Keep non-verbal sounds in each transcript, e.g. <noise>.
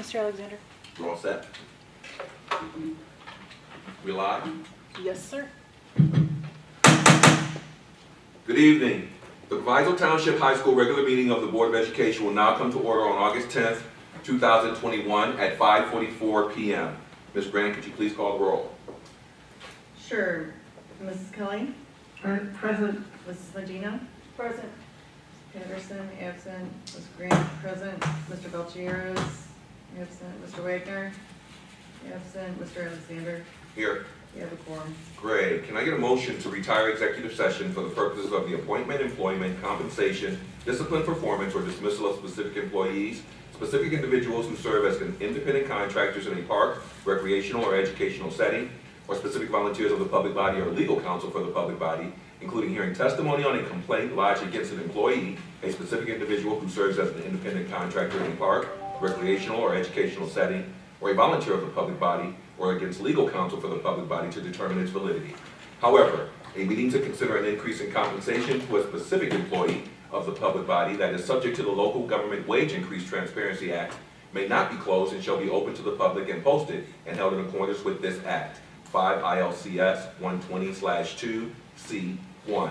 Mr. Alexander? We're all set? We live? Yes, sir. Good evening. The Proviso Township High School regular meeting of the Board of Education will now come to order on August 10th, 2021 at 5:44 PM. Ms. Grant, could you please call the roll? Sure. Mrs. Kelly? Present. Mrs. Medina? Present. Patterson, absent. Ms. Grant, present. Mr. Valtierrez, absent. Mr. Wagner, absent. Mr. Alexander, Here. you have a quorum. Great. Can I get a motion to retire executive session for the purposes of the appointment, employment, compensation, discipline, performance, or dismissal of specific employees, specific individuals who serve as an independent contractors in a park, recreational, or educational setting, or specific volunteers of the public body or legal counsel for the public body, including hearing testimony on a complaint lodged against an employee, a specific individual who serves as an independent contractor in a park, recreational, or educational setting, or a volunteer of the public body, or against legal counsel for the public body to determine its validity. However, a meeting to consider an increase in compensation to a specific employee of the public body that is subject to the Local Government Wage Increase Transparency Act may not be closed and shall be open to the public and posted and held in accordance with this act. 5 ILCS 120/2 C 1.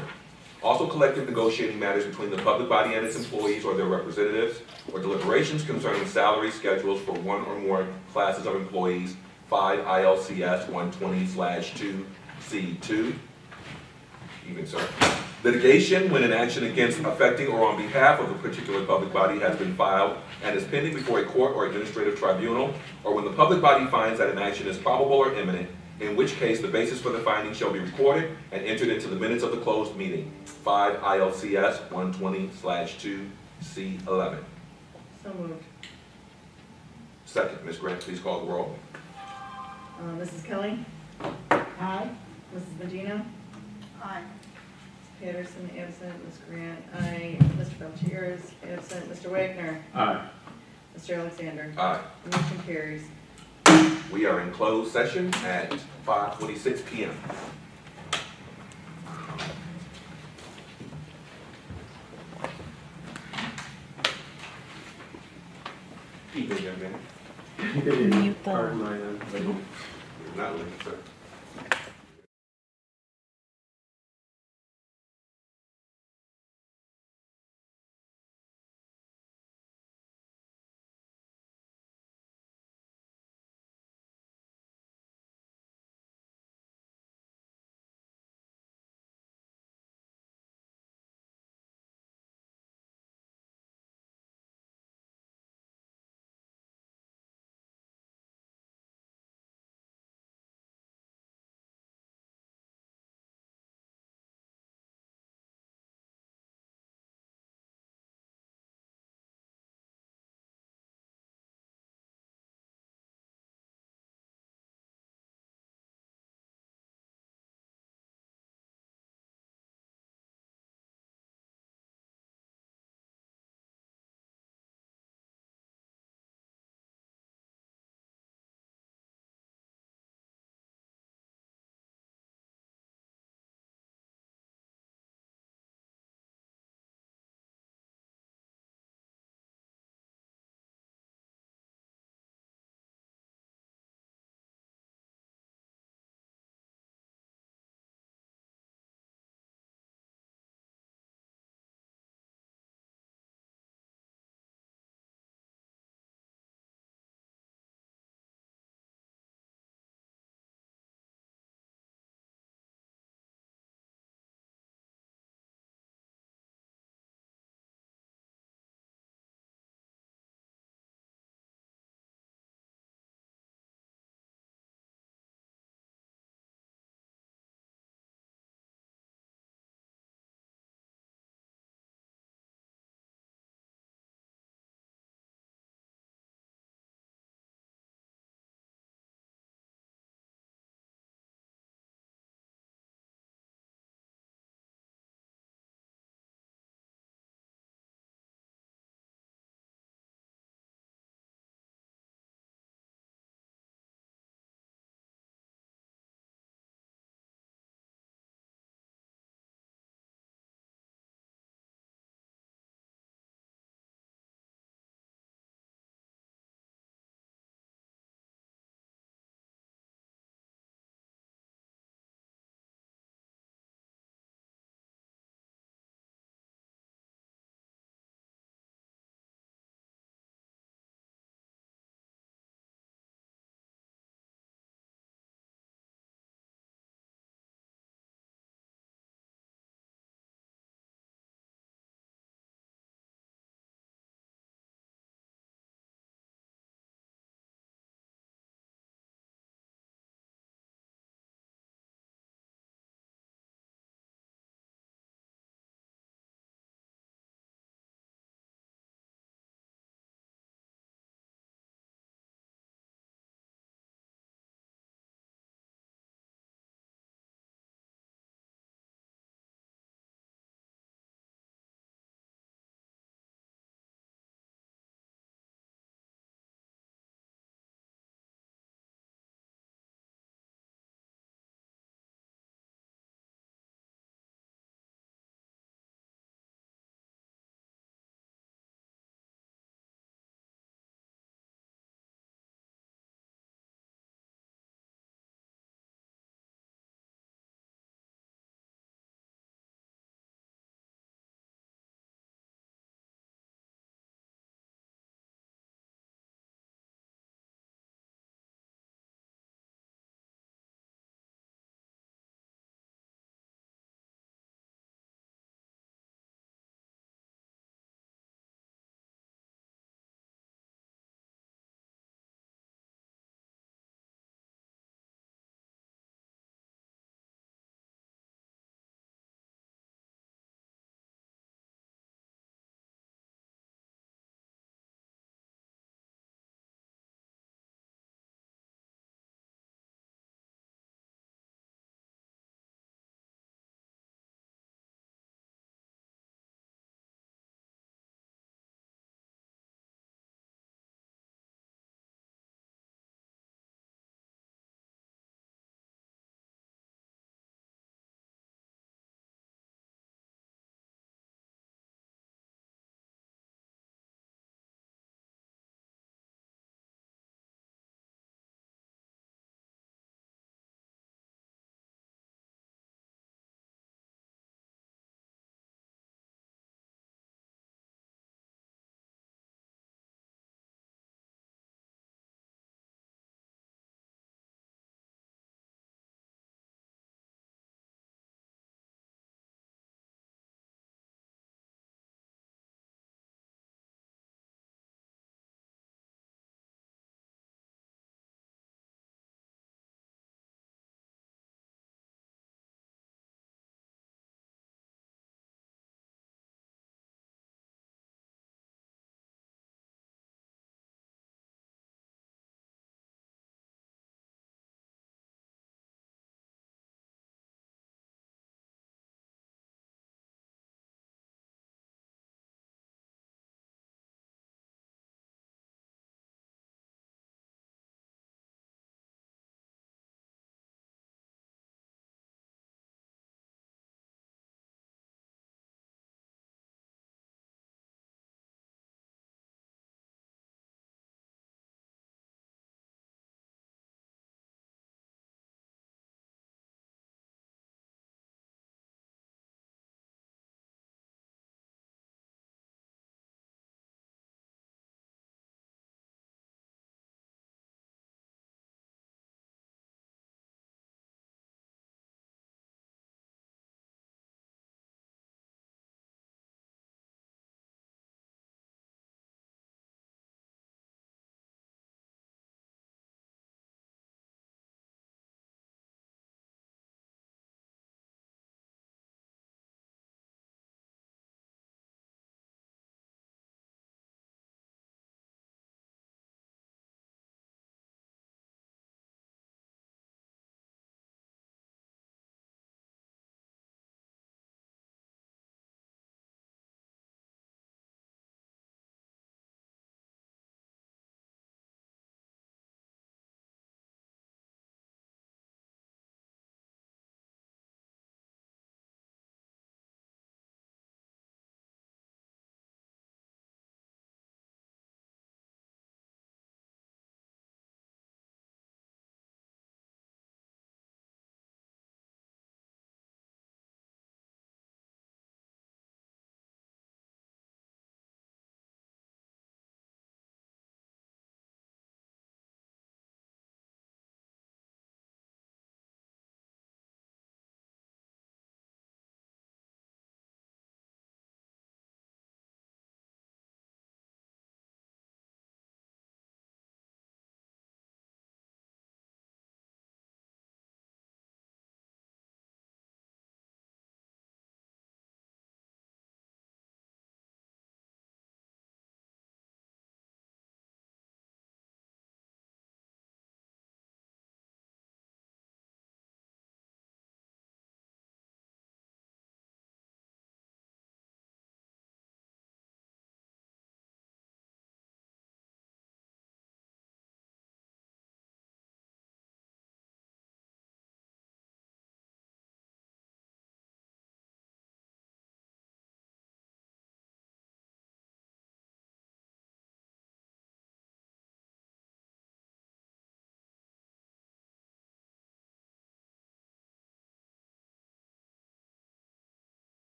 Also collective negotiating matters between the public body and its employees or their representatives, or deliberations concerning salary schedules for one or more classes of employees, 5 ILCS 120/2 C 2. Even so. Litigation when an action against, affecting, or on behalf of a particular public body has been filed and is pending before a court or administrative tribunal, or when the public body finds that an action is probable or imminent, in which case the basis for the finding shall be recorded and entered into the minutes of the closed meeting. 5 ILCS 120/2 C 11. So moved. Second, Ms. Grant, please call the roll. Uh, Mrs. Kelly? Aye. Mrs. Medina? Aye. Ms. Patterson, absent. Ms. Grant, aye. Mr. Valtierrez, absent. Mr. Wagner? Aye. Mr. Alexander? Aye. Motion carries. We are in closed session at 5:26 PM. Evening, young man. Mute the- Pardon my, uh, Not late, sir.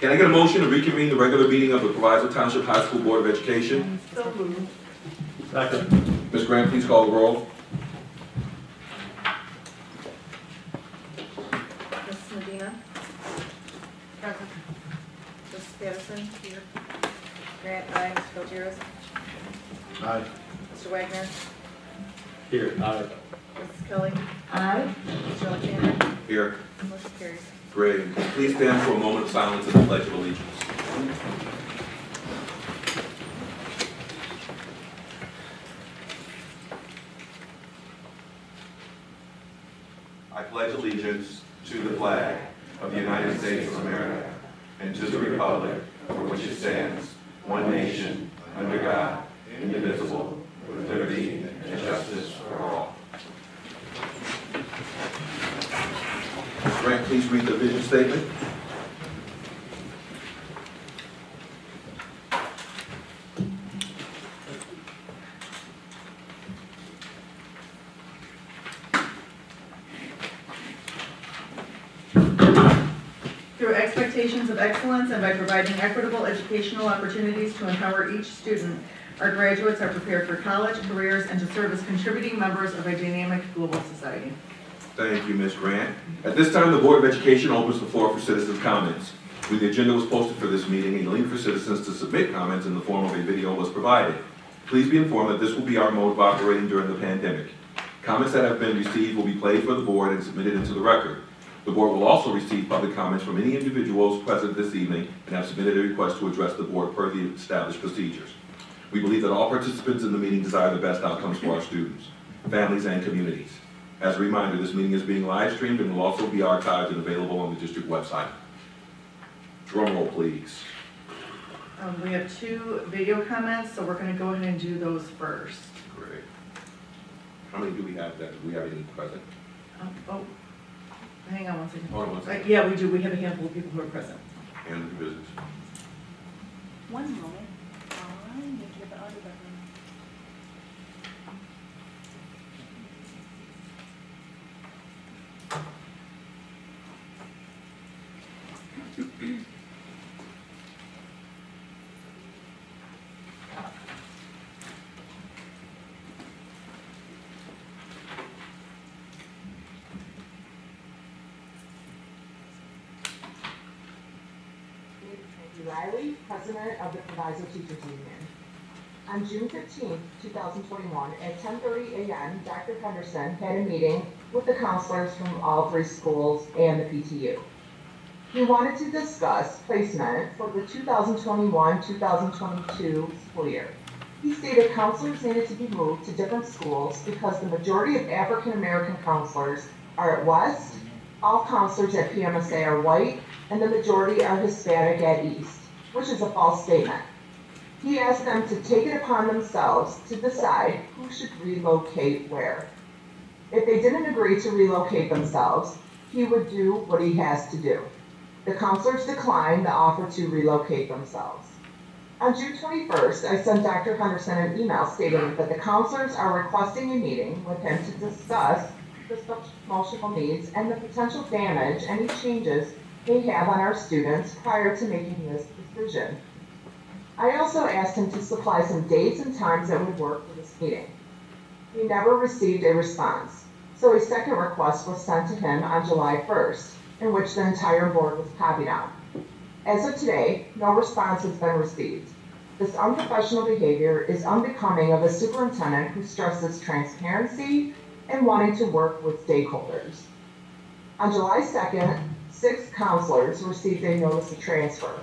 Can I get a motion to reconvene the regular meeting of the Proviso Township High School Board of Education? So moved. Second. Ms. Grant, please call the roll. Mrs. Medina? Present. Mrs. Patterson? Here. Grant, aye. Mr. Felches? Aye. Mr. Wagner? Here. Aye. Mrs. Kelly? Aye. Mr. Alexander? Here. Motion carries. Great. Please stand for a moment of silence in the Pledge of Allegiance. I pledge allegiance to the flag of the United States of America and to the republic for which it stands, one nation, under God, indivisible, with liberty and justice for all. Grant, please read the vision statement. Through expectations of excellence and by providing equitable educational opportunities to empower each student, our graduates are prepared for college, careers, and to serve as contributing members of a dynamic global society. Thank you, Ms. Grant. At this time, the Board of Education opens the floor for citizens' comments. When the agenda was posted for this meeting, a link for citizens to submit comments in the form of a video was provided. Please be informed that this will be our mode of operating during the pandemic. Comments that have been received will be played for the board and submitted into the record. The board will also receive public comments from any individuals present this evening and have submitted a request to address the board per the established procedures. We believe that all participants in the meeting desire the best outcomes for our students, families, and communities. As a reminder, this meeting is being live streamed and will also be archived and available on the district website. Drum roll, please. Um, we have two video comments, so we're gonna go ahead and do those first. Great. How many do we have that, do we have any present? Um, Oh, hang on one second. Hold on one Uh. Yeah, we do, we have a handful of people who are present. And the business. One moment. I need to get the audio back on. Tracy Riley, President of the Proviso Teachers Union. On June 15, 2021, at 10:30 a.m., Dr. Henderson had a meeting with the counselors from all three schools and the PTU. He wanted to discuss placement for the 2021-2022 school year. He stated counselors needed to be moved to different schools because the majority of African American counselors are at West, all counselors at PMSA are white, and the majority are Hispanic at East, which is a false statement. He asked them to take it upon themselves to decide who should relocate where. If they didn't agree to relocate themselves, he would do what he has to do. The counselors declined the offer to relocate themselves. On June 21st, I sent Dr. Henderson an email stating that the counselors are requesting a meeting with him to discuss the emotional needs and the potential damage any changes may have on our students prior to making this I also asked him to supply some dates and times that would work for this meeting. He never received a response, so a second request was sent to him on July 1st, in which the entire board was copied on. As of today, no response has been received. This unprofessional behavior is unbecoming of a superintendent who stresses transparency and wanting to work with stakeholders. On July 2nd, six counselors received a notice of transfer.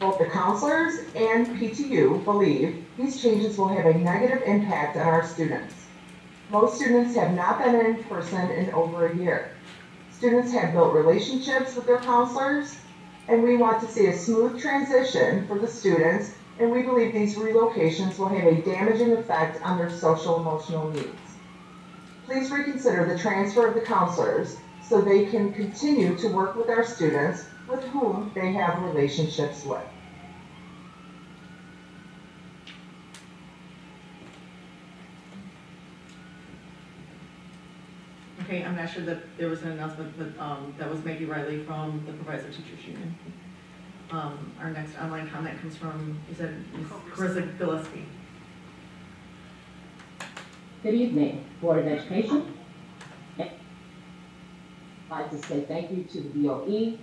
Both the counselors and PTU believe these changes will have a negative impact on our students. Most students have not been in person in over a year. Students have built relationships with their counselors, and we want to see a smooth transition for the students, and we believe these relocations will have a damaging effect on their social emotional needs. Please reconsider the transfer of the counselors so they can continue to work with our students with whom they have relationships with. Okay, I'm not sure that there was an announcement, but, um, that was Maggie Riley from the Proviso Teachers Union. Um, our next online comment comes from, is that Ms. Carissa Gillespie? Good evening, Board of Education. I'd like to say thank you to the BOE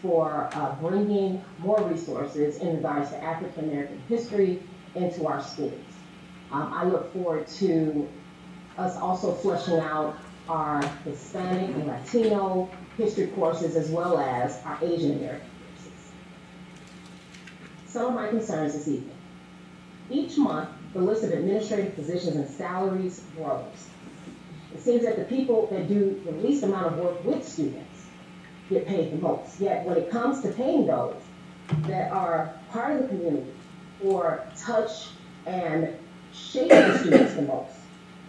for uh, bringing more resources in regards to African American history into our schools. Um, I look forward to us also fleshing out our Hispanic and Latino history courses as well as our Asian American courses. Some of my concerns this evening. Each month, the list of administrative positions and salaries grows. It seems that the people that do the least amount of work with students get paid the most. Yet when it comes to paying those that are part of the community or touch and shape the students the most,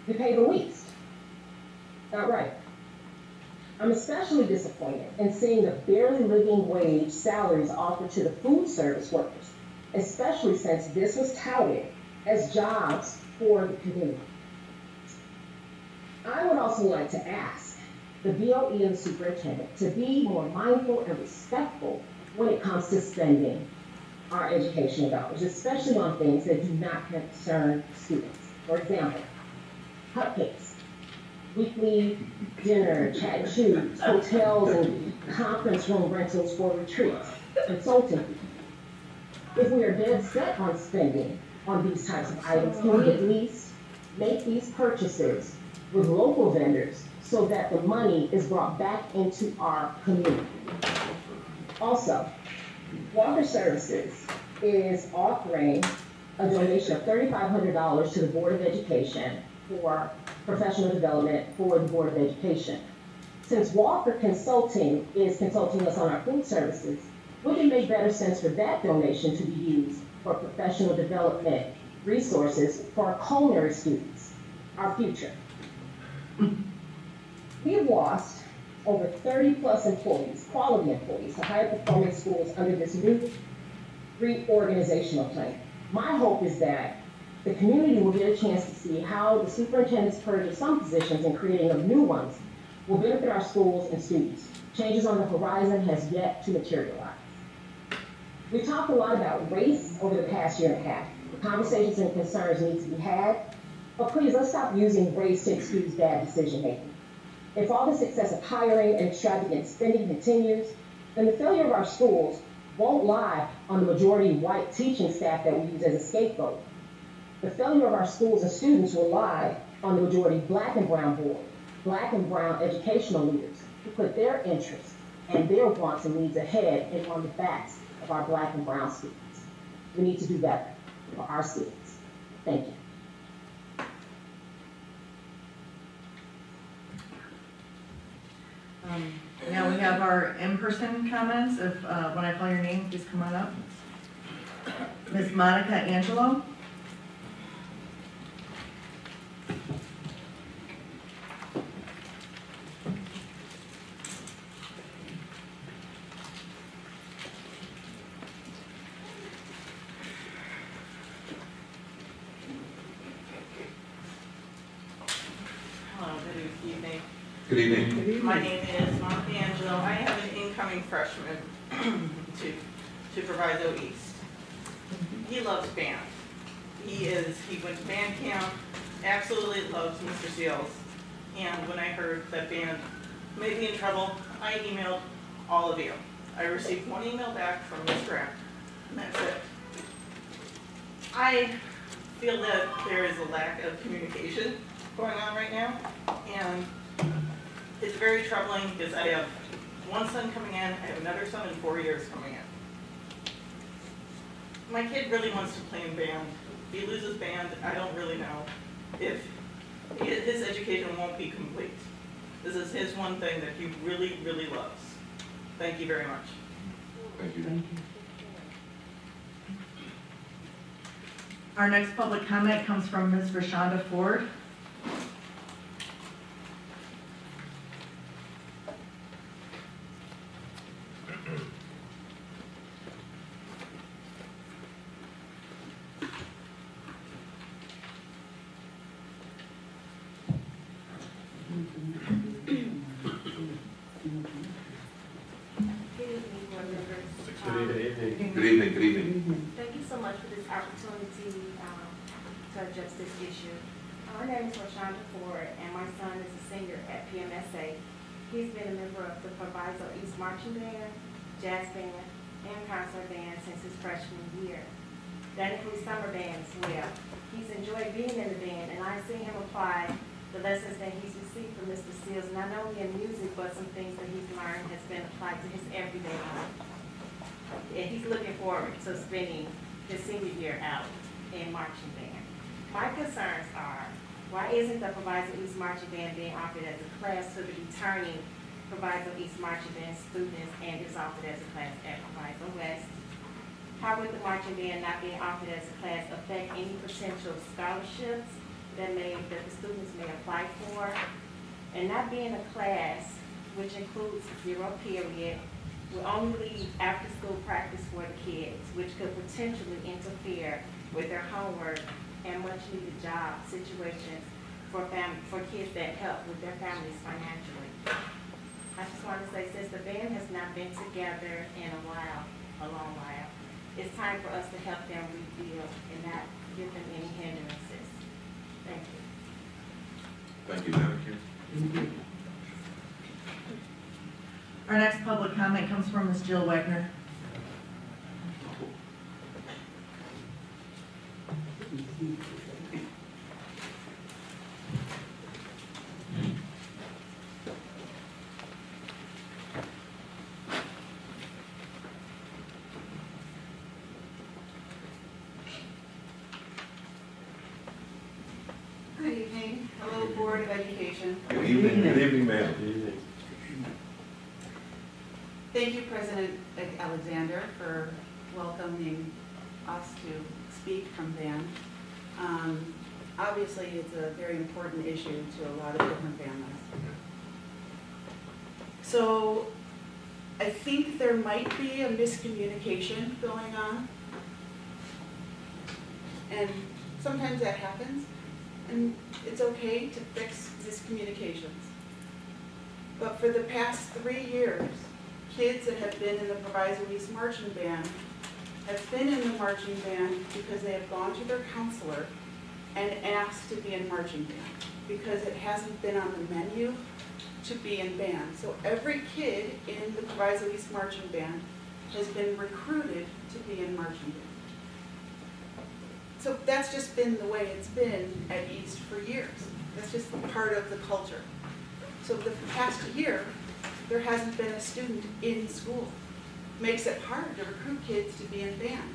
we pay the least. Not right. I'm especially disappointed in seeing the barely living wage salaries offered to the food service workers, especially since this was touted as jobs for the community. I would also like to ask the BOE and the superintendent to be more mindful and respectful when it comes to spending our educational dollars, especially on things that do not concern students. For example, cupcakes, weekly dinner, chat choose, hotels and conference room rentals for retreats, consulting. If we are dead set on spending on these types of items, can we at least make these purchases with local vendors so that the money is brought back into our community? Also, Water Services is offering a donation of thirty-five hundred dollars to the Board of Education for professional development for the Board of Education. Since Walker Consulting is consulting us on our food services, would it make better sense for that donation to be used for professional development resources for our culinary students, our future? We have lost over 30-plus employees, quality employees, to higher-performing schools under this new reorganizational plan. My hope is that the community will get a chance to see how the superintendent's purge of some positions and creating of new ones will benefit our schools and students. Changes on the horizon has yet to materialize. We talked a lot about race over the past year and a half. The conversations and concerns need to be had, but please let's stop using race to excuse bad decision making. If all the success of hiring and extravagant spending continues, then the failure of our schools won't lie on the majority white teaching staff that we use as a scapegoat. The failure of our schools and students lie on the majority black and brown board, black and brown educational leaders who put their interests and their wants and needs ahead and on the backs of our black and brown students. We need to do better for our students. Thank you. Um, Now we have our in-person comments. If, uh, when I call your name, please come on up. Ms. Monica Angelo? Hello, good evening. Good evening. My name is Monica Angelo. I have an incoming freshman <clears throat> to to Proviso East. He loves band. He is, he went to band camp, absolutely loves Mr. Seals. And when I heard that band may be in trouble, I emailed all of you. I received one email back from Mr. Grant, and that's it. I feel that there is a lack of communication going on right now, and it's very troubling because I have one son coming in, I have another son in four years coming in. My kid really wants to play in band. If he loses band, I don't really know if his education won't be complete. This is his one thing that he really, really loves. Thank you very much. Thank you. Thank you. Our next public comment comes from Ms. Rashonda Ford. To address this issue. My name is Rashonda Ford, and my son is a senior at PMSA. He's been a member of the Proviso East Marching Band, Jazz Band, and Concert Band since his freshman year. That includes summer band as well. He's enjoyed being in the band, and I've seen him apply the lessons that he's received from Mr. Seals, not only in music, but some things that he's learned has been applied to his everyday life. And he's looking forward to spending his senior year out in marching band. My concerns are, why isn't the Proviso East Marching Band being offered as a class to the returning Proviso East Marching Band students and is offered as a class at Proviso West? How would the marching band not being offered as a class affect any potential scholarships that may, that the students may apply for? And not being a class, which includes zero period, will only leave after-school practice for the kids, which could potentially interfere with their homework and much-needed job situations for fam, for kids that help with their families financially. I just want to say, since the band has not been together in a while, a long while, it's time for us to help them rebuild and not give them any hindrances. Thank you. Thank you, Madam Chair. Our next public comment comes from Ms. Jill Wagner. Good evening. Hello, Board of Education. Good evening, good evening, ma'am. Thank you, President Alexander, for welcoming us to speak from band. Um, Obviously, it's a very important issue to a lot of different families. So I think there might be a miscommunication going on. And sometimes that happens, and it's okay to fix miscommunications. But for the past three years, kids that have been in the Proviso East Marching Band have been in the marching band because they have gone to their counselor and asked to be in marching band, because it hasn't been on the menu to be in band. So every kid in the Proviso East Marching Band has been recruited to be in marching band. So that's just been the way it's been at East for years. That's just part of the culture. So the past year, there hasn't been a student in school. Makes it hard to recruit kids to be in band.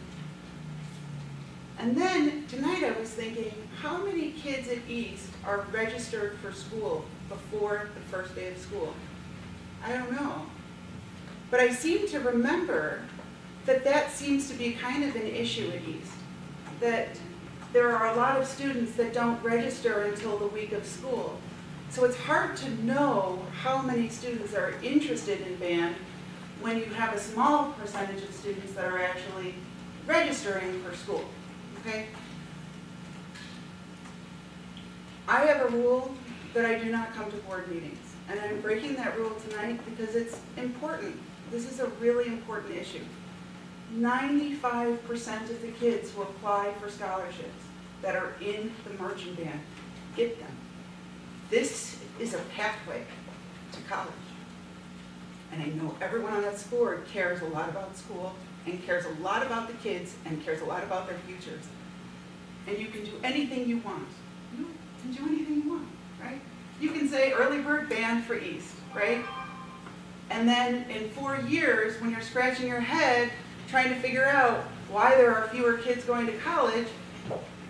And then tonight I was thinking, how many kids at East are registered for school before the first day of school? I don't know. But I seem to remember that that seems to be kind of an issue at East. That there are a lot of students that don't register until the week of school. So it's hard to know how many students are interested in band when you have a small percentage of students that are actually registering for school, okay? I have a rule that I do not come to board meetings, and I'm breaking that rule tonight because it's important. This is a really important issue. Ninety-five percent of the kids who apply for scholarships that are in the marching band get them. This is a pathway to college. And I know everyone on that board cares a lot about school and cares a lot about the kids and cares a lot about their futures. And you can do anything you want. You can do anything you want, right? You can say early bird band for East, right? And then in four years, when you're scratching your head trying to figure out why there are fewer kids going to college,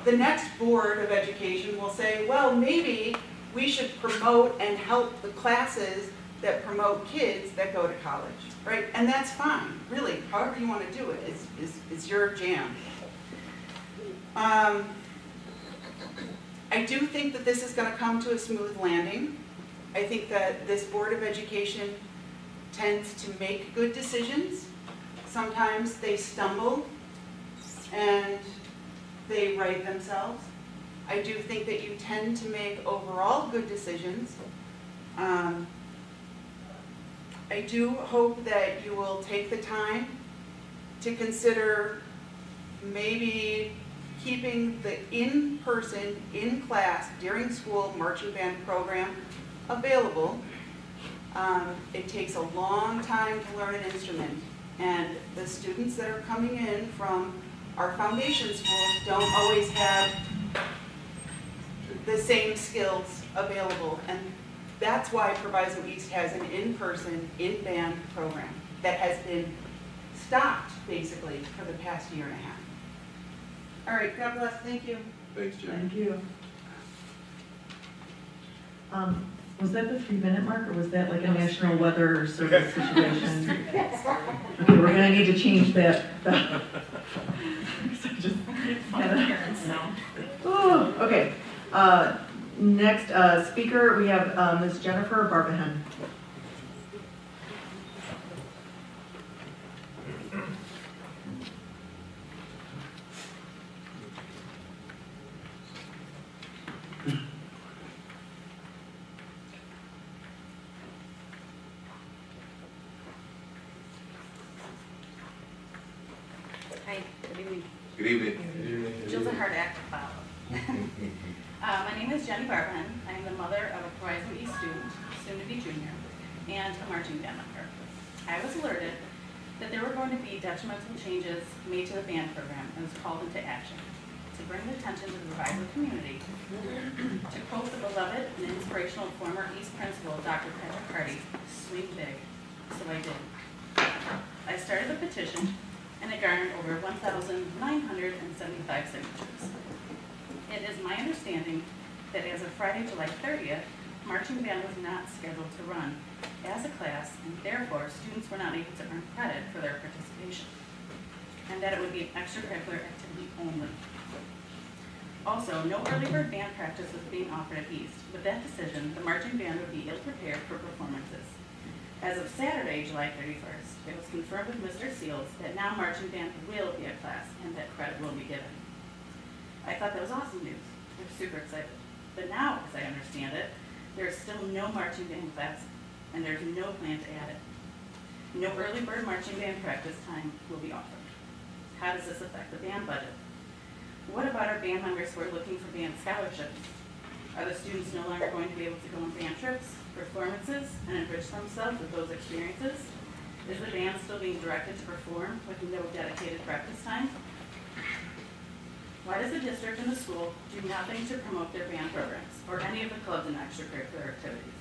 the next board of education will say, well, maybe we should promote and help the classes that promote kids that go to college, right? And that's fine, really, however you want to do it, it is, is, is your jam. Um, I do think that this is going to come to a smooth landing. I think that this Board of Education tends to make good decisions. Sometimes they stumble and they right themselves. I do think that you tend to make overall good decisions. Um, I do hope that you will take the time to consider maybe keeping the in-person, in-class, during school marching band program available. Um, It takes a long time to learn an instrument, and the students that are coming in from our foundation schools don't always have the same skills available. And that's why Proviso East has an in-person, in-band program that has been stopped, basically, for the past year and a half. All right, God bless, thank you. Thanks, Jim. Thank you. Um, was that the three-minute mark, or was that like a national weather <laughs> service situation? Okay, we're gonna need to change that. <laughs> that- Just kinda- Oh, okay. Uh, next, uh, speaker, we have, uh, Ms. Jennifer Barbahan. Hi, good evening. Good evening. Jill's a hard act to follow. Uh, my name is Jenny Barban. I'm the mother of a Proviso East student, soon to be junior, and a marching band member. I was alerted that there were going to be detrimental changes made to the band program and was called into action to bring the attention to the Proviso community. To quote the beloved and inspirational former East principal, Dr. Patrick Hardy, swing big, so I did. I started the petition and it garnered over 1,975 signatures. It is my understanding that as of Friday, July 30th, marching band was not scheduled to run as a class, and therefore, students were not able to earn credit for their participation, and that it would be an extracurricular activity only. Also, no early bird band practice was being offered at East. With that decision, the marching band would be ill-prepared for performances. As of Saturday, July 31st, it was confirmed with Mr. Seals that now marching band will be a class and that credit will be given. I thought that was awesome news. I'm super excited. But now, as I understand it, there is still no marching band class and there's no plan to add it. No early bird marching band practice time will be offered. How does this affect the band budget? What about our band members who are looking for band scholarships? Are the students no longer going to be able to go on band trips, performances, and enrich themselves with those experiences? Is the band still being directed to perform with no dedicated practice time? Why does the district and the school do nothing to promote their band programs or any of the clubs and extracurricular activities?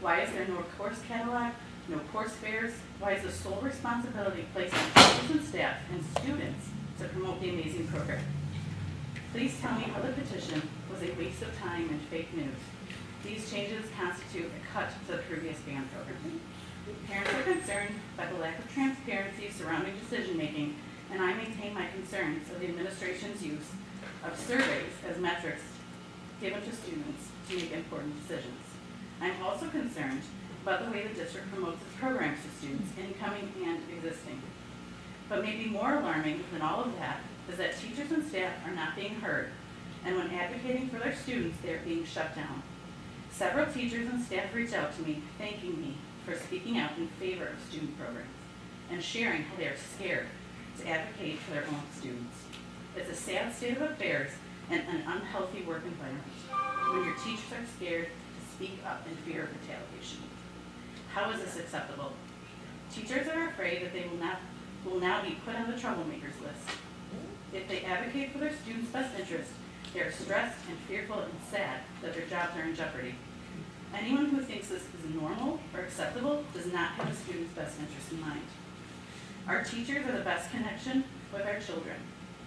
Why is there no course catalog, no course fairs? Why is the sole responsibility placed on teachers and staff and students to promote the amazing program? Please tell me how the petition was a waste of time and fake news. These changes constitute a cut to the previous band program. Parents are concerned by the lack of transparency surrounding decision-making, and I maintain my concerns of the administration's use of surveys as metrics given to students to make important decisions. I'm also concerned about the way the district promotes its programs to students, incoming and existing. But maybe more alarming than all of that is that teachers and staff are not being heard, and when advocating for their students, they are being shut down. Several teachers and staff reached out to me, thanking me for speaking out in favor of student programs and sharing how they are scared to advocate for their own students. It's a sad state of affairs and an unhealthy work environment when your teachers are scared to speak up in fear of retaliation. How is this acceptable? Teachers are afraid that they will not will now be put on the troublemakers list. If they advocate for their students' best interest, they are stressed and fearful and sad that their jobs are in jeopardy. Anyone who thinks this is normal or acceptable does not have the student's best interest in mind. Our teachers are the best connection with our children,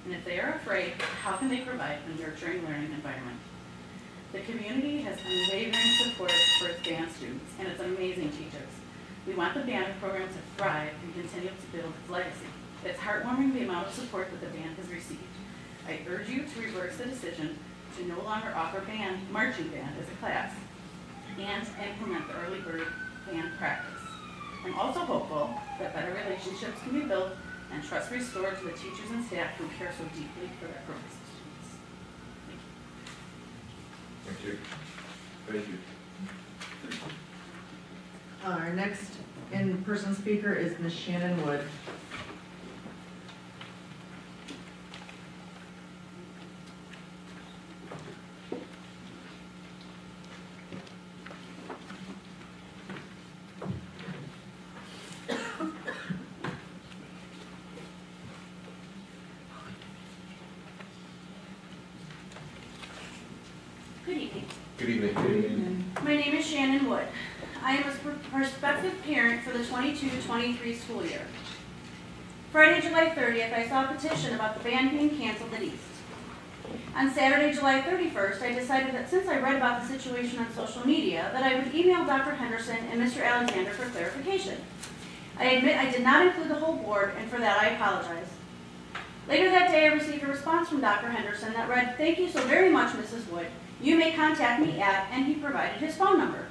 and if they are afraid, how can they provide a nurturing learning environment? The community has unwavering support for its band students and its amazing teachers. We want the band program to thrive and continue to build its legacy. It's heartwarming the amount of support that the band has received. I urge you to reverse the decision to no longer offer band, marching band as a class and implement the early bird band practice. I'm also hopeful that better relationships can be built and trust restored to the teachers and staff who care so deeply for their programs of students. Thank you. Thank you. Uh, our next in-person speaker is Ms. Shannon Wood. Good evening. Good evening. My name is Shannon Wood. I am a prospective parent for the 22-23 school year. Friday, July 30th, I saw a petition about the band being canceled at East. On Saturday, July 31st, I decided that since I read about the situation on social media, that I would email Dr. Henderson and Mr. Alexander for clarification. I admit I did not include the whole board, and for that I apologize. Later that day, I received a response from Dr. Henderson that read, "Thank you so very much, Mrs. Wood. You may contact me at," and he provided his phone number.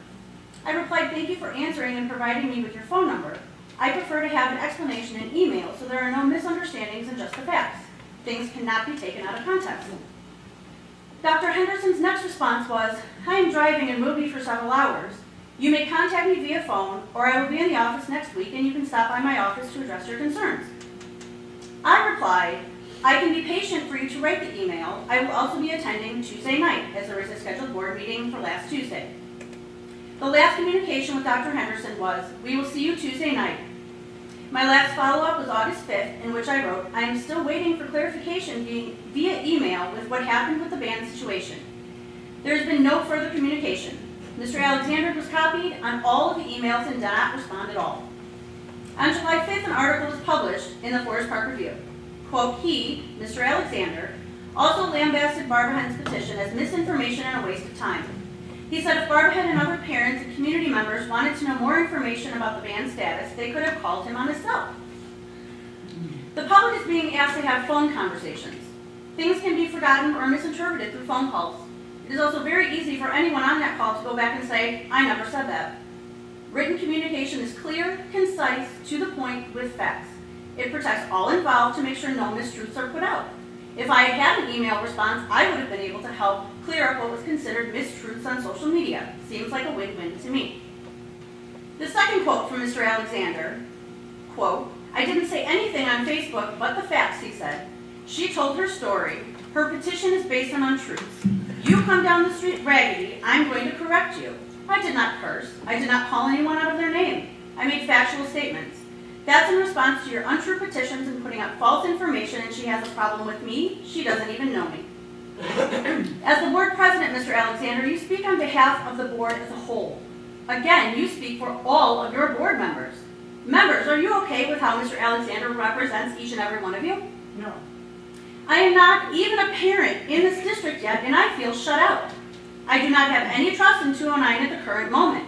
I replied, "Thank you for answering and providing me with your phone number. I prefer to have an explanation in email so there are no misunderstandings and just the facts. Things cannot be taken out of context." Dr. Henderson's next response was, "I am driving and will be for several hours. You may contact me via phone, or I will be in the office next week and you can stop by my office to address your concerns." I replied, I can be patient for you to write the email. I will also be attending Tuesday night, as there is a scheduled board meeting for last Tuesday. The last communication with Dr. Henderson was, we will see you Tuesday night. My last follow-up was August 5th, in which I wrote, I am still waiting for clarification via- email with what happened with the band situation. There has been no further communication. Mr. Alexander was copied on all of the emails and did not respond at all. On July 5th, an article was published in the Forest Park Review. Quote, he, Mr. Alexander, also lambasted Barbara Henn's petition as misinformation and a waste of time. He said if Barbara Henn and other parents and community members wanted to know more information about the band's status, they could have called him on his cell. The public is being asked to have phone conversations. Things can be forgotten or misinterpreted through phone calls. It is also very easy for anyone on that call to go back and say, I never said that. Written communication is clear, concise, to the point, with facts. It protects all involved to make sure no mistruths are put out. If I had an email response, I would have been able to help clear up what was considered mistruths on social media. Seems like a win-win to me. The second quote from Mr. Alexander, quote, I didn't say anything on Facebook but the facts, he said. She told her story. Her petition is based on untruths. You come down the street raggedy, I'm going to correct you. I did not curse. I did not call anyone out of their name. I made factual statements. That's in response to your untrue petitions and putting up false information and she has a problem with me. She doesn't even know me. As the board president, Mr. Alexander, you speak on behalf of the board as a whole. Again, you speak for all of your board members. Members, are you okay with how Mr. Alexander represents each and every one of you? No. I am not even a parent in this district yet, and I feel shut out. I do not have any trust in 209 at the current moment.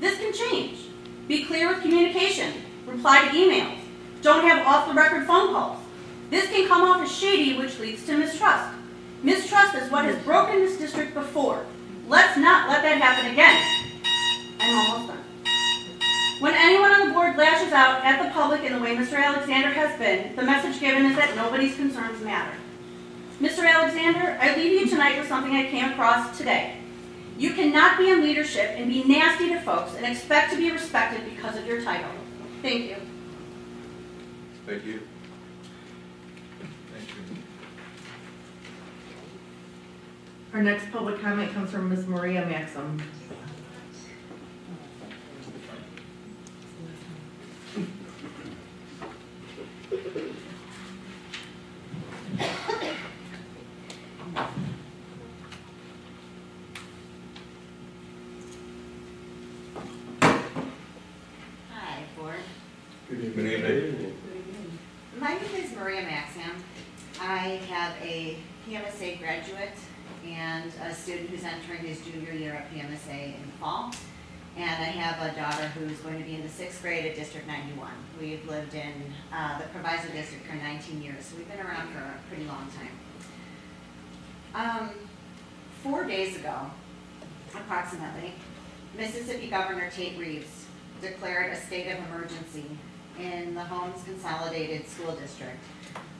This can change. Be clear with communication. Reply to emails. Don't have off-the-record phone calls. This can come off as shady, which leads to mistrust. Mistrust is what has broken this district before. Let's not let that happen again. I'm almost done. When anyone on the board lashes out at the public in the way Mr. Alexander has been, the message given is that nobody's concerns matter. Mr. Alexander, I leave you tonight with something I came across today. You cannot be in leadership and be nasty to folks and expect to be respected because of your title. Thank you. Thank you. Thank you. Our next public comment comes from Ms. Maria Maxim. <laughs> Hi, Board. Good evening. My name is Maria Maxam. I have a PMSA graduate and a student who's entering his junior year at PMSA in the fall. And I have a daughter who's going to be in the sixth grade at District 91. We've lived in uh, the Proviso District for 19 years, so we've been around for a pretty long time. Um, Four days ago, approximately, Mississippi Governor Tate Reeves declared a state of emergency in the Holmes Consolidated School District,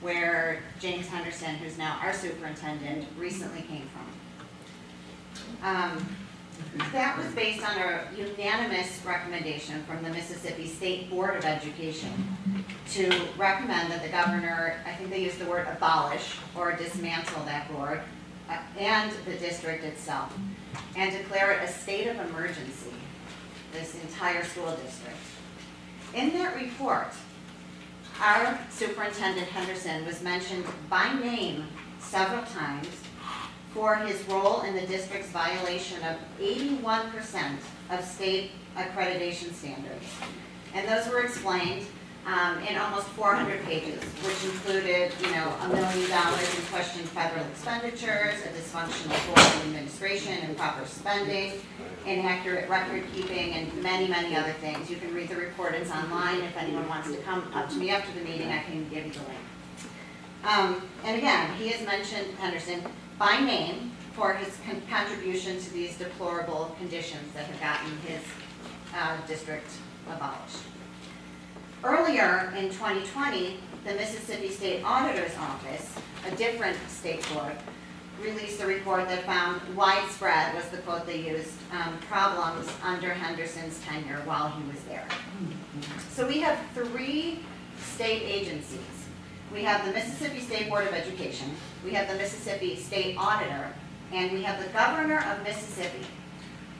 where James Henderson, who's now our superintendent, recently came from. Um, that was based on a unanimous recommendation from the Mississippi State Board of Education to recommend that the governor, I think they used the word abolish or dismantle that board uh, and the district itself, and declare it a state of emergency, this entire school district. In that report, our superintendent Henderson was mentioned by name several times for his role in the district's violation of 81% of state accreditation standards. And those were explained um, in almost 400 pages, which included, you know, a million dollars in questioned federal expenditures, a dysfunctional of administration, improper spending, inaccurate record keeping, and many, many other things. You can read the report, it's online. If anyone wants to come up to me after the meeting, I can give you the link. Um, and again, he has mentioned Henderson by name for his con- contribution to these deplorable conditions that have gotten his uh, district abolished. Earlier in 2020, the Mississippi State Auditor's Office, a different state board, released a report that found widespread, was the quote they used, um, problems under Henderson's tenure while he was there. So we have three state agencies. We have the Mississippi State Board of Education, we have the Mississippi State Auditor, and we have the Governor of Mississippi.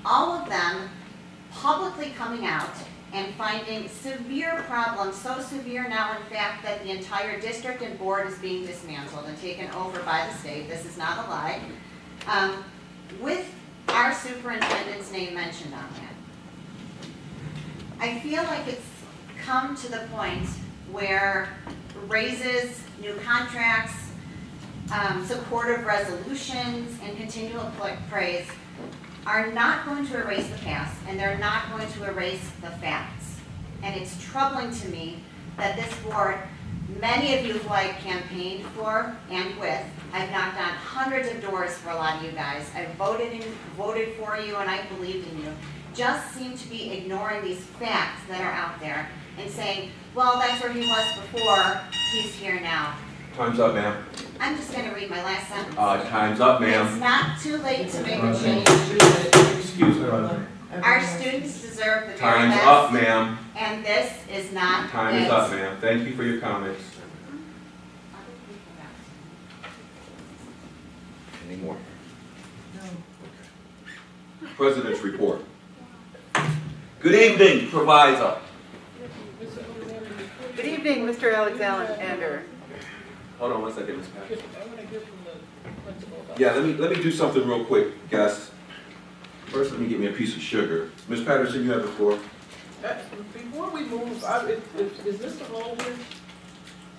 All of them publicly coming out and finding severe problems, so severe now in fact that the entire district and board is being dismantled and taken over by the state, this is not a lie, um, with our superintendent's name mentioned on that. I feel like it's come to the point where raises, new contracts, um, supportive resolutions, and continual praise are not going to erase the past, and they're not going to erase the facts. And it's troubling to me that this board, many of you who I campaigned for and with, I've knocked on hundreds of doors for a lot of you guys. I voted in, voted for you, and I believed in you. Just seem to be ignoring these facts that are out there and saying, well, that's where he was before, he's here now. Time's up, ma'am. I'm just gonna read my last sentence. Uh, time's up, ma'am. It's ma'am. not too late to make a change. Excuse me. Our students deserve the very Time's best. up, ma'am. And this is not Time is it. up, ma'am. Thank you for your comments. Any more? No. President's report. Good evening, Proviso. Good evening, Mr. Alexander. Hold on one second, Ms. Patterson. Yeah, let me, let me do something real quick, guys. First, let me get me a piece of sugar. Ms. Patterson, you have the floor. Uh, Before we move, I, is, is- is this the whole?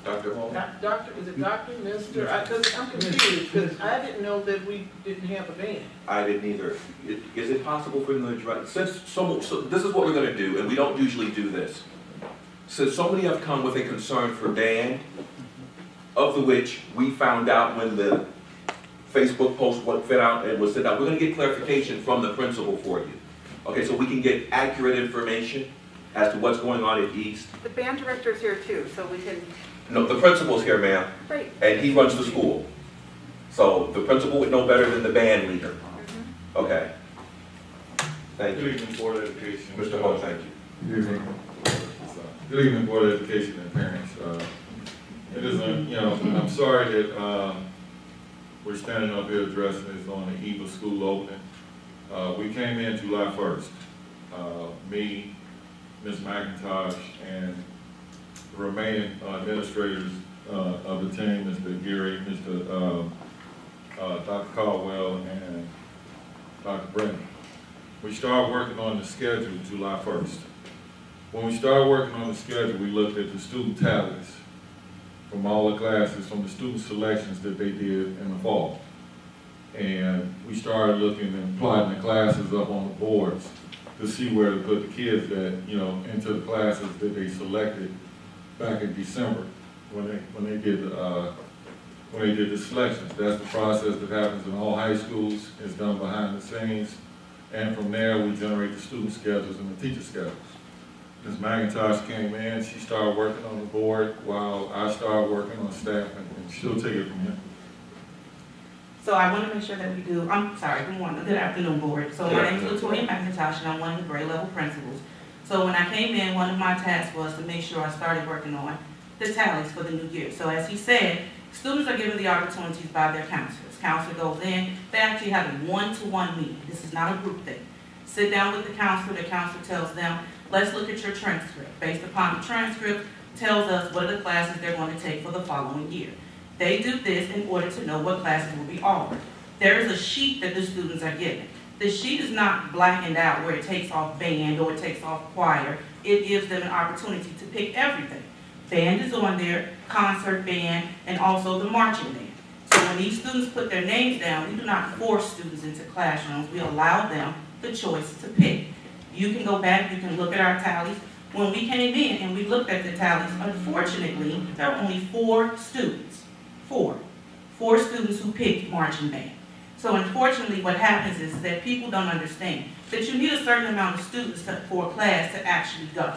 Dr. Hall? Doc- Doctor, is it doctor, mister? I, cause I'm confused, cause I didn't know that we didn't have a band. I didn't either. Is is it possible for them to address, since, so, so this is what we're gonna do, and we don't usually do this. Since so many have come with a concern for Dan, of the which we found out when the Facebook post went fit out and was sent out, we're gonna get clarification from the principal for you. Okay, so we can get accurate information as to what's going on at East. The band director's here too, so we can, No, the principal's here, ma'am, great. and he runs the school. So the principal would know better than the band leader. Okay. Thank you. Good evening, Board of Education. Mr. Hall, thank you. Good evening. Good evening, Board of Education and parents. Uh, It is, a- you know, I'm sorry that um, we're standing up here addressing this on the eve of school opening. Uh, We came in July 1st. Uh, Me, Ms. McIntosh, and the remaining uh, administrators uh, of the team, Mr. Geary, Mr. um, uh, Dr. Caldwell, and Dr. Brennan. We started working on the schedule July 1st. When we started working on the schedule, we looked at the student tallies from all the classes, from the student selections that they did in the fall. And we started looking and plotting the classes up on the boards to see where to put the kids that, you know, into the classes that they selected back in December when they, when they did, uh, when they did the selections. That's the process that happens in all high schools, it's done behind the scenes. And from there, we generate the student schedules and the teacher schedules. Ms. McIntosh came in, she started working on the board while I started working on staff, and and she'll take it from here. So I want to make sure that we do, I'm sorry, good morning, good afternoon, board. So my name is Latoya McIntosh, and I'm one of the grade level principals. So when I came in, one of my tasks was to make sure I started working on the tallies for the new year. So as he said, students are given the opportunities by their counselors. Counselor goes in, they actually have a one-to-one meeting. This is not a group thing. Sit down with the counselor, the counselor tells them, let's look at your transcript. Based upon the transcript, tells us what are the classes they're going to take for the following year. They do this in order to know what classes will be offered. there is a sheet that the students are given. The sheet is not blackened out where it takes off band or it takes off choir. It gives them an opportunity to pick everything. Band is on there, concert band, and also the marching band. So when these students put their names down, we do not force students into classrooms. We allow them the choice to pick. You can go back, you can look at our tallies. When we came in and we looked at the tallies, unfortunately, there were only four students. Four. Four students who picked marching band. So unfortunately, what happens is that people don't understand that you need a certain amount of students to- for a class to actually go.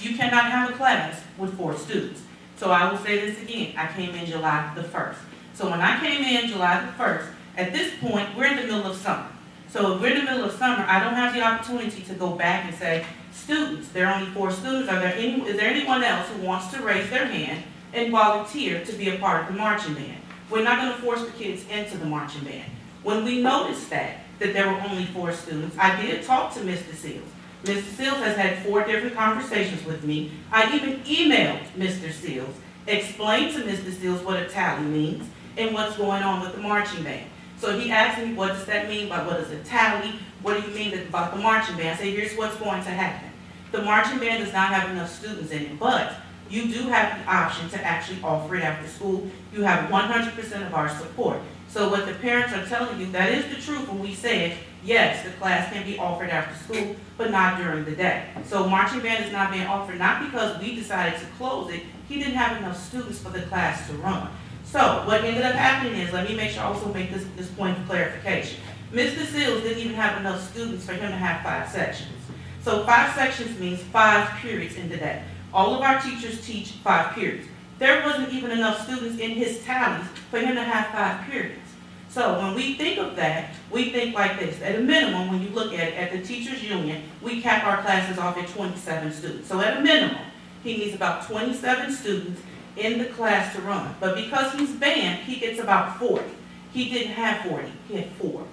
You cannot have a class with four students. So I will say this again, I came in July the first. So when I came in July the first, at this point, we're in the middle of summer. So if we're in the middle of summer, I don't have the opportunity to go back and say, students, there are only four students, are there any, is there anyone else who wants to raise their hand and volunteer to be a part of the marching band? We're not gonna force the kids into the marching band. When we noticed that, that there were only four students, I did talk to Mr. Seals. Mr. Seals has had four different conversations with me. I even emailed Mr. Seals, explained to Mr. Seals what a tally means and what's going on with the marching band. So he asked me, what does that mean by what is a tally? What do you mean about the marching band? I said, here's what's going to happen. The marching band does not have enough students in it, but you do have the option to actually offer it after school. You have 100% of our support. So what the parents are telling you, that is the truth when we said, yes, the class can be offered after school, but not during the day. So marching band is not being offered, not because we decided to close it, he didn't have enough students for the class to run. So what ended up happening is, let me make sure I also make this, this point of clarification. Mr. Seals didn't even have enough students for him to have five sections. So five sections means five periods in the day. All of our teachers teach five periods. There wasn't even enough students in his tallies for him to have five periods. So when we think of that, we think like this. At a minimum, when you look at it, at the teachers union, we cap our classes off at 27 students. So at a minimum, he needs about 27 students in the class to run. But because he's banned, he gets about 40. He didn't have 40, he had four.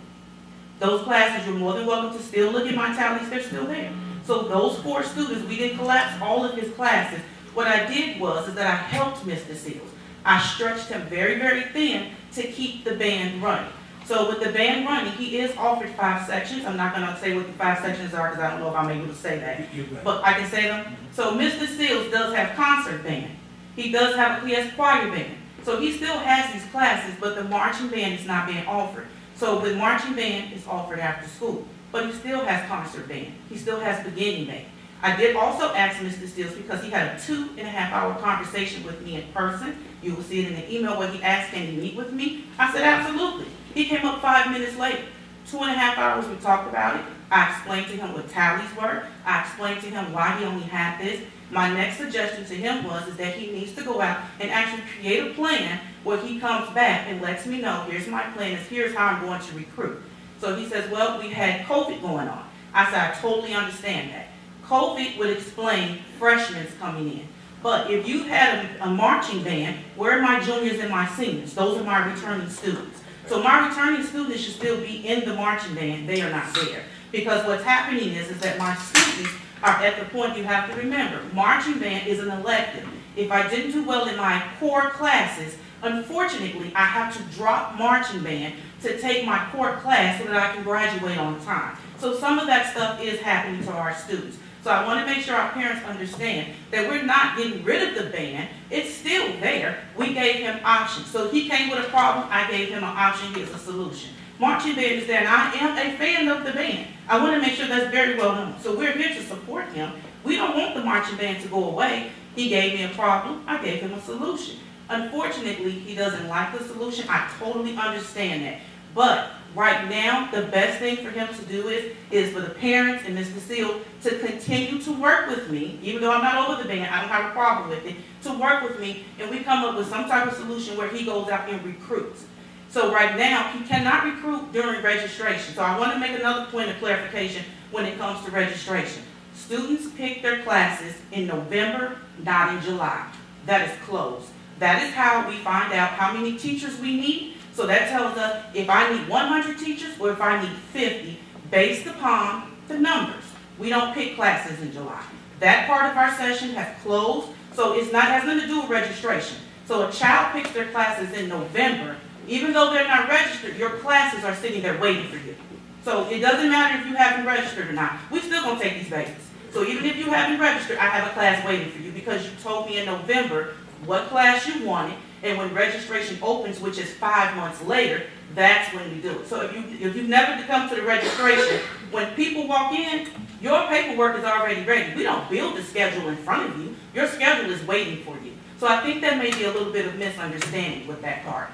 Those classes, you're more than welcome to still look at my tallies, they're still there. So those four students, we didn't collapse all of his classes. What I did was, is that I helped Mr. Seals. I stretched him very, very thin to keep the band running. So with the band running, he is offered five sections. I'm not gonna say what the five sections are, because I don't know if I'm able to say that. But I can say them. So Mr. Seals does have concert band. He does have, he has choir band. So he still has these classes, but the marching band is not being offered. So the marching band is offered after school, but he still has concert band. He still has beginning band. I did also ask Mr. Stills because he had a two and a half hour conversation with me in person. You will see it in the email where he asked, can he meet with me? I said, absolutely. He came up five minutes later. Two and a half hours, we talked about it. I explained to him what tallies were. I explained to him why he only had this. My next suggestion to him was is that he needs to go out and actually create a plan where he comes back and lets me know, here's my plan, is here's how I'm going to recruit. So he says, well, we had COVID going on. I said, I totally understand that. COVID would explain freshmen coming in. But if you had a, a marching band, where are my juniors and my seniors? Those are my returning students. So my returning students should still be in the marching band. They are not there. Because what's happening is, is that my students are at the point you have to remember, marching band is an elective. If I didn't do well in my core classes, unfortunately, I have to drop marching band to take my core class so that I can graduate on time. So some of that stuff is happening to our students. So I want to make sure our parents understand that we're not getting rid of the band. It's still there. We gave him options. So he came with a problem, I gave him an option, here's a solution. Marching band is there, and I am a fan of the band. I want to make sure that's very well known. So we're here to support him. We don't want the marching band to go away. He gave me a problem, I gave him a solution. Unfortunately, he doesn't like the solution. I totally understand that. But right now, the best thing for him to do is, is for the parents and Mr. Seal to continue to work with me, even though I'm not over the band, I don't have a problem with it, to work with me, and we come up with some type of solution where he goes out and recruits. So right now, he cannot recruit during registration. So I want to make another point of clarification when it comes to registration. Students pick their classes in November, not in July. That is closed. That is how we find out how many teachers we need. So that tells us if I need 100 teachers or if I need 50 based upon the numbers. We don't pick classes in July. That part of our session has closed, so it's not has nothing to do with registration. So a child picks their classes in November, Even though they're not registered, your classes are sitting there waiting for you. So it doesn't matter if you haven't registered or not, We're still gonna take these babies. So even if you haven't registered, I have a class waiting for you because you told me in November what class you wanted, and when registration opens, which is five months later, that's when we do it. So if you, if you've never come to the registration, when people walk in, your paperwork is already ready. We don't build the schedule in front of you. Your schedule is waiting for you. So I think that may be a little bit of misunderstanding with that part.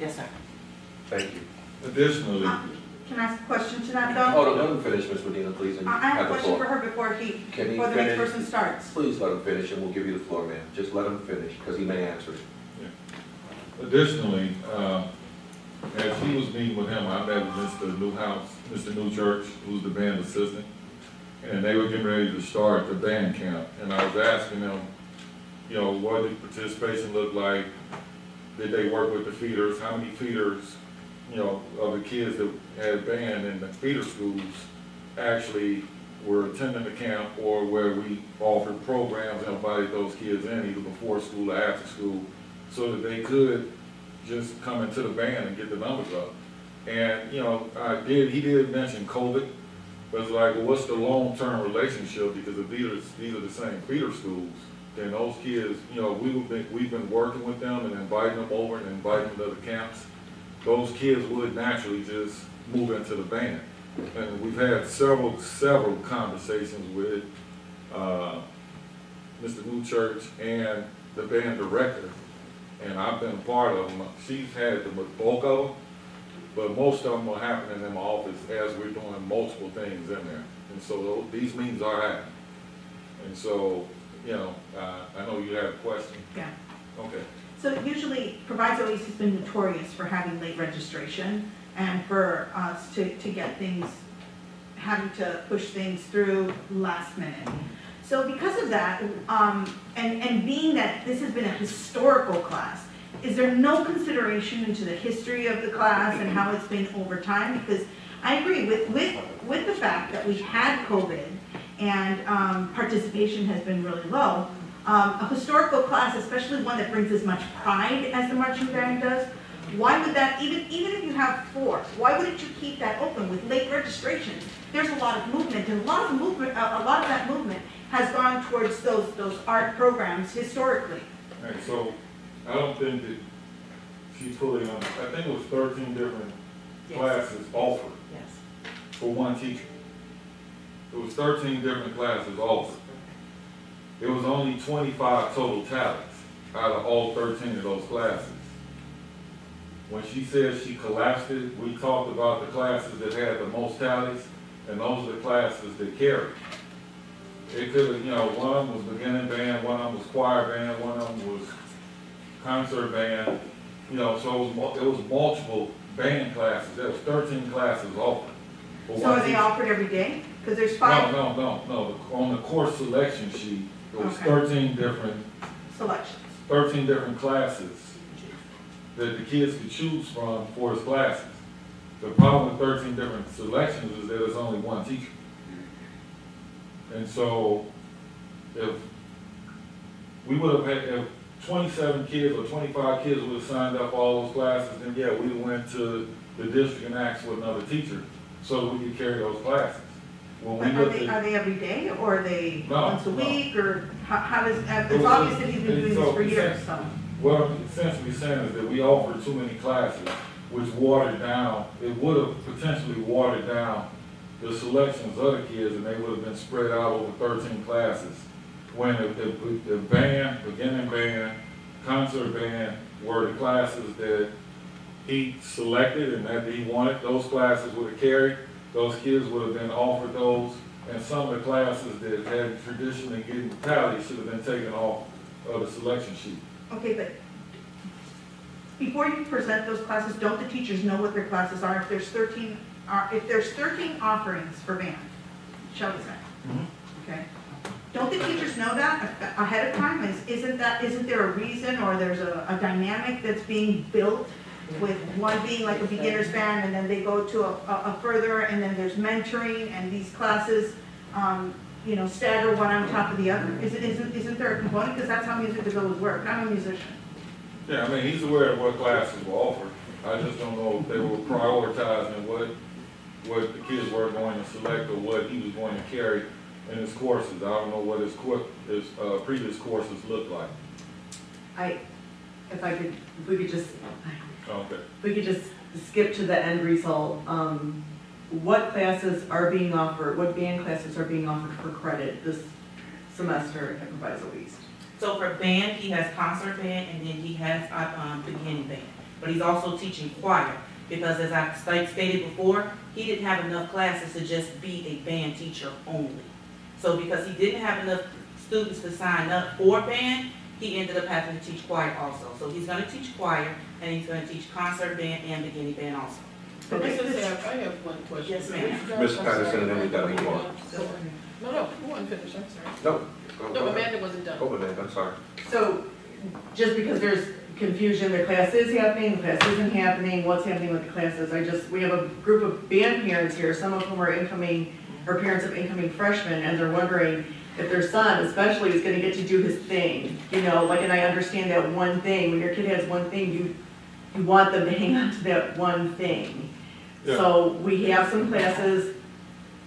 Yes, sir. Thank you. Additionally, Can I ask a question to that though? Hold on, let him finish, Ms. Medina, please, and I I have a have the question for floor. her before he, Can he before the next finish? person starts. Please let him finish, and we'll give you the floor, ma'am. Just let him finish, because he may answer it. additionally, uh, as he was meeting with him, I met with Mr. Newhouse, Mr. Newchurch, who's the band assistant, and they were getting ready to start the band camp, and I was asking them, you know, what did participation look like? Did they work with the feeders? How many feeders, you know, of the kids that had band in the feeder schools actually were attending the camp or where we offered programs and invited those kids in either before school or after school so that they could just come into the band and get the numbers up. And, you know, I did, he did mention COVID, but it's like, well, what's the long-term relationship? Because the are, these are the same feeder schools, then those kids, you know, we've been, we've been working with them and inviting them over and inviting them to the camps. Those kids would naturally just move into the band. And we've had several, several conversations with, uh, Mr. Newchurch and the band director. And I've been a part of them. She's had the bulk of them, but most of them are happening in my office as we're doing multiple things in there. And so these meetings are happening. And so, you know, uh, I know you had a question. Yeah. Okay. So usually, Proviso East has been notorious for having late registration and for us to, to get things, having to push things through last minute. So because of that, um, and, and being that this has been a historical class, is there no consideration into the history of the class and how it's been over time? Because I agree with, with, with the fact that we had COVID and, um, participation has been really low. Um, a historical class, especially one that brings as much pride as the marching band does, why would that, even, even if you have four, why wouldn't you keep that open with late registration? There's a lot of movement, and a lot of movement, a, a lot of that movement has gone towards those, those art programs historically. All right, so I don't think that she fully, un- I think it was thirteen different Yes. classes offered Yes. for one teacher. It was thirteen different classes offered. There was only twenty-five total talents out of all thirteen of those classes. When she said she collapsed it, we talked about the classes that had the most talents, and those are the classes that carried. It could have, you know, one of them was beginning band, one of them was choir band, one of them was concert band, you know, so it was, it was multiple band classes, there was thirteen classes offered. So are they offered every day? Because there's No, five no, no, no, The- on the course selection sheet, it was Okay. thirteen different, selections. thirteen different classes that the kids could choose from for his classes. The problem with thirteen different selections is that there's only one teacher. And so, if we would have had, if twenty-seven kids or twenty-five kids would have signed up for all those classes, then yeah, we went to the district and asked for another teacher so that we could carry those classes. When we Are looked they, at. are they every day, or are they No, once a no. week, or how, how does, uh, it's was- obvious that he's been doing this for it's- years, so. What I'm essentially saying is that we offered too many classes, which watered down, it would have potentially watered down the selections of the kids, and they would have been spread out over thirteen classes. When the, the, the band, beginning band, concert band were the classes that he selected and that he wanted, those classes would have carried, those kids would have been offered those, and some of the classes that had traditionally getting tallies should have been taken off of the selection sheet. Okay, but before you present those classes, don't the teachers know what their classes are? If there's thirteen, uh, if there's thirteen offerings for band, shall we say, okay? Don't the teachers know that ahead of time? Is, isn't that, isn't there a reason or there's a, a dynamic that's being built with one being like a beginner's band and then they go to a, a a further and then there's mentoring and these classes, um, you know, stagger one on top of the other? Isn't, isn't, isn't there a component? Because that's how music has always worked. I'm a musician. Yeah, I mean, he's aware of what classes were offered. I just don't know if they were prioritizing what, what the kids were going to select or what he was going to carry in his courses. I don't know what his cour, his, uh, previous courses looked like. I, if I could, if we could just, Okay. if we could just skip to the end result. Um, what classes are being offered, what band classes are being offered for credit this semester at Proviso East? So for band, he has concert band and then he has, uh, um, beginning band. But he's also teaching choir, because as I stated before, he didn't have enough classes to just be a band teacher only. So because he didn't have enough students to sign up for band, he ended up having to teach choir also. So he's gonna teach choir, and he's gonna teach concert band and beginning band also. But I just have, I have one question. Yes, ma'am. Ms. Patterson, and then we gotta move on. No, no, go on, finish, I'm sorry. No, go, No, go ahead. Amanda wasn't done. Go, Amanda, I'm sorry. So, just because there's confusion, the class is happening, the class isn't happening, what's happening with the classes, I just, we have a group of band parents here, some of whom are incoming, or parents of incoming freshmen, and they're wondering if their son especially is gonna get to do his thing, you know, like, and I understand that one thing, when your kid has one thing, you, you want them to hang on to that one thing. So, we have some classes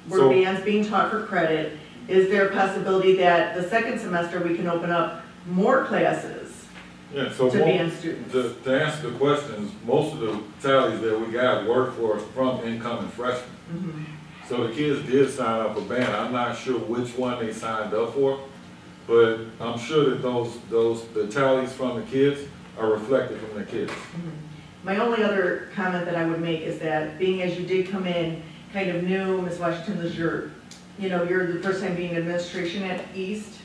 where So- band's being taught for credit, is there a possibility that the second semester we can open up more classes Yeah, so to mo- band students? to, to answer the questions, most of the tallies that we got were for, from incoming freshmen. Mhm. So the kids did sign up for band. I'm not sure which one they signed up for, but I'm sure that those, those, the tallies from the kids are reflected from the kids. Mm-hmm. My only other comment that I would make is that being as you did come in kind of new, Ms. Washington, this is your, you know, you're the first time being in administration at East,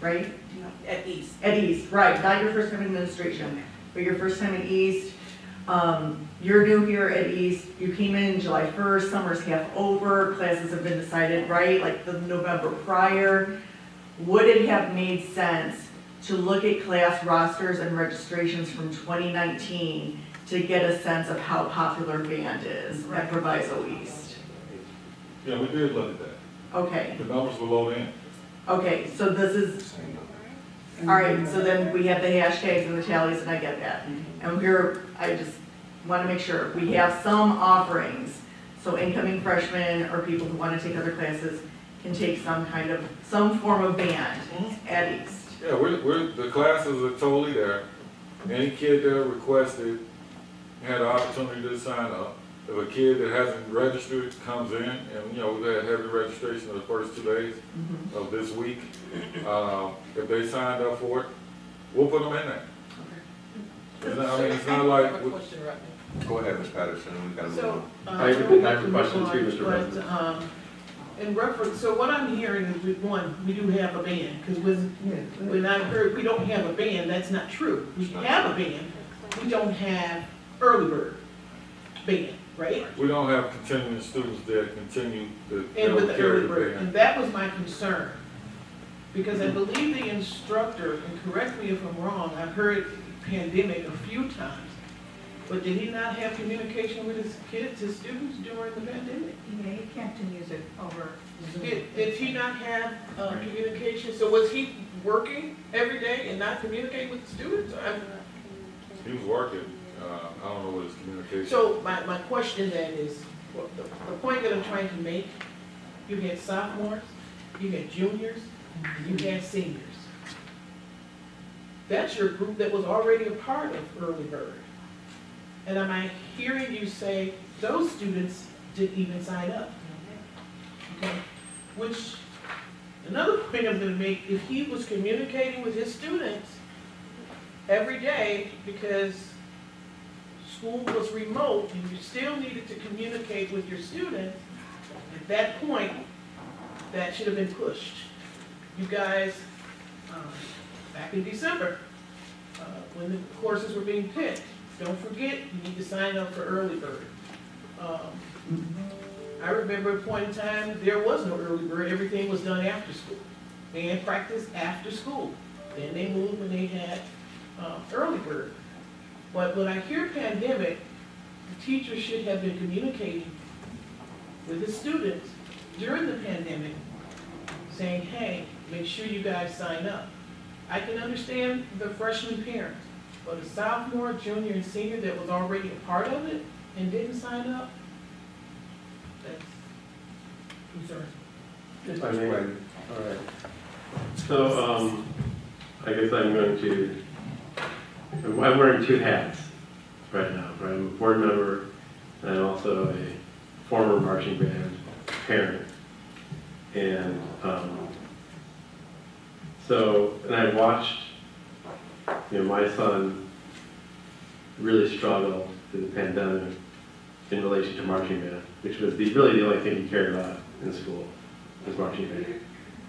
right? At East. At East, right, not your first time in administration, but your first time at East. Um, you're new here at East, you came in July first, summer's half over, classes have been decided, right, like the November prior. Would it have made sense to look at class rosters and registrations from twenty nineteen to get a sense of how popular band is at Proviso East? Yeah, we did look at that. Okay, The numbers were low in. okay, so this is, all right, so then we have the hashtags and the tallies, and I get that. And we're, I just want to make sure, we have some offerings, so incoming freshmen or people who want to take other classes can take some kind of, some form of band at East. Yeah, we're, we're, the classes are totally there. Any kid that requested had the opportunity to sign up. If a kid that hasn't registered comes in, and, you know, we've had heavy registration the first two days of this week. Uh, if they signed up for it, we'll put them in there. It's not, I mean, it's not I like, have a question, Rodney. Go ahead, Ms. Patterson, we gotta move So, on. uh, I have a- I have a question too, Mr. but, President. um, in reference, so what I'm hearing is, we- one, we do have a band, because when, when I heard we don't have a band, that's not true. We have a band, we don't have early bird band, right? we don't have continuing students that continue to. And with the early bird, band. and that was my concern. Because I believe the instructor, and correct me if I'm wrong, I've heard pandemic a few times, but did he not have communication with his kids, his students during the pandemic? Yeah, you can't do music over Zoom. Did, did he not have, uh, communication, so was he working every day and not communicating with the students? I'm- He was working, uh, I don't know what his communication. So my, my question then is, well, the, the point that I'm trying to make, you had sophomores, you had juniors, and you had seniors. That's your group that was already a part of Early Bird. And am I hearing you say those students didn't even sign up? Okay, which, another point I'm gonna make, if he was communicating with his students every day, because school was remote and you still needed to communicate with your students, at that point, that should have been pushed. You guys, um, back in December, uh, when the courses were being picked, don't forget, you need to sign up for early bird. Um, I remember a point in time, there was no early bird, everything was done after school. Band practice after school. Then they moved when they had, uh, early bird. But when I hear pandemic, the teacher should have been communicating with the students during the pandemic, saying, hey, make sure you guys sign up. I can understand the freshman parents, But a sophomore, junior, and senior that was already a part of it and didn't sign up, that's concerning. I mean, all right. So, um, I guess I'm going to, I'm wearing two hats right now. right? I'm a board member and I'm also a former marching band parent. And, um, so, and I watched, you know, my son really struggle through the pandemic in relation to marching band, which was the, really the only thing he cared about in school, was marching band.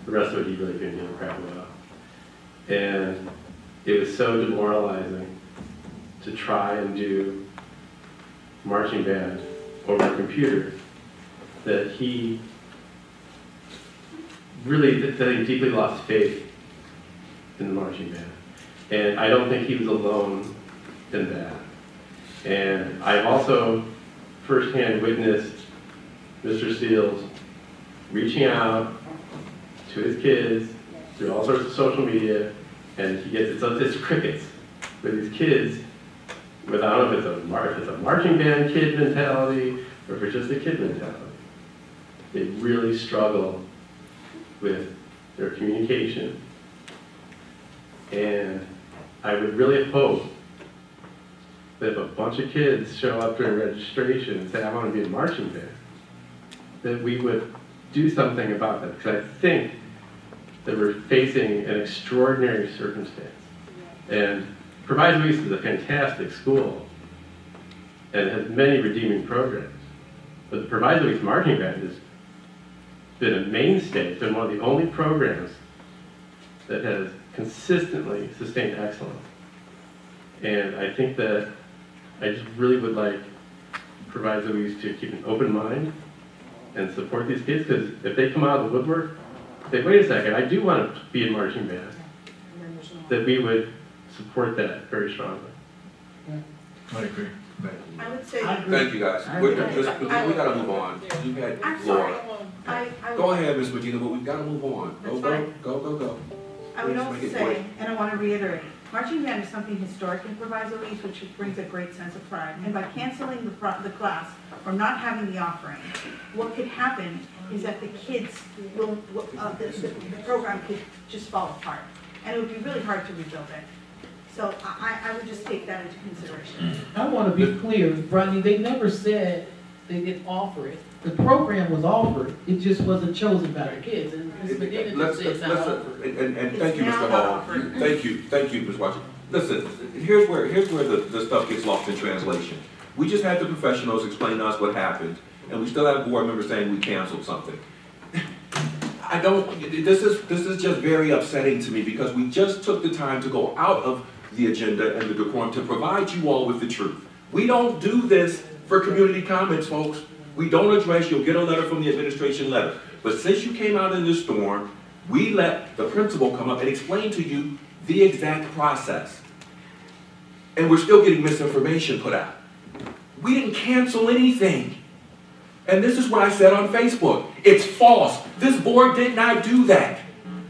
The rest of it he really couldn't give a crap about. And it was so demoralizing to try and do marching band over a computer that he really, that he deeply lost faith in the marching band. And I don't think he was alone in that. And I also firsthand witnessed Mr. Seals reaching out to his kids through all sorts of social media, and he gets, it's, it's crickets with these kids, but I don't know if it's a, if it's a marching band kid mentality, or if it's just a kid mentality. They really struggle with their communication. And I would really hope that if a bunch of kids show up during registration and say, I want to be a marching band, that we would do something about that, because I think that we're facing an extraordinary circumstance. And Proviso East is a fantastic school and has many redeeming programs. But the Proviso East Marching Band has been a mainstay, it's been one of the only programs that has consistently sustained excellence. And I think that I just really would like Proviso East to keep an open mind and support these kids, because if they come out of the woodwork, say, wait a second, I do want to be in marching band, that we would support that very strongly. I agree. I would say, Thank you, guys. We're, just, we gotta move on. You had I'm Laura. sorry, I, I Go ahead, Ms. Medina, but we've gotta move on. Go, go, go, go, go. I would Please also say, quick. and I want to reiterate, marching band is something historic in Proviso East, which brings a great sense of pride. And by canceling the, the class or not having the offering, what could happen is that the kids will, will, uh, the, the the program could just fall apart. And it would be really hard to rebuild it. So I, I I would just take that into consideration. I want to be clear, Rodney, they never said they didn't offer it. The program was offered, it just wasn't chosen by the kids, and Ms. Medina Let's, said it's let's, not offered. and, and, and thank you, now Mr. not Hall. offered. Thank you, thank you, Ms. Watson. Listen, here's where, here's where the, the stuff gets lost in translation. We just had the professionals explain to us what happened, and we still have board members saying we canceled something. I don't, this is, this is just very upsetting to me, because we just took the time to go out of the agenda and the decorum to provide you all with the truth. We don't do this for community comments, folks. We don't address, you'll get a letter from the administration letter. But since you came out in this storm, we let the principal come up and explain to you the exact process. And we're still getting misinformation put out. We didn't cancel anything. And this is what I said on Facebook. It's false. This board did not do that.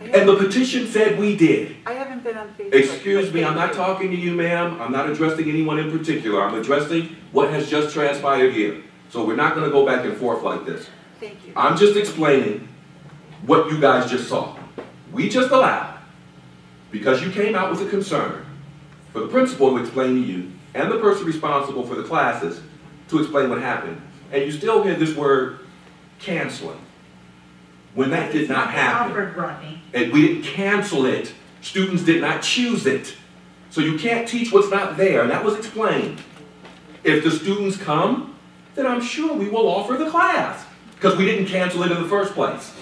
And the petition said we did. I haven't been on Facebook. Excuse me, I'm not talking to you, ma'am. I'm not addressing anyone in particular. I'm addressing what has just transpired here. So we're not gonna go back and forth like this. Thank you. I'm just explaining what you guys just saw. We just allowed, because you came out with a concern, for the principal to explain to you, and the person responsible for the classes, to explain what happened. And you still hear this word canceling, when that did not happen. Offered, Rodney. And we didn't cancel it. Students did not choose it. So you can't teach what's not there, and that was explained. If the students come, then I'm sure we will offer the class, because we didn't cancel it in the first place.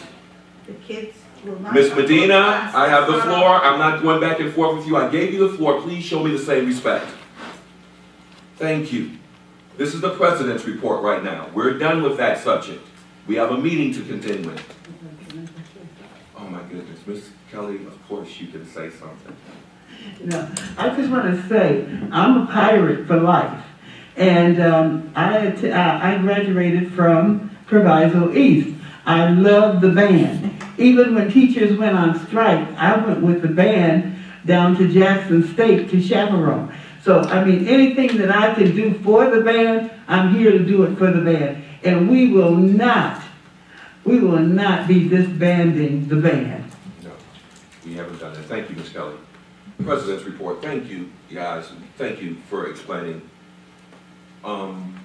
The kids will not. Miss come to a Medina, I have the floor. I'm not going back and forth with you. I gave you the floor. Please show me the same respect. Thank you. This is the president's report right now. We're done with that subject. We have a meeting to continue with. Oh my goodness, Miss Kelly, of course you can say something. No, I just want to say, I'm a pirate for life. And um, I, att- I graduated from Proviso East. I love the band. Even when teachers went on strike, I went with the band down to Jackson State to chaperone. So, I mean, anything that I can do for the band, I'm here to do it for the band. And we will not, we will not be disbanding the band. No, we haven't done that. Thank you, Ms. Kelly. President's report, thank you, guys, thank you for explaining. Um,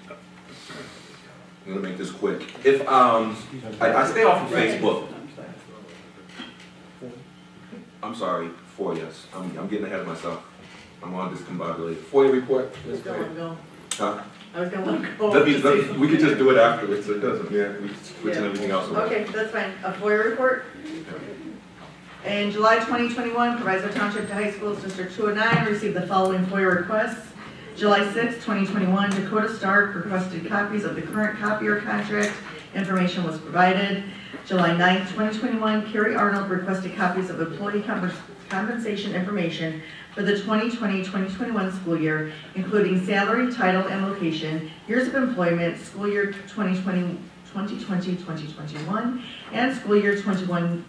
I'm gonna make this quick. If, um, I, I stay off of Facebook. I'm sorry, FOIAs, I'm, I'm getting ahead of myself. I'm on discombobulated. FOIA report? I was gonna let him go. Huh? I was gonna let go. Let me, let me, we can just do it afterwards, it doesn't, yeah, we switching Yeah. everything else around. Okay, that's fine. A FOIA report? In July 2021, Proviso Township to High Schools District 209 received the following FOIA requests. July 6, 2021, Dakota Stark requested copies of the current copier contract. Information was provided. July 9, 2021, Carrie Arnold requested copies of employee compens- compensation information for the 2020-2021 school year, including salary, title, and location, years of employment, school year 2020, 2020, 2021, and school year 21,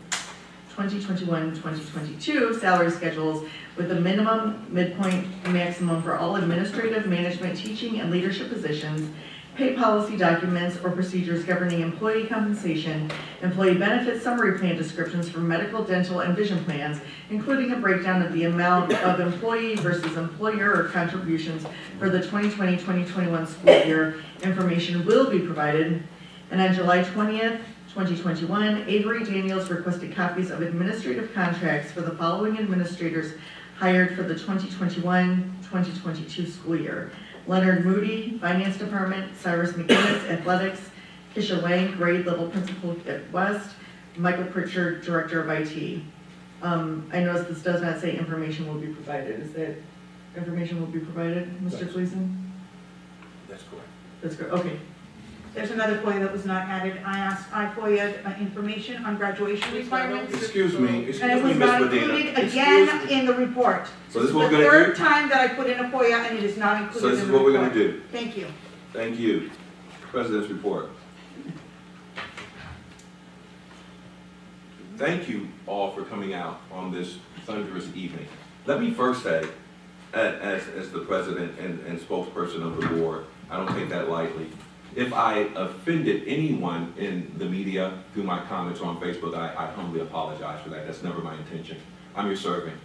2021, 2022 salary schedules with a minimum, midpoint, maximum for all administrative, management, teaching, and leadership positions, pay policy documents or procedures governing employee compensation, employee benefit summary plan descriptions for medical, dental, and vision plans, including a breakdown of the amount of employee versus employer contributions for the 2020-2021 school year. Information will be provided. And on July 20th, 2021, Avery Daniels requested copies of administrative contracts for the following administrators hired for the 2021-2022 school year. Leonard Moody, Finance Department, Cyrus McGinnis, <coughs> Athletics, Kisha Wang, grade level principal at West, Michael Pritchard, Director of IT. Um, I notice this does not say information will be provided. Is that, information will be provided, Mr. Gleason? That's correct. That's correct, okay. There's another FOIA that was not added. I asked, I FOIA'd uh, information on graduation requirements. Excuse me, And it me, was Ms. not Medina. included Excuse again me. in the report. So this is what the we're gonna third do? time that I put in a FOIA and it is not included So in this the is report. what we're gonna do. Thank you. Thank you. President's report. Thank you all for coming out on this thunderous evening. Let me first say, a- as, as the president and, and spokesperson of the board, I don't take that lightly. If I offended anyone in the media through my comments on Facebook, I, I humbly apologize for that. That's never my intention. I'm your servant.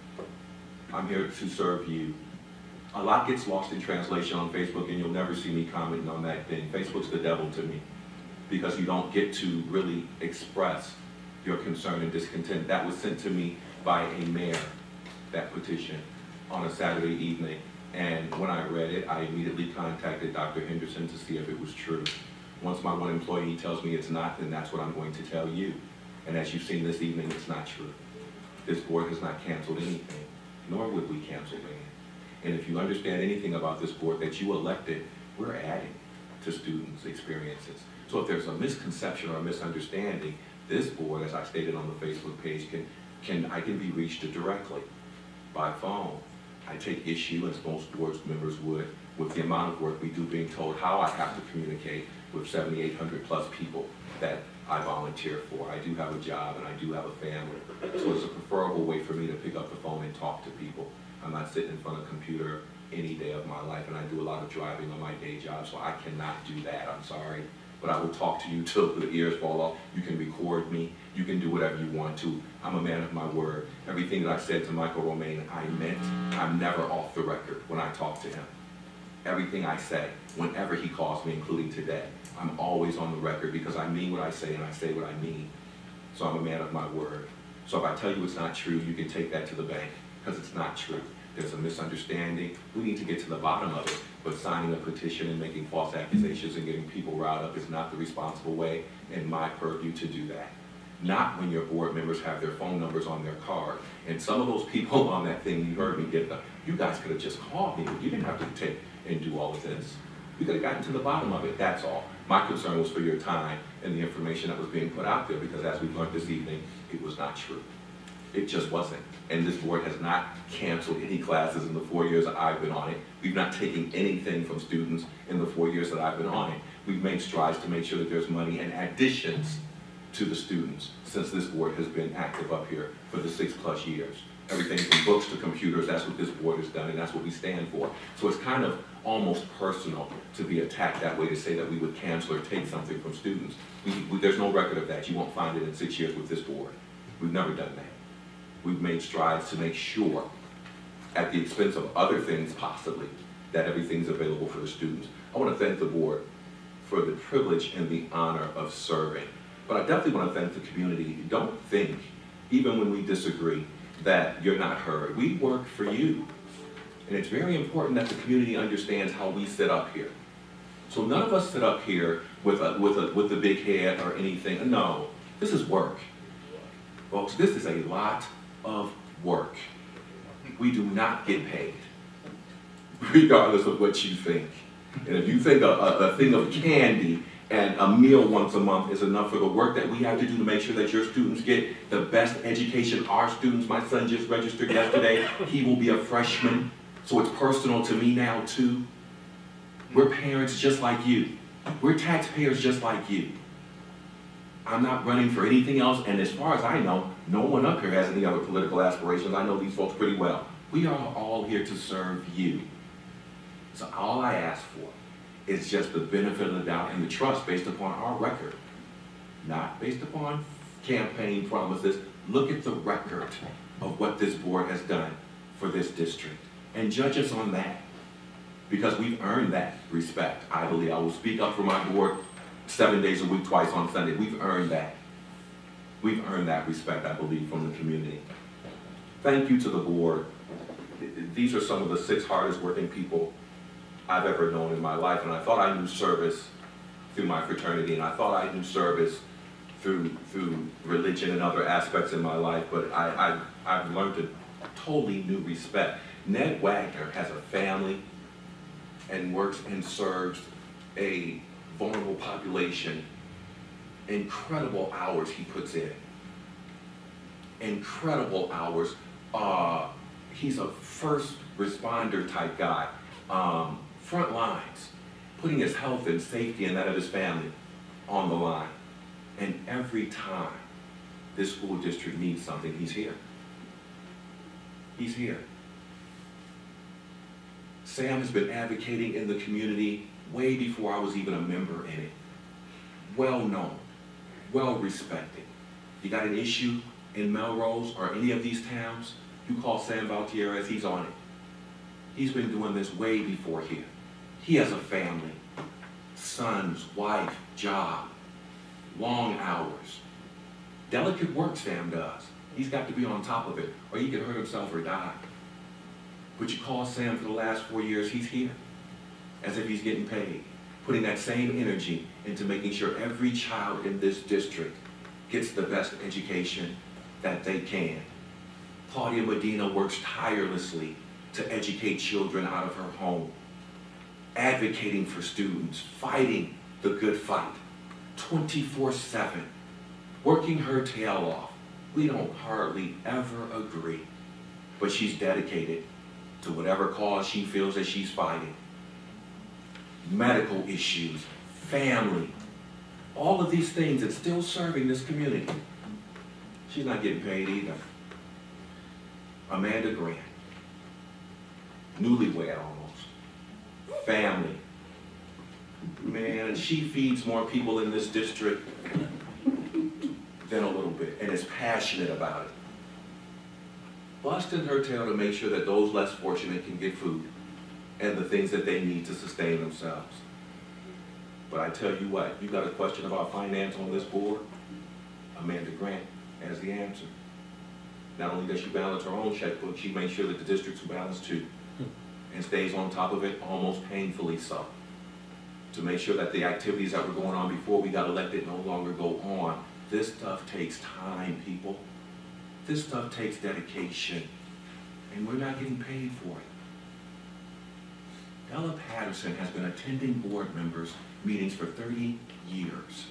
I'm here to serve you. A lot gets lost in translation on Facebook, and you'll never see me commenting on that thing. Facebook's the devil to me, because you don't get to really express your concern and discontent. That was sent to me by a mayor, that petition, on a Saturday evening. And when I read it, I immediately contacted Dr. Henderson to see if it was true. Once my one employee tells me it's not, then that's what I'm going to tell you. And as you've seen this evening, it's not true. This board has not canceled anything, nor would we cancel anything. And if you understand anything about this board that you elected, we're adding to students' experiences. So if there's a misconception or a misunderstanding, this board, as I stated on the Facebook page, can, can, I can be reached directly by phone. I take issue, as most board members would, with the amount of work we do being told how I have to communicate with 7,800 plus people that I volunteer for. I do have a job and I do have a family. So it's a preferable way for me to pick up the phone and talk to people. I'm not sitting in front of a computer any day of my life, and I do a lot of driving on my day job, so I cannot do that, I'm sorry. But I will talk to you till the ears fall off. You can record me, you can do whatever you want to. I'm a man of my word. Everything that I said to Michael Romaine, I meant. I'm never off the record when I talk to him. Everything I say, whenever he calls me, including today, I'm always on the record because I mean what I say and I say what I mean. So I'm a man of my word. So if I tell you it's not true, you can take that to the bank because it's not true. There's a misunderstanding. We need to get to the bottom of it. But signing a petition and making false accusations and getting people riled up is not the responsible way in my purview to do that. Not when your board members have their phone numbers on their card. And some of those people <laughs> on that thing, you heard me get them. You guys could have just called me. You didn't have to take and do all of this. You could have gotten to the bottom of it, that's all. My concern was for your time and the information that was being put out there because as we learned this evening, it was not true. It just wasn't. And this board has not canceled any classes in the four years that I've been on it. We've not taken anything from students in the four years that I've been on it. We've made strides to make sure that there's money and additions to the students since this board has been active up here for the six plus years. everything from books to computers, that's what this board has done, and that's what we stand for. So it's kind of almost personal to be attacked that way, to say that we would cancel or take something from students. We, we, there's no record of that, you won't find it in six years with this board. We've never done that. We've made strides to make sure, at the expense of other things possibly, that everything's available for the students. I want to thank the board for the privilege and the honor of serving. But I definitely want to thank the community. Don't think, even when we disagree, that you're not heard. We work for you. And it's very important that the community understands how we sit up here. So none of us sit up here with a, with a, with a big head or anything. No, this is work. Folks, this is a lot of work. We do not get paid, <laughs> regardless of what you think. And if you think a, a, a thing of candy and a meal once a month is enough for the work that we have to do to make sure that your students get the best education, our students, my son just registered yesterday, he will be a freshman, so it's personal to me now too. We're parents just like you. We're taxpayers just like you. I'm not running for anything else, and as far as I know, no one up here has any other political aspirations. I know these folks pretty well. We are all here to serve you. So all I ask for is just the benefit of the doubt and the trust based upon our record, not based upon campaign promises. Look at the record of what this board has done for this district and judge us on that because we've earned that respect. I believe I will speak up for my board seven days a week, twice on Sunday. We've earned that. We've earned that respect, I believe, from the community. Thank you to the board. These are some of the six hardest working people I've ever known in my life, and I thought I knew service through my fraternity, and I thought I knew service through through religion and other aspects in my life, but I, I, I've learned a totally new respect. Ned Wagner has a family and works and serves a vulnerable population. Incredible hours he puts in. Incredible hours. Uh, he's a first responder type guy. Um, front lines, putting his health and safety and that of his family on the line. And every time this school district needs something, he's here. He's here. Sam has been advocating in the community way before I was even a member in it. Well known, well respected. You got an issue in Melrose or any of these towns, you call Sam Valtierrez, he's on it. He's been doing this way before here. He has a family, sons, wife, job, long hours. Delicate work Sam does. He's got to be on top of it, or he could hurt himself or die. But you call Sam for the last four years, he's here, as if he's getting paid, putting that same energy into making sure every child in this district gets the best education that they can. Claudia Medina works tirelessly to educate children out of her home, advocating for students, fighting the good fight, 24-7, working her tail off. We don't hardly ever agree, but she's dedicated to whatever cause she feels that she's fighting. Medical issues, family, all of these things and still serving this community. She's not getting paid either. Amanda Grant, newlywed almost, family. Man, she feeds more people in this district than a little bit and is passionate about it. Busting her tail to make sure that those less fortunate can get food and the things that they need to sustain themselves. But I tell you what, you got a question about finance on this board, Amanda Grant has the answer. Not only does she balance her own checkbook, she makes sure that the district's balanced too, and stays on top of it almost painfully so, to make sure that the activities that were going on before we got elected no longer go on. This stuff takes time, people. This stuff takes dedication, and we're not getting paid for it. Ella Patterson has been attending board members' meetings for 30 years.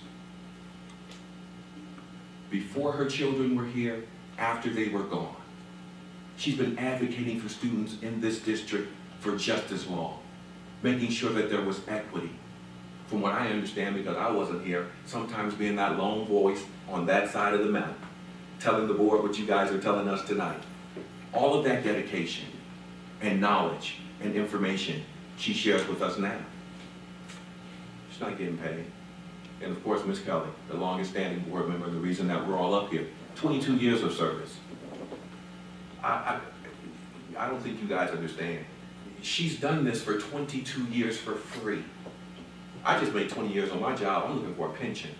Before her children were here, after they were gone. She's been advocating for students in this district for just as long, making sure that there was equity. From what I understand, because I wasn't here, sometimes being that lone voice on that side of the map, telling the board what you guys are telling us tonight. all of that dedication and knowledge and information she shares with us now. She's not getting paid. And of course, Ms. Kelly, the longest standing board member, the reason that we're all up here, twenty-two years of service. I, I, I don't think you guys understand. She's done this for twenty-two years for free. I just made twenty years on my job, I'm looking for a pension.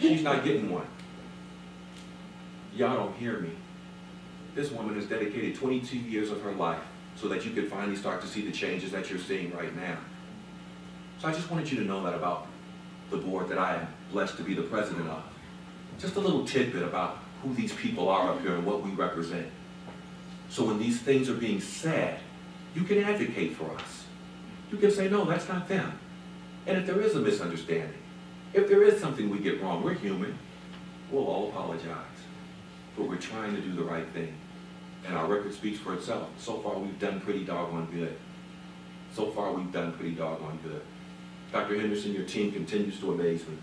She's not getting one. Y'all don't hear me. This woman has dedicated twenty-two years of her life so that you could finally start to see the changes that you're seeing right now. So I just wanted you to know that about the board that I am blessed to be the president of. Just a little tidbit about who these people are up here and what we represent. So when these things are being said, you can advocate for us. You can say, no, that's not them. And if there is a misunderstanding, if there is something we get wrong, we're human, we'll all apologize. But we're trying to do the right thing. And our record speaks for itself. So far, we've done pretty doggone good. So far, we've done pretty doggone good. Dr. Henderson, your team continues to amaze me.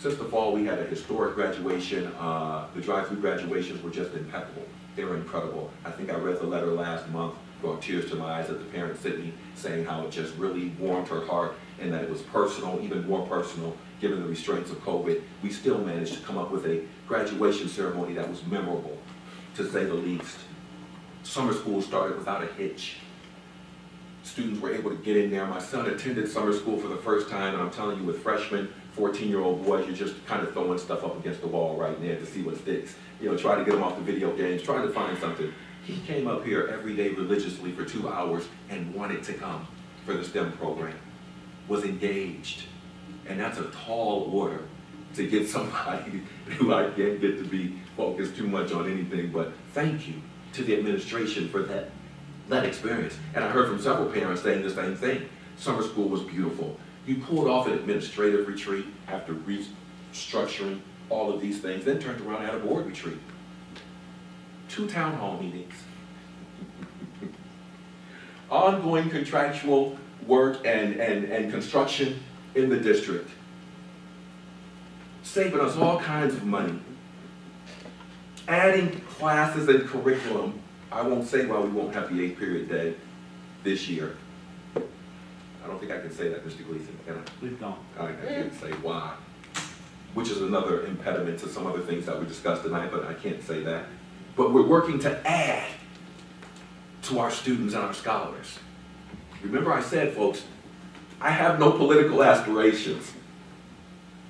Since the fall, we had a historic graduation. Uh, the drive-through graduations were just impeccable. They were incredible. I think I read the letter last month, brought tears to my eyes that the parent me, saying how it just really warmed her heart and that it was personal, even more personal, given the restraints of COVID. We still managed to come up with a graduation ceremony that was memorable, to say the least. Summer school started without a hitch students were able to get in there. My son attended summer school for the first time, and I'm telling you, with freshmen, 14-year-old boys, you're just kind of throwing stuff up against the wall right there to see what sticks. You know, try to get them off the video games, trying to find something. He came up here every day religiously for two hours and wanted to come for the STEM program, was engaged. And that's a tall order to get <laughs> somebody who I can't get to be focused too much on anything, but thank you to the administration for that that experience. And I heard from several parents saying the same thing. Summer school was beautiful. You pulled off an administrative retreat after restructuring all of these things, then turned around and had a board retreat. Two town hall meetings. Ongoing contractual work and, and, and construction in the district. Saving us all kinds of money. Adding classes and curriculum I won't say why we won't have the eighth period day this year. I don't think I can say that, Mr. Gleason, can I? Please don't. I, I can't say why, which is another impediment to some other things that we discussed tonight, but I can't say that. But we're working to add to our students and our scholars. Remember I said, folks, I have no political aspirations.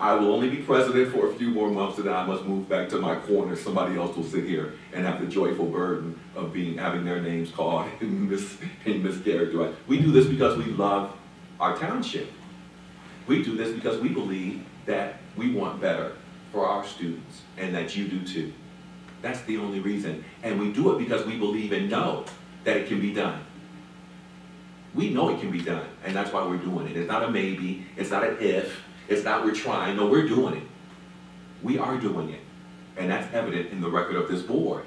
I will only be president for a few more months and then I must move back to my corner. Somebody else will sit here and have the joyful burden of being having their names called <laughs> in mis in mischaracterized. We do this because we love our township. We do this because we believe that we want better for our students and that you do too. That's the only reason. And we do it because we believe and know that it can be done. We know it can be done, and that's why we're doing it. It's not a maybe, it's not an if, it's not we're trying, no, we're doing it. We are doing it. And that's evident in the record of this board.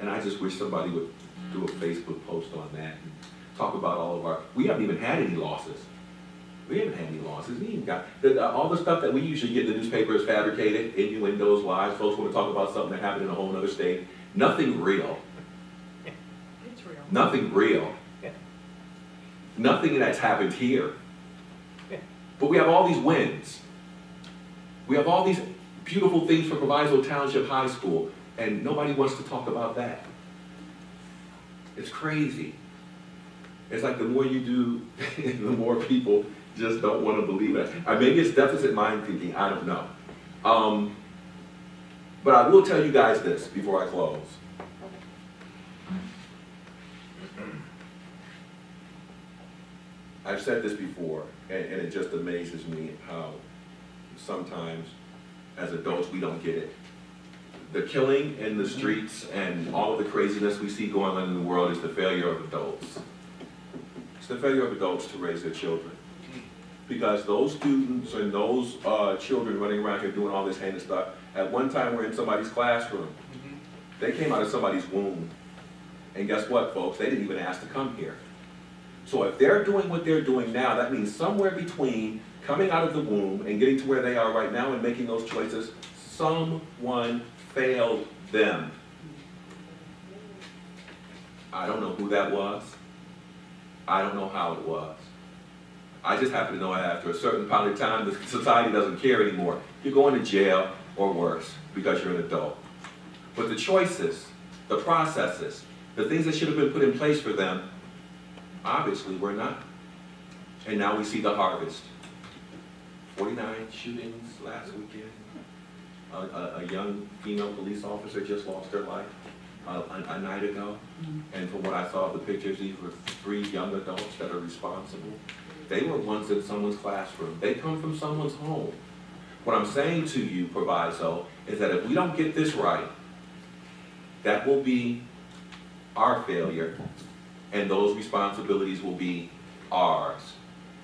And I just wish somebody would do a Facebook post on that talk about all of our, we haven't even had any losses. We haven't had any losses. We even got, the, all the stuff that we usually get in the newspaper is fabricated, innuendos, lies. Folks want to talk about something that happened in a whole other state. Nothing real. It's real. Nothing real. Nothing that's happened here. But we have all these wins. We have all these beautiful things for Proviso Township High School, and nobody wants to talk about that. It's crazy. It's like the more you do, <laughs> the more people just don't want to believe it. Uh, maybe it's deficit mind thinking, I don't know. Um, but I will tell you guys this before I close. I've said this before, and, and it just amazes me how sometimes as adults we don't get it. The killing in the streets and all of the craziness we see going on in the world is the failure of adults. It's the failure of adults to raise their children. Because those students and those uh, children running around here doing all this heinous stuff, at one time were in somebody's classroom. They came out of somebody's womb. And guess what, folks? They didn't even ask to come here. So if they're doing what they're doing now, that means somewhere between coming out of the womb and getting to where they are right now and making those choices, someone failed them. I don't know who that was. I don't know how it was. I just happen to know after a certain amount of time, the society doesn't care anymore. You're going to jail or worse because you're an adult. But the choices, the processes, the things that should have been put in place for them, obviously were not. And now we see the harvest. 49 shootings last weekend. A, a, a young female police officer just lost her life a, a night ago. Mm-hmm. And from what I saw of the pictures, these were three young adults that are responsible. They were once in someone's classroom. They come from someone's home. What I'm saying to you, Proviso, is that if we don't get this right, that will be our failure, and those responsibilities will be ours.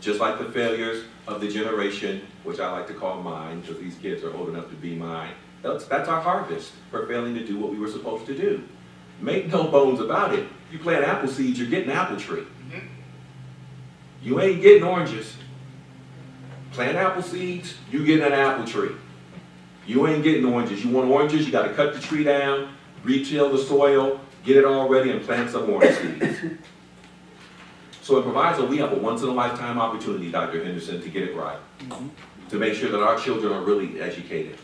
Just like the failures of the generation, which I like to call mine, because these kids are old enough to be mine. That's, that's our harvest for failing to do what we were supposed to do. Make no bones about it. You plant apple seeds, you're getting apple tree. Mm-hmm. You ain't getting oranges. Plant apple seeds, you get an apple tree. You ain't getting oranges. You want oranges, you gotta cut the tree down, retail the soil, get it all ready, and plant some orange seeds. So in Proviso, we have a once-in-a-lifetime opportunity, Dr. Henderson, to get it right. Mm-hmm. To make sure that our children are really educated.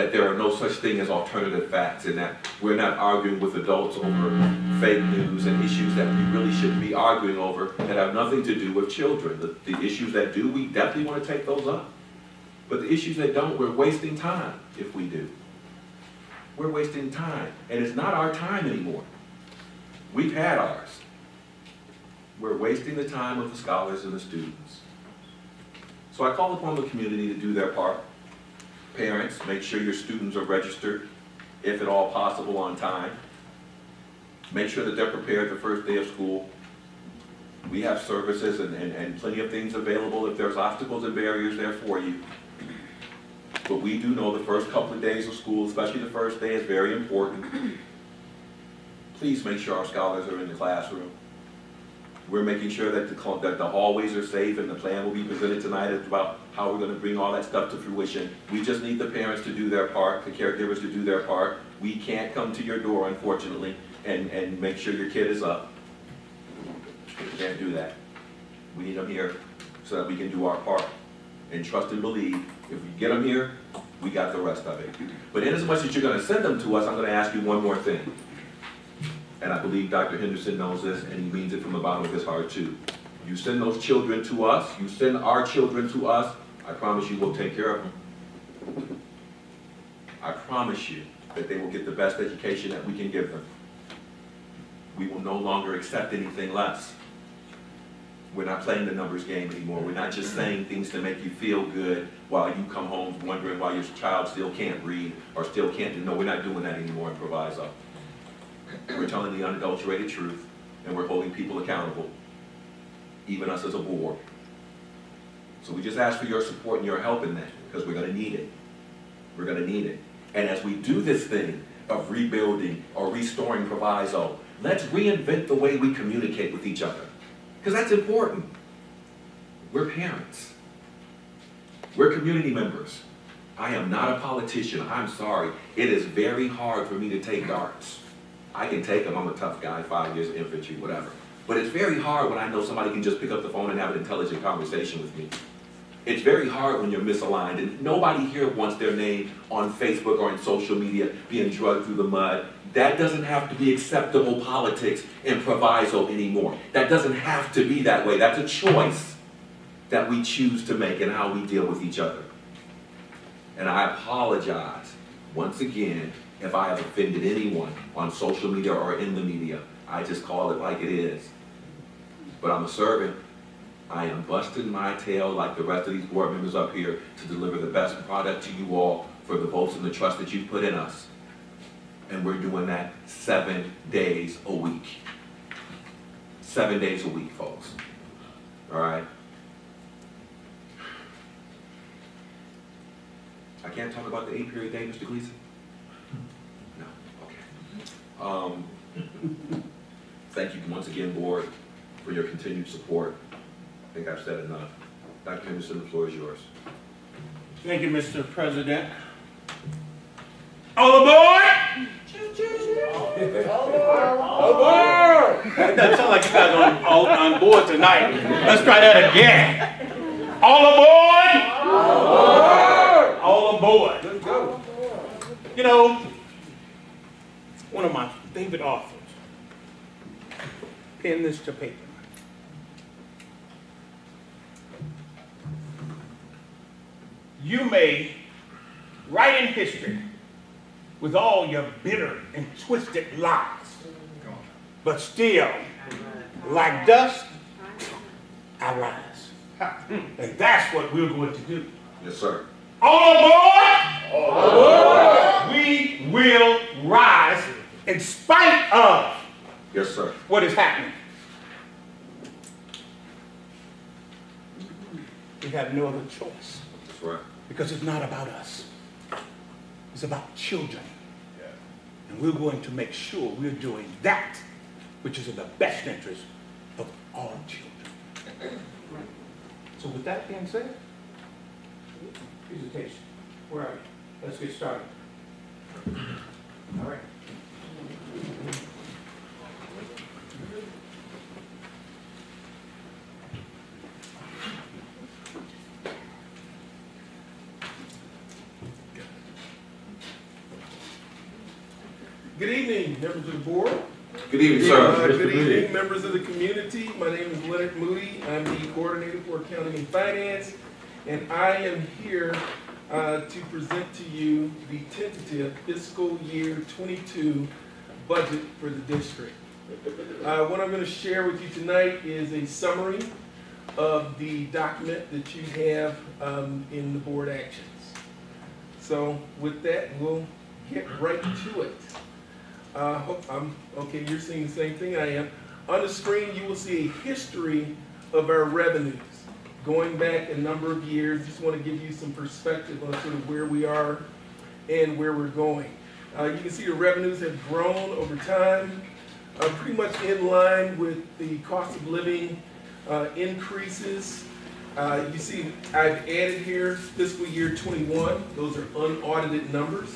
That there are no such thing as alternative facts, and that we're not arguing with adults over mm-hmm. fake news and issues that we really shouldn't be arguing over that have nothing to do with children. The, the issues that do, we definitely want to take those up. But the issues that don't, we're wasting time if we do. We're wasting time, and it's not our time anymore. We've had ours. We're wasting the time of the scholars and the students. So I call upon the community to do their part. Parents, make sure your students are registered, if at all possible, on time. Make sure that they're prepared the first day of school. We have services and, and, and plenty of things available if there's obstacles and barriers there for you. But we do know the first couple of days of school, especially the first day, is very important. Please make sure our scholars are in the classroom. We're making sure that the, that the hallways are safe and the plan will be presented tonight about how we're gonna bring all that stuff to fruition. We just need the parents to do their part, the caregivers to do their part. We can't come to your door, unfortunately, and, and make sure your kid is up. We can't do that. We need them here so that we can do our part. And trust and believe, if we get them here, we got the rest of it. But in as much as you're gonna send them to us, I'm gonna ask you one more thing. And I believe Dr. Henderson knows this, and he means it from the bottom of his heart too. You send those children to us, you send our children to us, I promise you we'll take care of them. I promise you that they will get the best education that we can give them. We will no longer accept anything less. We're not playing the numbers game anymore. We're not just saying things to make you feel good while you come home wondering why your child still can't read or still can't do. No, we're not doing that anymore in Proviso. We're telling the unadulterated truth, and we're holding people accountable, even us as a board. So we just ask for your support and your help in that, because we're gonna need it. We're gonna need it. And as we do this thing of rebuilding or restoring Proviso, let's reinvent the way we communicate with each other, because that's important. We're parents. We're community members. I am not a politician, I'm sorry. It is very hard for me to take darts. I can take them, I'm a tough guy, five years infantry, whatever. But it's very hard when I know somebody can just pick up the phone and have an intelligent conversation with me. It's very hard when you're misaligned, and nobody here wants their name on Facebook or in social media being drugged through the mud. That doesn't have to be acceptable politics in proviso anymore. That doesn't have to be that way. That's a choice that we choose to make in how we deal with each other. And I apologize once again if I have offended anyone on social media or in the media. I just call it like it is. But I'm a servant. I am busting my tail like the rest of these board members up here to deliver the best product to you all for the votes and the trust that you've put in us. And we're doing that seven days a week. Seven days a week, folks. All right? I can't talk about the eight period day, Mr. Gleason? No, okay. Um, thank you once again, board, for your continued support. I think I've said enough. Dr. Henderson, the floor is yours. Thank you, Mr. President. All aboard! All aboard! That doesn't sound like you guys are on, all on board tonight. Let's try that again. All aboard! All aboard? All aboard. Let's go. You know, one of my favorite authors pen this to paper. You may write in history with all your bitter and twisted lies, but still, like dust, I rise. Hmm. And that's what we're going to do. Yes, sir. All aboard! All aboard! We will rise in spite of Yes, sir. what is happening. We have no other choice That's right. because it's not about us. It's about children. And we're going to make sure we're doing that which is in the best interest of all children. So with that being said, presentation, where are you? Let's get started. All right. Good evening, members of the board. Good evening, sir. Uh, Good evening, members of the community. My name is Leonard Moody. I'm the coordinator for accounting and finance, and I am here uh, to present to you the tentative fiscal year 22 budget for the district. Uh, What I'm going to share with you tonight is a summary of the document that you have um, in the board actions. So with that, we'll get right to it. Uh, I'm, okay, you're seeing the same thing I am. On the screen, you will see a history of our revenues going back a number of years. Just want to give you some perspective on sort of where we are and where we're going. Uh, you can see the revenues have grown over time, uh, pretty much in line with the cost of living uh, increases. Uh, you see, I've added here fiscal year 21. Those are unaudited numbers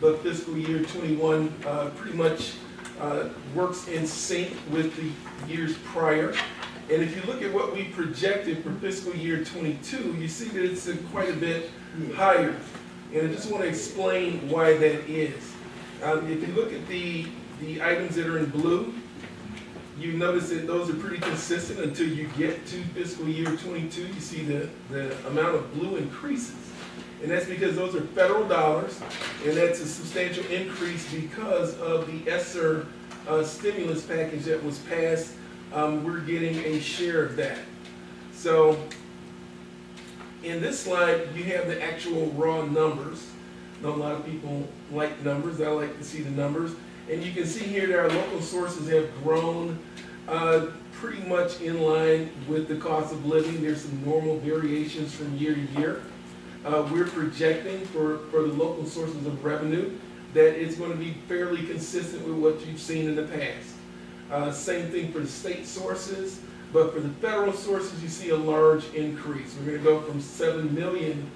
but fiscal year 21 uh, pretty much uh, works in sync with the years prior. And if you look at what we projected for fiscal year 22, you see that it's quite a bit higher. And I just want to explain why that is. Um, if you look at the, the items that are in blue, you notice that those are pretty consistent until you get to fiscal year 22. You see the, the amount of blue increases. And that's because those are federal dollars, and that's a substantial increase because of the ESSER uh, stimulus package that was passed. Um, we're getting a share of that. So in this slide, you have the actual raw numbers. Not a lot of people like numbers. I like to see the numbers. And you can see here that our local sources have grown uh, pretty much in line with the cost of living. There's some normal variations from year to year. Uh, we're projecting for, for the local sources of revenue that it's going to be fairly consistent with what you've seen in the past. Uh, same thing for the state sources, but for the federal sources, you see a large increase. We're going to go from 7 million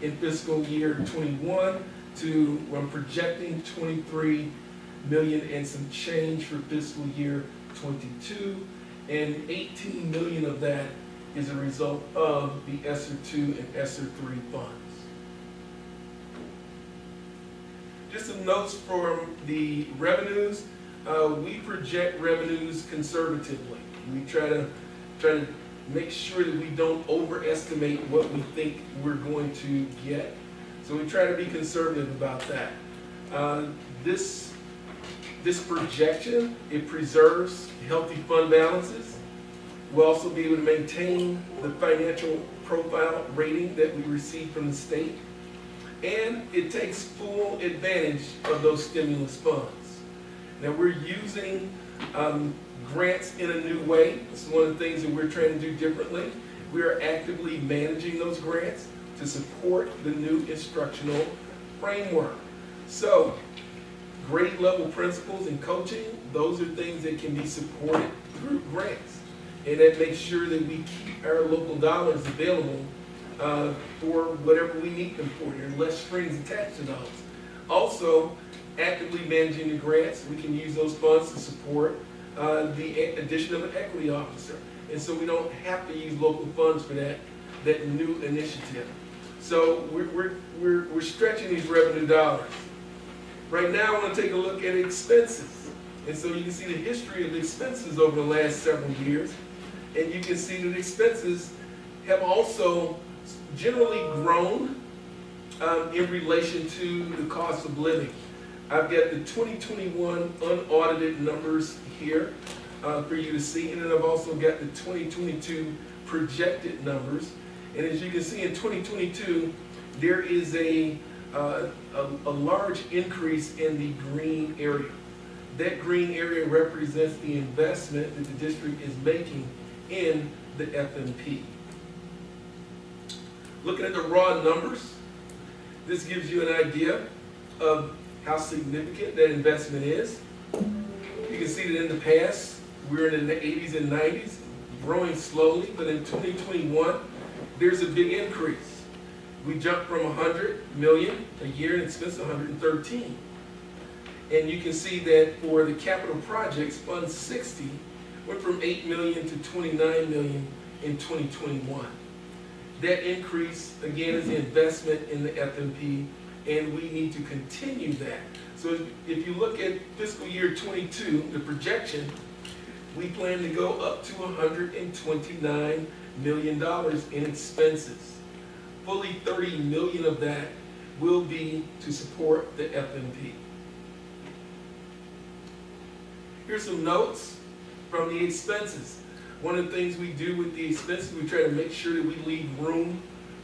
in fiscal year 21 to, I'm projecting 23 million and some change for fiscal year 22, and 18 million of that is a result of the ESSER 2 and ESSER 3 funds. Just some notes from the revenues. Uh, we project revenues conservatively. We try to try to make sure that we don't overestimate what we think we're going to get. So we try to be conservative about that. Uh, this this projection it preserves healthy fund balances. We'll also be able to maintain the financial profile rating that we receive from the state. And it takes full advantage of those stimulus funds. Now we're using um, grants in a new way. Is one of the things that we're trying to do differently. We are actively managing those grants to support the new instructional framework. So, grade level principals and coaching, those are things that can be supported through grants. And that makes sure that we keep our local dollars available uh, for whatever we need them for. There are less strings attached to those. Also, actively managing the grants, we can use those funds to support uh, the addition of an equity officer. And so we don't have to use local funds for that, that new initiative. So we're, we're, we're, we're stretching these revenue dollars. Right now, I want to take a look at expenses. And so you can see the history of the expenses over the last several years. And you can see that expenses have also generally grown um, in relation to the cost of living. I've got the 2021 unaudited numbers here uh, for you to see, and then I've also got the 2022 projected numbers. And as you can see in 2022, there is a, uh, a, a large increase in the green area. That green area represents the investment that the district is making in the FMP. Looking at the raw numbers, this gives you an idea of how significant that investment is. You can see that in the past, we were in the 80s and 90s, growing slowly, but in 2021, there's a big increase. We jumped from 100 million a year in expense to 113. And you can see that for the capital projects, Fund 60 went from 8 million to 29 million in 2021. That increase, again, is the investment in the FMP, and we need to continue that. So if- you look at fiscal year 22, the projection, we plan to go up to 129 million dollars in expenses. Fully 30 million of that will be to support the FMP. Here's some notes from the expenses. One of the things we do with the expenses, we try to make sure that we leave room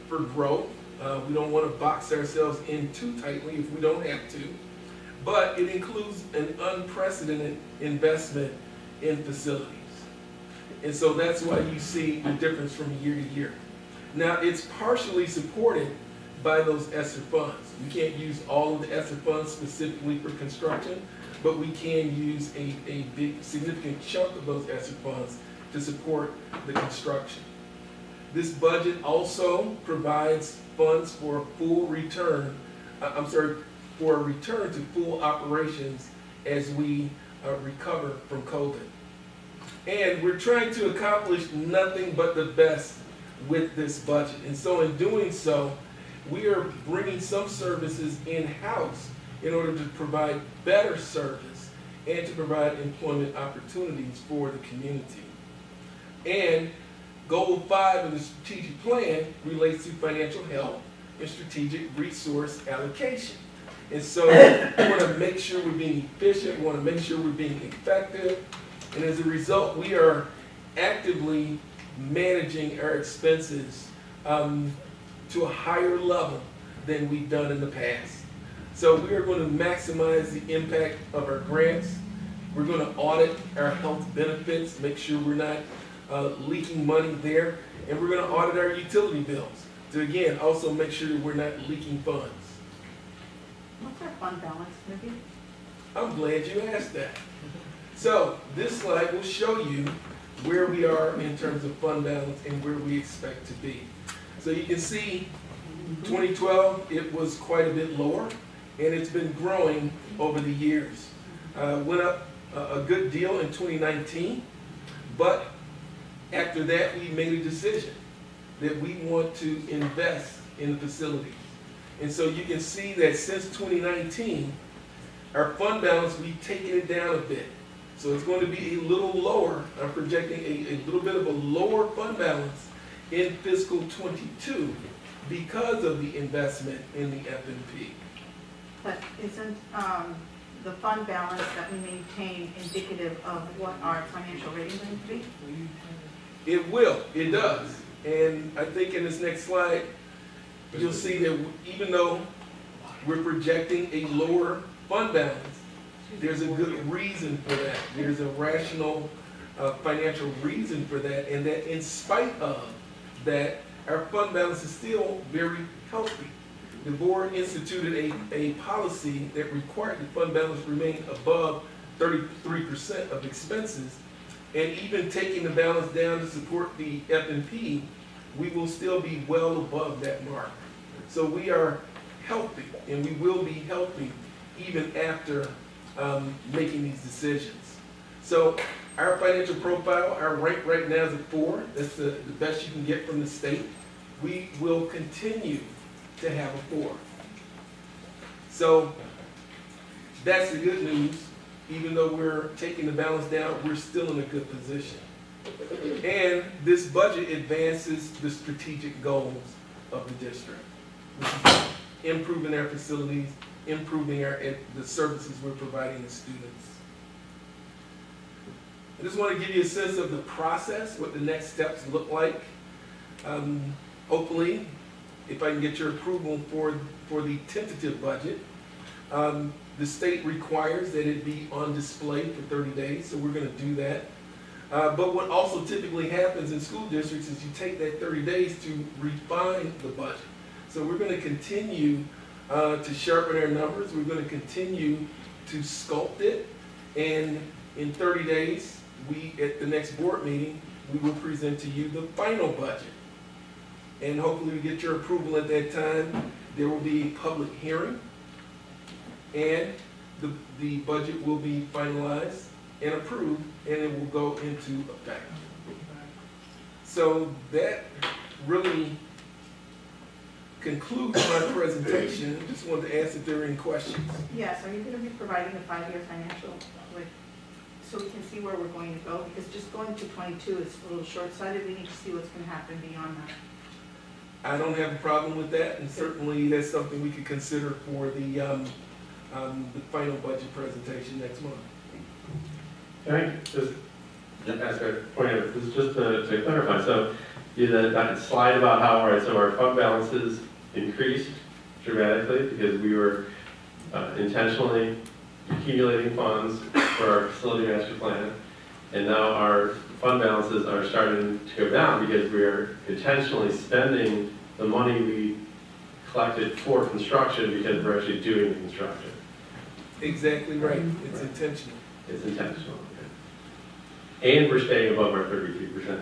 for growth. Uh, we don't want to box ourselves in too tightly if we don't have to. But it includes an unprecedented investment in facilities. And so that's why you see the difference from year to year. Now, it's partially supported by those ESSER funds. We can't use all of the ESSER funds specifically for construction, but we can use a, a big, significant chunk of those ESSER funds to support the construction. This budget also provides funds for a full return, uh, I'm sorry, for a return to full operations as we uh, recover from COVID. And we're trying to accomplish nothing but the best with this budget. And so in doing so, we are bringing some services in-house in order to provide better service and to provide employment opportunities for the community. And goal five of the strategic plan relates to financial health and strategic resource allocation. And so we want to make sure we're being efficient, we want to make sure we're being effective, and as a result, we are actively managing our expenses um, to a higher level than we've done in the past. So we are going to maximize the impact of our grants. We're going to audit our health benefits, make sure we're not uh, leaking money there, and we're going to audit our utility bills to again also make sure that we're not leaking funds. What's our fund balance, Nikki? I'm glad you asked that. So this slide will show you where we are in terms of fund balance and where we expect to be. So you can see 2012, it was quite a bit lower and it's been growing over the years. Uh, went up a, a good deal in 2019, but after that, we made a decision that we want to invest in the facilities. And so you can see that since 2019, our fund balance, we've taken it down a bit. So it's going to be a little lower. I'm projecting a, a little bit of a lower fund balance in fiscal 22 because of the investment in the FMP. But isn't, um, the fund balance that we maintain indicative of what our financial rating to be? It will, it does. And I think in this next slide, you'll see that even though we're projecting a lower fund balance, there's a good reason for that. There's a rational uh, financial reason for that, and that in spite of that, our fund balance is still very healthy. The board instituted a, a policy that required the fund balance remain above 33% of expenses. And even taking the balance down to support the FMP, we will still be well above that mark. So we are healthy, and we will be healthy even after um, making these decisions. So our financial profile, our rank right now is a four. That's the, the best you can get from the state. We will continue to have a four. So that's the good news. Even though we're taking the balance down, we're still in a good position. And this budget advances the strategic goals of the district, improving our facilities, improving our, the services we're providing to students. I just want to give you a sense of the process, what the next steps look like. Um, hopefully, if I can get your approval for, for the tentative budget, um, the state requires that it be on display for 30 days, so we're going to do that. Uh, but what also typically happens in school districts is you take that 30 days to refine the budget. So we're going to continue uh, to sharpen our numbers. We're going to continue to sculpt it. And in 30 days, we, at the next board meeting, we will present to you the final budget. And hopefully we get your approval at that time. There will be a public hearing. And the, the budget will be finalized and approved, and it will go into effect. So that really concludes my presentation. I Just wanted to ask if there are any questions. Yes, are you gonna be providing a five-year financial, like, so we can see where we're going to go? Because just going to twenty-two is a little short-sighted, we need to see what's gonna happen beyond that. I don't have a problem with that, and certainly that's something we could consider for the, um, um, the final budget presentation next month. Can I just ask a point of, this is just to, to clarify, so you that, that slide about how, right, so our fund balances increased dramatically because we were uh, intentionally accumulating funds for our facility master plan. And now our fund balances are starting to go down because we are intentionally spending the money we collected for construction because we're actually doing the construction. Exactly right, it's intentional. It's intentional. okay. And we're staying above our thirty-three percent.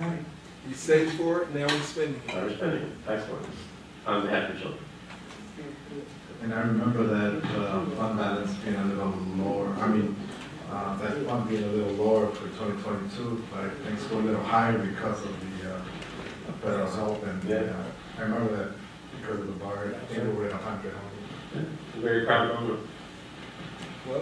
Right. You saved for it, now we're spending it. Now we're spending it, excellent, on behalf of children. And I remember that uh, fund balance being a little lower, I mean, uh, that fund being a little lower for 2022, but I think it's going a little higher because of the uh, federal help and, uh, I remember that because of the bar, I think we were at 100. Very proud moment.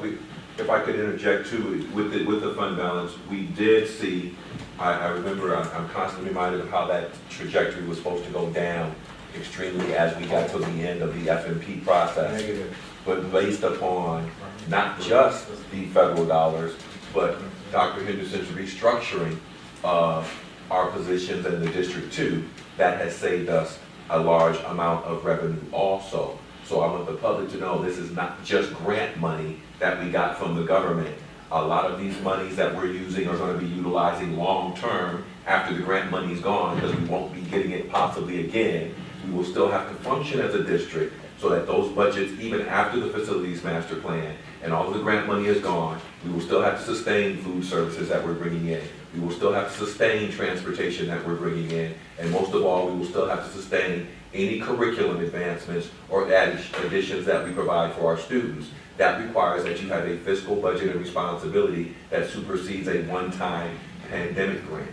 We- If I could interject too, with the, with the fund balance, we did see, I, I remember, I'm I'm constantly reminded of how that trajectory was supposed to go down extremely as we got to the end of the FMP process. Negative. But based upon not just the federal dollars, but Dr. Henderson's restructuring of our positions in the District Two, that has saved us a large amount of revenue also. So I want the public to know this is not just grant money that we got from the government. A lot of these monies that we're using are gonna be utilizing long-term after the grant money is gone, because we won't be getting it possibly again. We will still have to function as a district, so that those budgets, even after the facilities master plan and all of the grant money is gone, we will still have to sustain food services that we're bringing in. We will still have to sustain transportation that we're bringing in. And most of all, we will still have to sustain any curriculum advancements or additions that we provide for our students. That requires that you have a fiscal budget and responsibility that supersedes a one-time pandemic grant.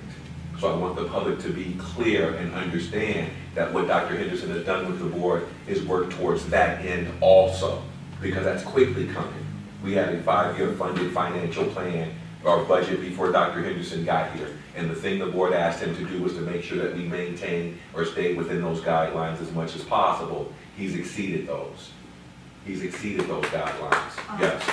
So I want the public to be clear and understand that what Dr. Henderson has done with the board is work towards that end also, because that's quickly coming. We had a five-year funded financial plan, our budget before Dr. Henderson got here. And the thing the board asked him to do was to make sure that we maintain or stay within those guidelines as much as possible. He's exceeded those. He's exceeded those guidelines, uh-huh. yes.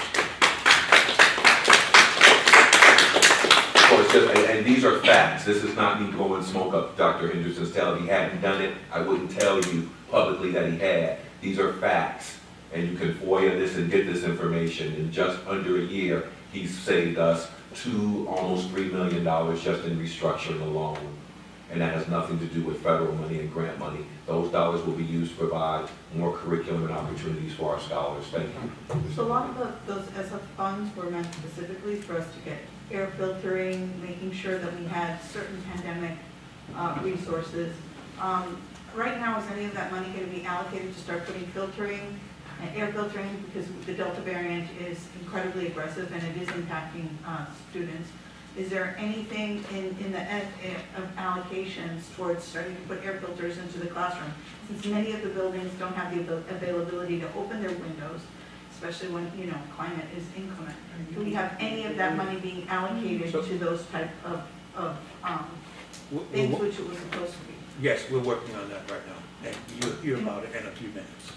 So it's just, and, and these are facts. This is not me blowing smoke up Dr. Henderson's tail. If he hadn't done it, I wouldn't tell you publicly that he had. These are facts. And you can FOIA this and get this information. In just under a year, he's saved us two, almost three million dollars just in restructuring alone. And that has nothing to do with federal money and grant money. Those dollars will be used to provide more curriculum and opportunities for our scholars. Thank you. So a lot of the- those ESSER funds were meant specifically for us to get air filtering, making sure that we had certain pandemic uh, resources. Um, Right now, is any of that money going to be allocated to start putting filtering air filtering, because the Delta variant is incredibly aggressive and it is impacting uh, students. Is there anything in, in the ed- eh, of allocations towards starting to put air filters into the classroom? Since many of the buildings don't have the avail- availability to open their windows, especially when, you know, climate is inclement. Do we have any of that money being allocated to those type of, of, um, things which it was supposed to be? Yes, we're working on that right now, and you'll hear about it in a few minutes.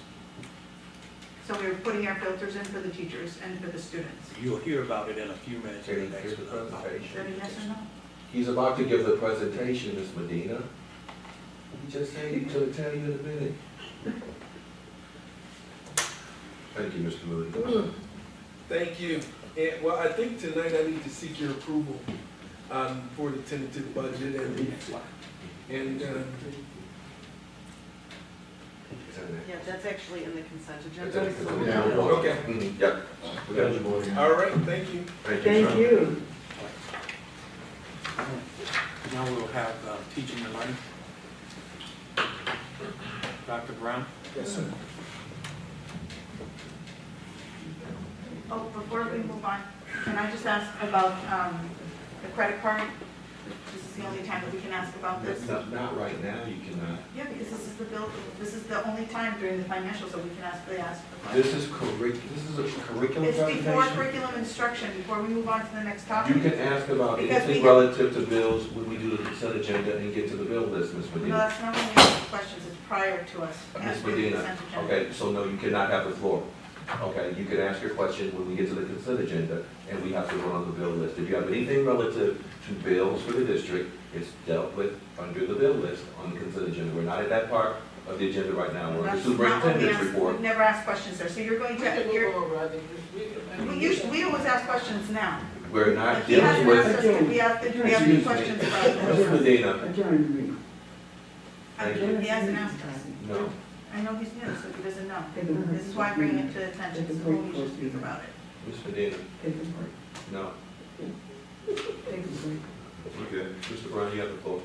So we're putting air filters in for the teachers and for the students? You'll hear about it in a few minutes in the next. Is that a yes or no? He's about to give the presentation, Ms. Medina. He just said he's gonna tell you in a minute. Thank you, Mr. Moody. Thank you. And, well, I think tonight I need to seek your approval, um, for the tentative budget and, the flight. and, Yeah, that's actually in the consent That's agenda. the Yeah, consent agenda. okay. Mhm, Yep. We got you. all right, thank you. Thank you, sir. Thank you. Now we'll have uh, teaching and learning. Dr. Brown? Yes, sir. Oh, before we move on, can I just ask about, um, the credit card? This is the only time that we can ask about this? Not, not right now, you cannot. Yeah, because this is the bill, this is the only time during the financials that we can ask, they ask for questions. This is curric, this is a curriculum It's before presentation. curriculum instruction, before we move on to the next topic. You can ask about Because we anything have- relative to bills when we do the consent agenda and get to the bill list, Ms. No, Medina. that's not when we ask questions, it's prior to us Ms. asking the Medina, consent agenda. okay, so no, you cannot have the floor. Okay, you can ask your question when we get to the consent agenda, and we have to run on the bill list. If you have anything relative to bills for the district, it's dealt with under the bill list on the consent agenda. We're not at that part of the agenda right now, we're on the That's not what we superintendent's ask, report. we've never asked questions there, so you're going We can to, you're, over, think, we, we mean, usually, we always ask questions now. We're not If he dealing hasn't with. us, if we have, if we have any questions about it. Ms. Medina, Adjourn the meeting. Thank. He hasn't asked us. no. I know he's new, so he doesn't know. This is why I bring it to attention, so we should speak about it. Ms. Medina, Take a break. no. Take a break. Okay, Mr. Brown, you have the floor.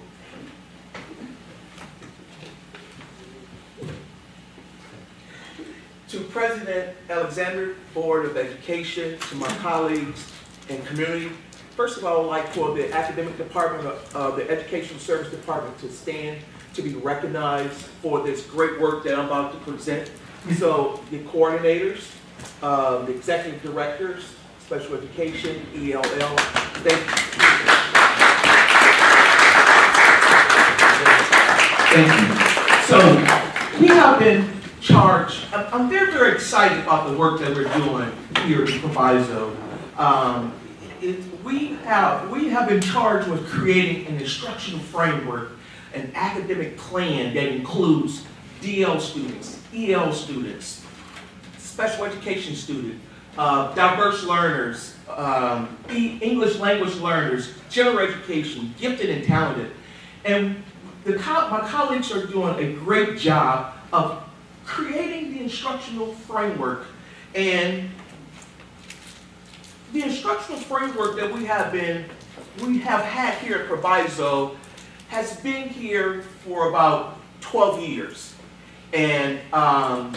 To President Alexander, Board of Education, to my colleagues and community, first of all, I'd like for the academic department of, of the Educational Service Department to stand to be recognized for this great work that I'm about to present. So the coordinators, uh, the executive directors, special education, ELL, thank you. Thank you. So, we have been charged, I'm, I'm very, very excited about the work that we're doing here at Proviso. Um, it, we have, we have been charged with creating an instructional framework, an academic plan that includes DL students, EL students, special education students, uh, diverse learners, um, English language learners, general education, gifted and talented. And the co- my colleagues are doing a great job of creating the instructional framework. And the instructional framework that we have been, we have had here at Proviso has been here for about 12 years. And um,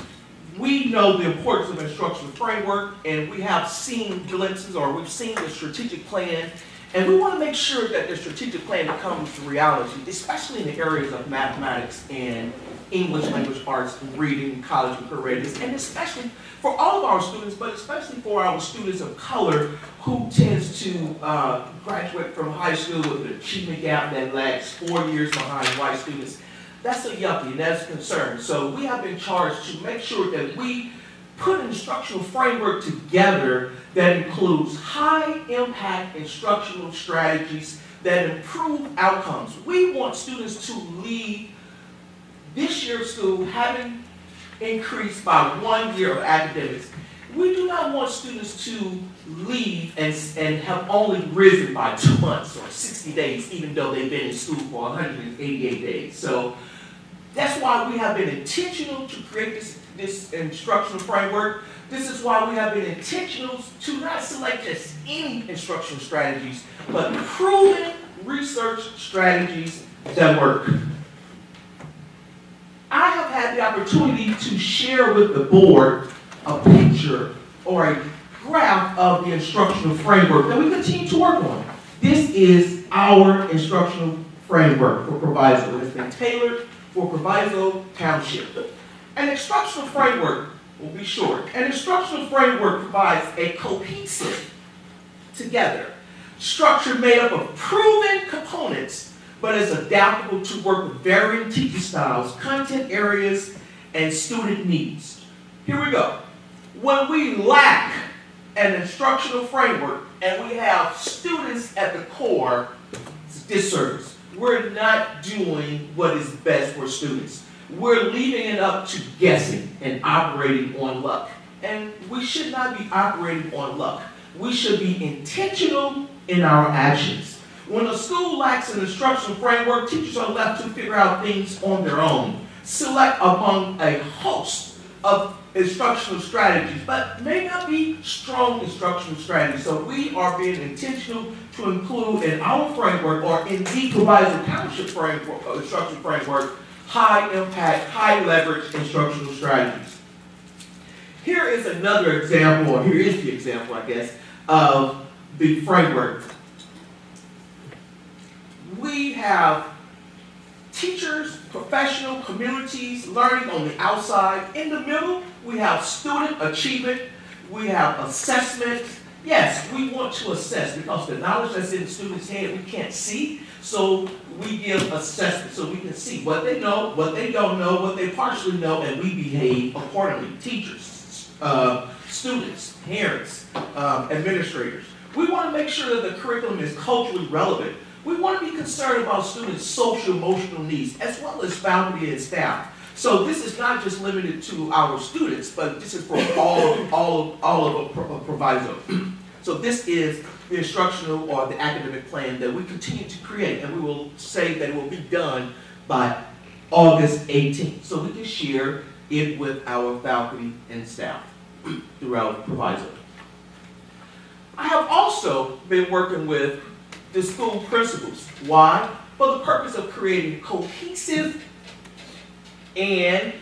we know the importance of instructional framework, and we have seen glimpses, or we've seen the strategic plan, and we want to make sure that the strategic plan becomes reality, especially in the areas of mathematics and English language arts, and reading, college and career and especially for all of our students, but especially for our students of color who tends to uh, graduate from high school with an achievement gap that lags four years behind white students. That's a yuppie, and that's a concern. So we have been charged to make sure that we put an instructional framework together that includes high-impact instructional strategies that improve outcomes. We want students to leave this year's school having increased by one year of academics. We do not want students to leave and, and have only risen by two months or 60 days, even though they've been in school for 188 days. So that's why we have been intentional to create this, this instructional framework. This is why we have been intentional to not select just any instructional strategies, but proven research strategies that work. I have had the opportunity to share with the board a picture or a graph of the instructional framework that we continue to work on. This is our instructional framework for Proviso. It has been tailored for Proviso Township. An instructional framework, will be short, an instructional framework provides a cohesive, together, structure made up of proven components, but is adaptable to work with varying teaching styles, content areas, and student needs. Here we go. When we lack an instructional framework and we have students at the core, it's disservice. We're not doing what is best for students. We're leaving it up to guessing and operating on luck. And we should not be operating on luck. We should be intentional in our actions. When a school lacks an instructional framework, teachers are left to figure out things on their own. Select among a host of instructional strategies, but may not be strong instructional strategies. So we are being intentional to include in our framework, or indeed provide a township framework, uh, instructional framework, high impact, high leverage instructional strategies. Here is another example, or here is the example, I guess, of the framework. We have teachers, professional, communities, learning on the outside. In the middle, we have student achievement, we have assessment. Yes, we want to assess because the knowledge that's in the student's head we can't see. So we give assessment so we can see what they know, what they don't know, what they partially know, and we behave accordingly. Teachers, uh, students, parents, um, administrators. We want to make sure that the curriculum is culturally relevant. We want to be concerned about students' social emotional needs as well as faculty and staff. So this is not just limited to our students, but this is for all of, all all of a, proviso. <clears throat> so this is the instructional or the academic plan that we continue to create, and we will say that it will be done by August 18th, so we can share it with our faculty and staff <clears throat> throughout proviso. I have also been working with the school principals. Why? For the purpose of creating cohesive and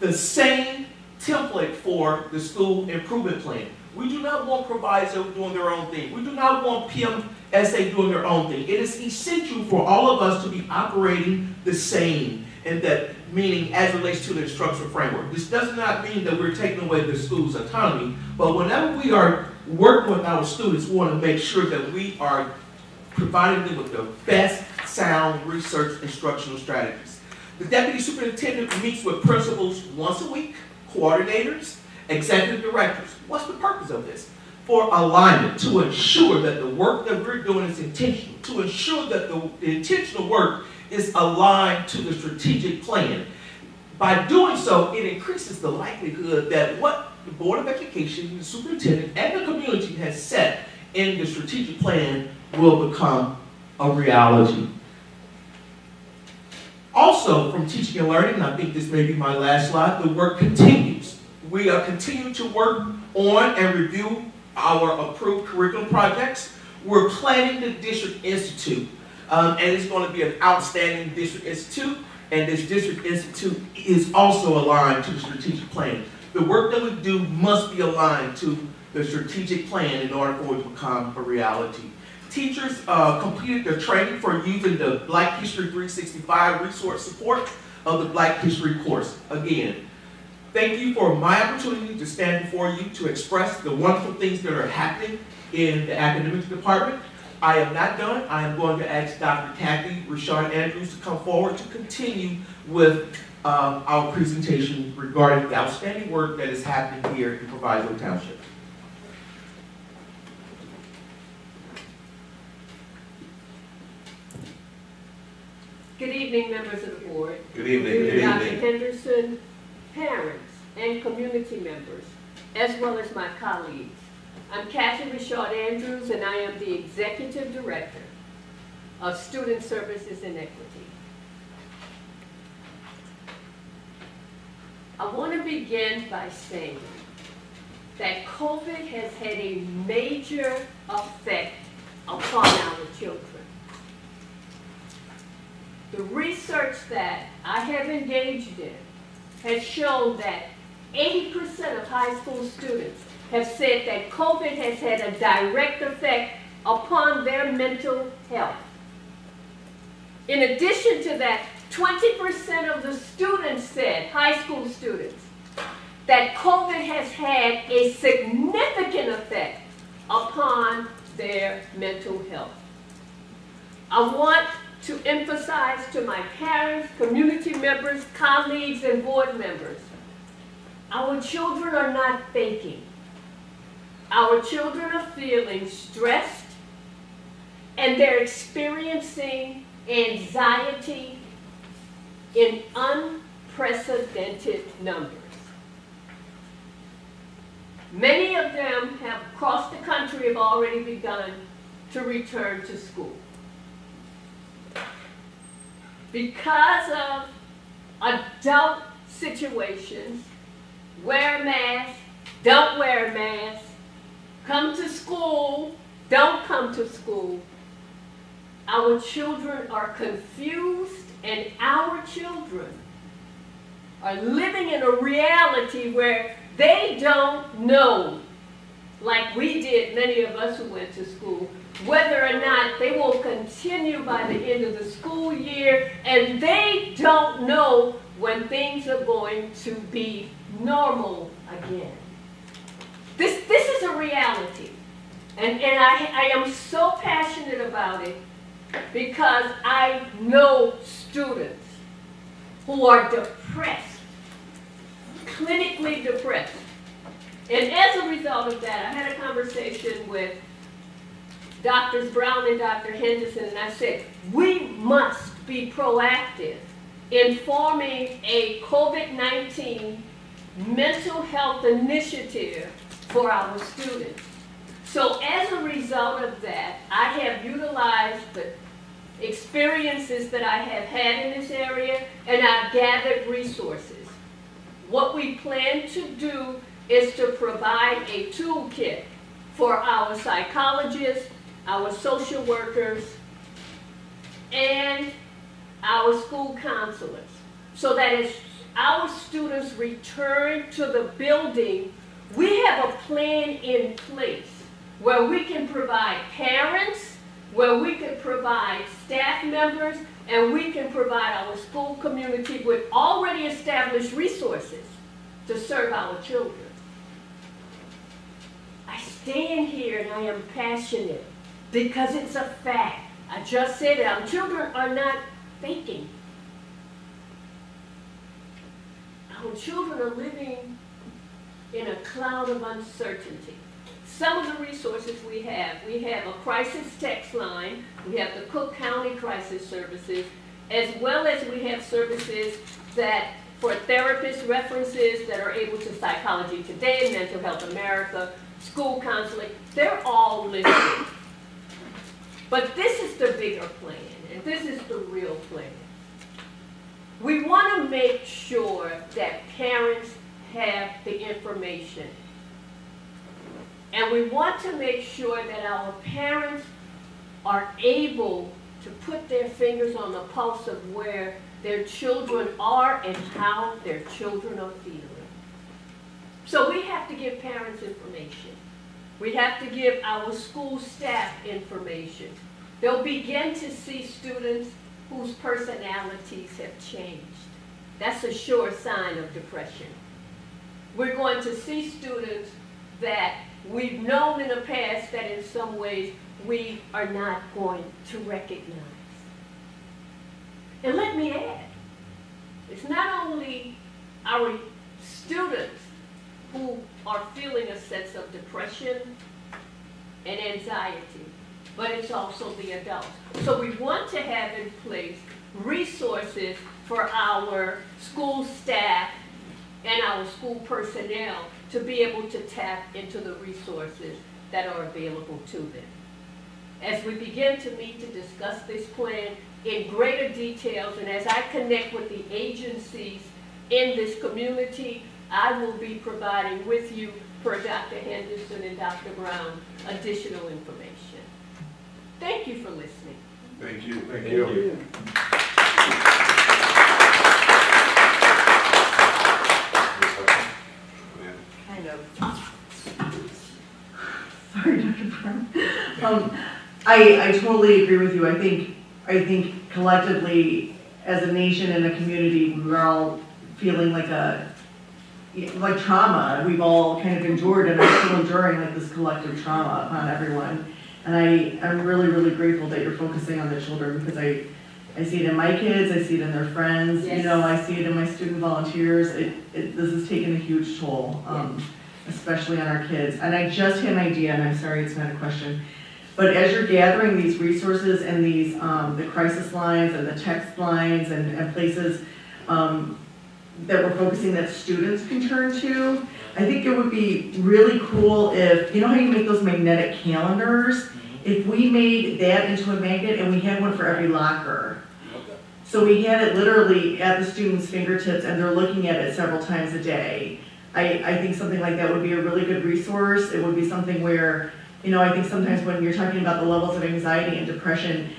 the same template for the school improvement plan. We do not want Proviso doing their own thing. We do not want PMSA doing their own thing. It is essential for all of us to be operating the same, and that meaning as relates to the instructional framework. This does not mean that we're taking away the school's autonomy, but whenever we are working with our students, we want to make sure that we are providing them with the best sound research instructional strategies. The deputy superintendent meets with principals once a week, coordinators, executive directors. What's the purpose of this? For alignment, to ensure that the work that we're doing is intentional, to ensure that the, the intentional work is aligned to the strategic plan. By doing so, it increases the likelihood that what the Board of Education, the superintendent, and the community has set in the strategic plan will become a reality. Also, from teaching and learning, and I think this may be my last slide, the work continues. We are continuing to work on and review our approved curriculum projects. We're planning the District Institute, um, and it's going to be an outstanding District Institute, and this District Institute is also aligned to the strategic plan. The work that we do must be aligned to the strategic plan in order for it to become a reality. Teachers uh, completed their training for using the Black History 365 resource support of the Black History course. Again, thank you for my opportunity to stand before you to express the wonderful things that are happening in the academic department. I am not done. I am going to ask Dr. Kathy Richard Andrews to come forward to continue with um, our presentation regarding the outstanding work that is happening here in Proviso Township. Good evening, members of the board. Good evening. Good Dr. Henderson, parents, and community members, as well as my colleagues. I'm Kathy Richard Andrews, and I am the Executive Director of Student Services and Equity. I want to begin by saying that COVID has had a major effect upon our children. The research that I have engaged in has shown that 80% of high school students have said that COVID has had a direct effect upon their mental health. In addition to that, 20% of the students said, high school students, that COVID has had a significant effect upon their mental health. I want to emphasize to my parents, community members, colleagues, and board members, our children are not faking. Our children are feeling stressed and they're experiencing anxiety in unprecedented numbers. Many of them have across the country have already begun to return to school. Because of adult situations, wear a mask, don't wear a mask, come to school, don't come to school. Our children are confused and our children are living in a reality where they don't know, like we did, many of us who went to school, whether or not they will continue by the end of the school year, and they don't know when things are going to be normal again. This, this is a reality. And, and I, I am so passionate about it because I know students who are depressed, clinically depressed. And as a result of that, I had a conversation with Doctors Brown and Dr. Henderson, and I said, we must be proactive in forming a COVID-19 mental health initiative for our students. So as a result of that, I have utilized the experiences that I have had in this area, and I've gathered resources. What we plan to do is to provide a toolkit for our psychologists, our social workers, and our school counselors, so that as our students return to the building, we have a plan in place where we can provide parents, where we can provide staff members, and we can provide our school community with already established resources to serve our children. I stand here and I am passionate because it's a fact. I just said it. Our children are not faking. Our children are living in a cloud of uncertainty. Some of the resources we have, we have a crisis text line, we have the Cook County Crisis Services, as well as we have services that for therapist references that are able to Psychology Today, Mental Health America, school counseling, they're all listed. But this is the bigger plan, and this is the real plan. We want to make sure that parents have the information. And we want to make sure that our parents are able to put their fingers on the pulse of where their children are and how their children are feeling. So we have to give parents information. We have to give our school staff information. They'll begin to see students whose personalities have changed. That's a sure sign of depression. We're going to see students that we've known in the past that in some ways we are not going to recognize. And let me add, it's not only our students who are feeling a sense of depression and anxiety, but it's also the adults. So we want to have in place resources for our school staff and our school personnel to be able to tap into the resources that are available to them. As we begin to meet to discuss this plan in greater details and as I connect with the agencies in this community, I will be providing with you, for Dr. Henderson and Dr. Brown, additional information. Thank you for listening. Thank you. Thank, Thank you. you. Kind of. Sorry, Dr. Brown. Um, I, I totally agree with you. I think I think collectively, as a nation and a community, we're all feeling like a like trauma. We've all kind of endured and are still enduring like this collective trauma upon everyone. And I, I'm really, really grateful that you're focusing on the children because I, I see it in my kids, I see it in their friends, you know, I see it in my student volunteers. It, it, this has taken a huge toll, um, especially on our kids. And I just had an idea, and I'm sorry it's not a question, but as you're gathering these resources and these, um, the crisis lines and the text lines and, and places, um, that we're focusing that students can turn to, I think it would be really cool if, you know how you make those magnetic calendars? Mm-hmm. If we made that into a magnet and we had one for every locker. So we had it literally at the students' fingertips and they're looking at it several times a day. I, I think something like that would be a really good resource. It would be something where, you know, I think sometimes when you're talking about the levels of anxiety and depression,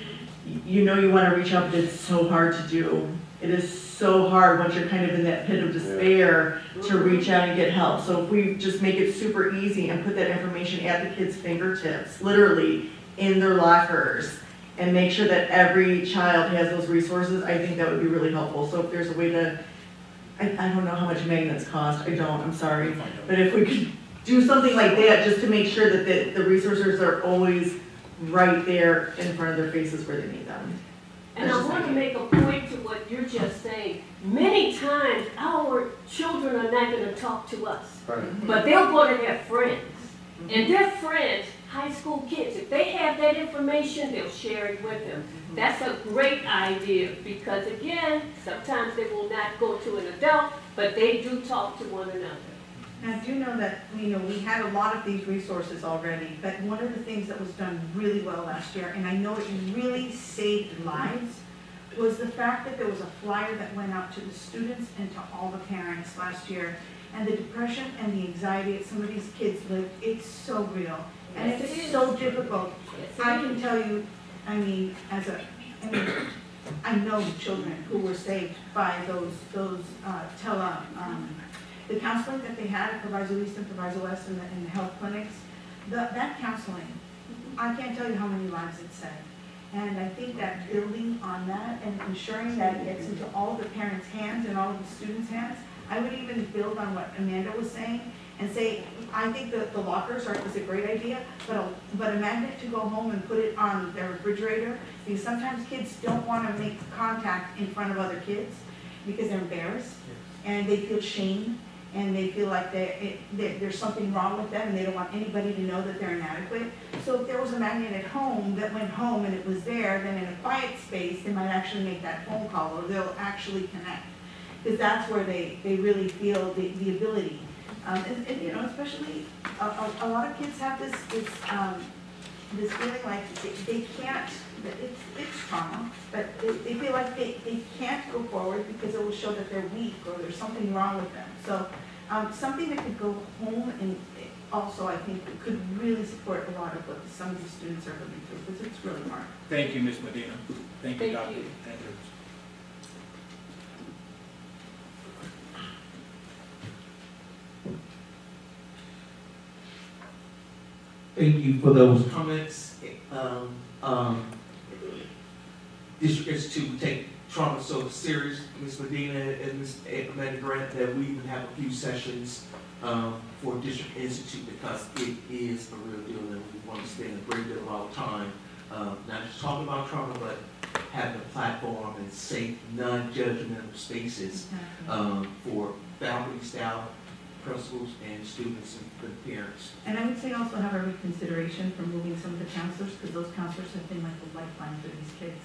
you know you want to reach out, but it's so hard to do. It is so hard once you're kind of in that pit of despair to reach out and get help. So if we just make it super easy and put that information at the kids' fingertips, literally in their lockers, and make sure that every child has those resources, I think that would be really helpful. So if there's a way to, I, I don't know how much magnets cost, I don't, I'm sorry. But if we could do something like that, just to make sure that the, the resources are always right there in front of their faces where they need them. And I want to make a point to what you're just saying. Many times, our children are not going to talk to us, but they'll go to their friends. And their friends, high school kids, if they have that information, they'll share it with them. That's a great idea because again, sometimes they will not go to an adult, but they do talk to one another. I do know that, you know, we had a lot of these resources already, but one of the things that was done really well last year, and I know it really saved lives, was the fact that there was a flyer that went out to the students and to all the parents last year. And the depression and the anxiety that some of these kids live, it's so real. And Yes, it it's is. so difficult. Yes, it I is. can tell you, I mean, as a, I mean, I know children who were saved by those, those, uh, tele, um, the counseling that they had at Proviso East and Proviso West and the, and the health clinics, the, that counseling, I can't tell you how many lives it saved. And I think that building on that and ensuring that it gets into all of the parents' hands and all of the students' hands, I would even build on what Amanda was saying and say, I think that the lockers are, is a great idea, but a, but a magnet to go home and put it on their refrigerator, because sometimes kids don't wanna make contact in front of other kids because they're embarrassed and they feel shame and they feel like they, it, that there's something wrong with them and they don't want anybody to know that they're inadequate. So if there was a magnet at home that went home and it was there, then in a quiet space, they might actually make that phone call or they'll actually connect. Because that's where they, they really feel the, the ability. Um, and, and, you know, especially, a, a, a lot of kids have this, this, um, this feeling like they, they can't, it's, it's trauma, but they, they feel like they, they can't go forward because it will show that they're weak or there's something wrong with them. So, um, something that could go home and also, I think, could really support a lot of what some of the students are going through, because it's really hard. Thank you, Ms. Medina. Thank you, Thank Doctor. you. Thank you. Thank you for those comments. Um, um, District Institute take trauma so serious, Ms. Medina and Ms. Amanda Grant, that we even have a few sessions um, for District Institute because it is a real deal and we want to spend a great deal of our time, um, not just talking about trauma, but having a platform and safe, non-judgmental spaces um, for faculty, staff, principals, and students and parents. And I would say also have a reconsideration for moving some of the counselors, because those counselors have been like a lifeline for these kids.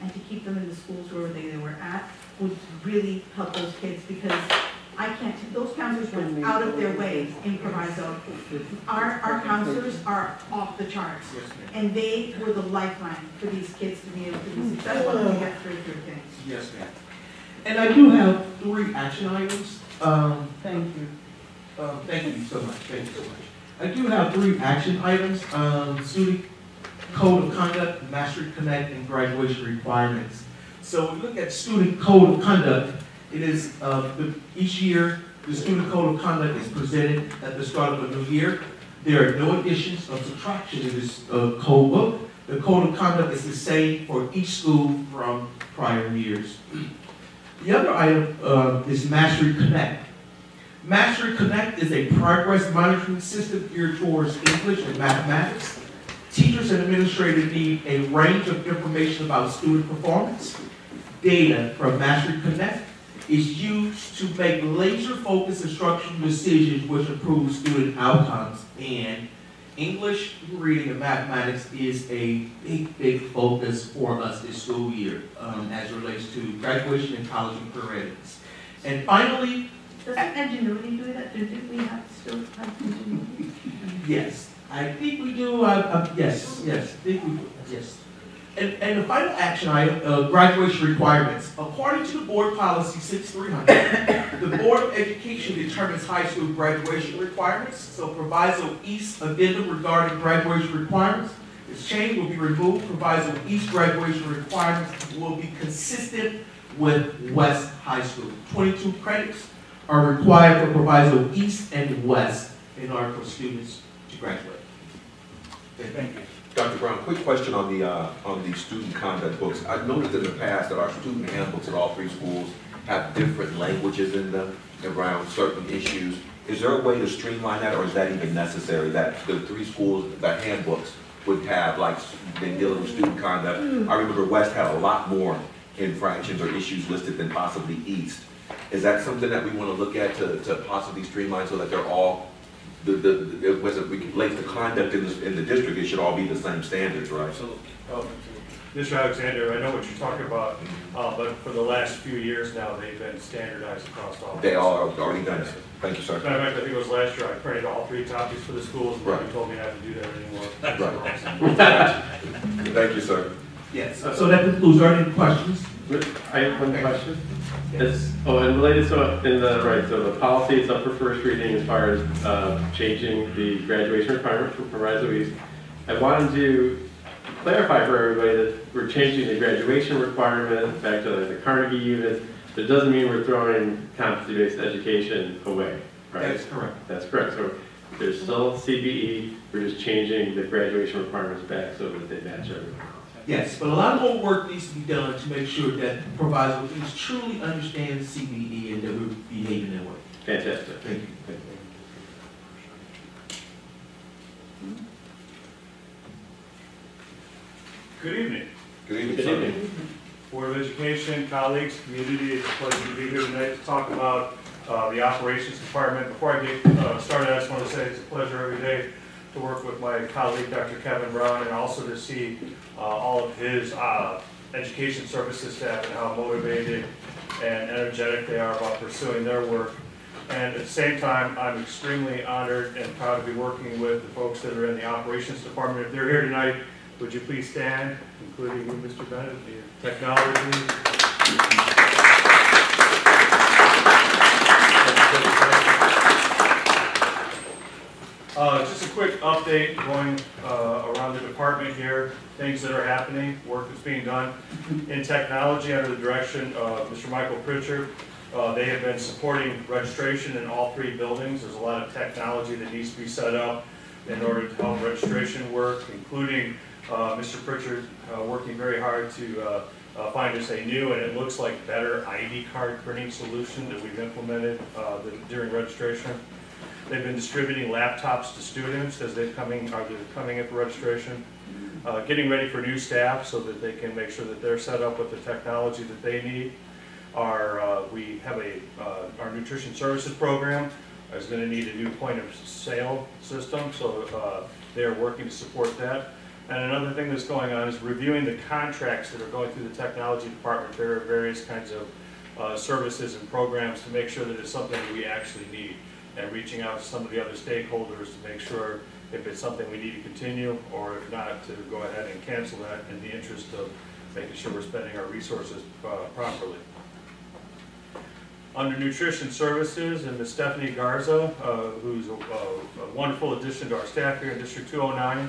And to keep them in the schools where they, they were at would really help those kids, because I can't, those counselors went out of their way in Proviso. Our, our counselors are off the charts, and they were the lifeline for these kids to be able to be successful and get through through things. Yes, ma'am. And I do have three action items. Um, Thank you. um, thank you so much, thank you so much. I do have three action items, um, student code of conduct, mastery connect, and graduation requirements. So when we look at student code of conduct. It is, uh, each year, the student code of conduct is presented at the start of a new year. There are no additions or subtractions in this uh, code book. The code of conduct is the same for each school from prior years. The other item uh, is Mastery Connect. Mastery Connect is a progress monitoring system geared towards English and mathematics. Teachers and administrators need a range of information about student performance. Data from Mastery Connect is used to make laser-focused instructional decisions which improve student outcomes. And English, reading, and mathematics is a big, big focus for us this school year um, as it relates to graduation and college and career readiness. And finally, Doesn't Edgenuity do that? Do we have still have Edgenuity? Yes, I think we do, uh, uh, yes, yes, I think we do, yes. And, and the final action item, uh, graduation requirements. According to the board policy six three hundred, the Board of Education determines high school graduation requirements. So Proviso East addendum regarding graduation requirements, this change will be removed. Proviso East graduation requirements will be consistent with West High School. Twenty-two credits are required for Proviso East and West in order for students to graduate. Thank you. Dr. Brown, quick question on the, uh, on the student conduct books. I've noticed in the past that our student handbooks at all three schools have different languages in them around certain issues. Is there a way to streamline that, or is that even necessary, that the three schools, the handbooks would have, like, in dealing with student conduct? I remember West had a lot more infractions or issues listed than possibly East. Is that something that we want to look at to, to possibly streamline so that they're all the, the, the, was it, we can relate the conduct in the, in the district, it should all be the same standards, right? Oh, Mr. Alexander, I know what you're talking about, uh, but for the last few years now, they've been standardized across all. They all are already done, thank you, sir. Matter of fact, I think it was last year, I printed all three copies for the schools, and Right. you told me not to do that anymore. <laughs> Right. Thank you, sir. Yes, so that concludes, are there any questions? I have one question. It's, oh, and related, so in the, right, so the policy is up for first reading as far as, uh, changing the graduation requirement for Proviso East. I wanted to clarify for everybody that we're changing the graduation requirement back to like the Carnegie units, but it doesn't mean we're throwing competency-based education away, right? That's correct. That's correct, so there's still CBE, we're just changing the graduation requirements back so that they match everyone. Yes, but a lot more work needs to be done to make sure that Proviso East truly understands CBE and that we're behaving that way. Fantastic. Thank you. Good evening. Good evening, Good evening. Board of Education, colleagues, community, it's a pleasure to be here tonight to talk about uh, the operations department. Before I get uh, started, I just want to say it's a pleasure every day to work with my colleague, Dr. Kevin Brown, and also to see uh, all of his uh, education services staff and how motivated and energetic they are about pursuing their work. And at the same time, I'm extremely honored and proud to be working with the folks that are in the operations department. If they're here tonight, would you please stand, including you, Mr. Bennett, the technology? Uh, just a quick update going, uh, around the department here, things that are happening, work that's being done in technology under the direction of Mr. Michael Pritchard. Uh, they have been supporting registration in all three buildings. There's a lot of technology that needs to be set up in order to help registration work, including, uh, Mr. Pritchard, uh, working very hard to, uh, uh, find us a new and it looks like better ID card printing solution that we've implemented, the- during registration. They've been distributing laptops to students as they're coming, are they coming in for registration. Uh, getting ready for new staff so that they can make sure that they're set up with the technology that they need. Our, uh, we have a, uh, our nutrition services program is gonna need a new point of sale system, so, uh, they're working to support that. And another thing that's going on is reviewing the contracts that are going through the technology department. There are various kinds of, uh, services and programs to make sure that it's something that we actually need. And reaching out to some of the other stakeholders to make sure if it's something we need to continue, or if not, to go ahead and cancel that in the interest of making sure we're spending our resources, uh, properly. Under nutrition services, and Ms. Stephanie Garza, uh, who's a, a wonderful addition to our staff here in District 209.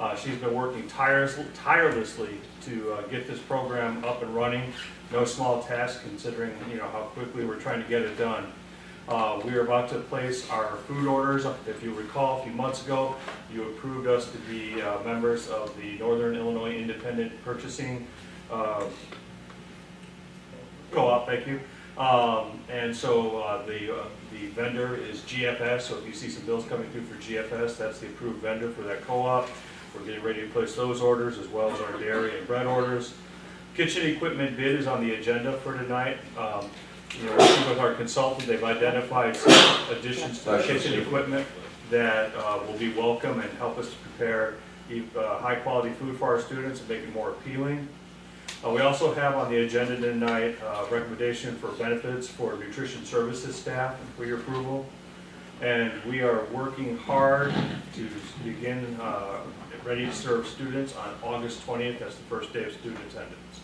Uh, she's been working tirelessly to uh, get this program up and running. No small task considering, you know, how quickly we're trying to get it done. Uh, We are about to place our food orders. If you recall, a few months ago, you approved us to be uh, members of the Northern Illinois Independent Purchasing uh, Co-op, thank you. Um, And so uh, the uh, the vendor is GFS, so if you see some bills coming through for GFS, that's the approved vendor for that co-op. We're getting ready to place those orders as well as our dairy and bread orders. Kitchen equipment bid is on the agenda for tonight. Um, You know, working with our consultant, they've identified some additions to the kitchen equipment that uh, will be welcome and help us to prepare uh, high-quality food for our students and make it more appealing. Uh, We also have on the agenda tonight, uh, recommendation for benefits for nutrition services staff for your approval. And we are working hard to begin, uh, ready to serve students on August twentieth, that's the first day of student attendance.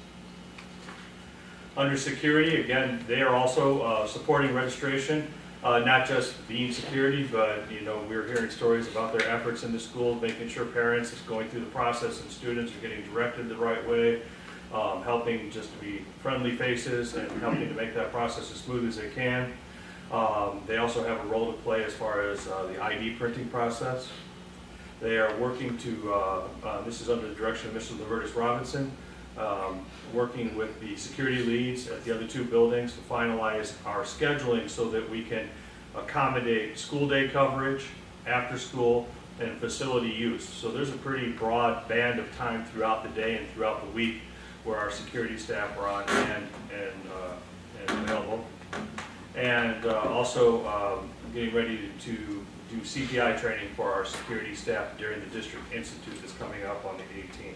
Under security, again, they are also uh, supporting registration, uh, not just being security, but, you know, we're hearing stories about their efforts in the school, making sure parents is going through the process and students are getting directed the right way, um, helping just to be friendly faces and helping to make that process as smooth as they can. Um, They also have a role to play as far as uh, the ID printing process. They are working to, uh, uh, this is under the direction of Mr. Laverdis Robinson, um, working with the security leads at the other two buildings to finalize our scheduling so that we can accommodate school day coverage, after school, and facility use. So there's a pretty broad band of time throughout the day and throughout the week where our security staff are on hand and, uh, and available. And uh, also um, getting ready to do CPI training for our security staff during the district institute that's coming up on the 18th.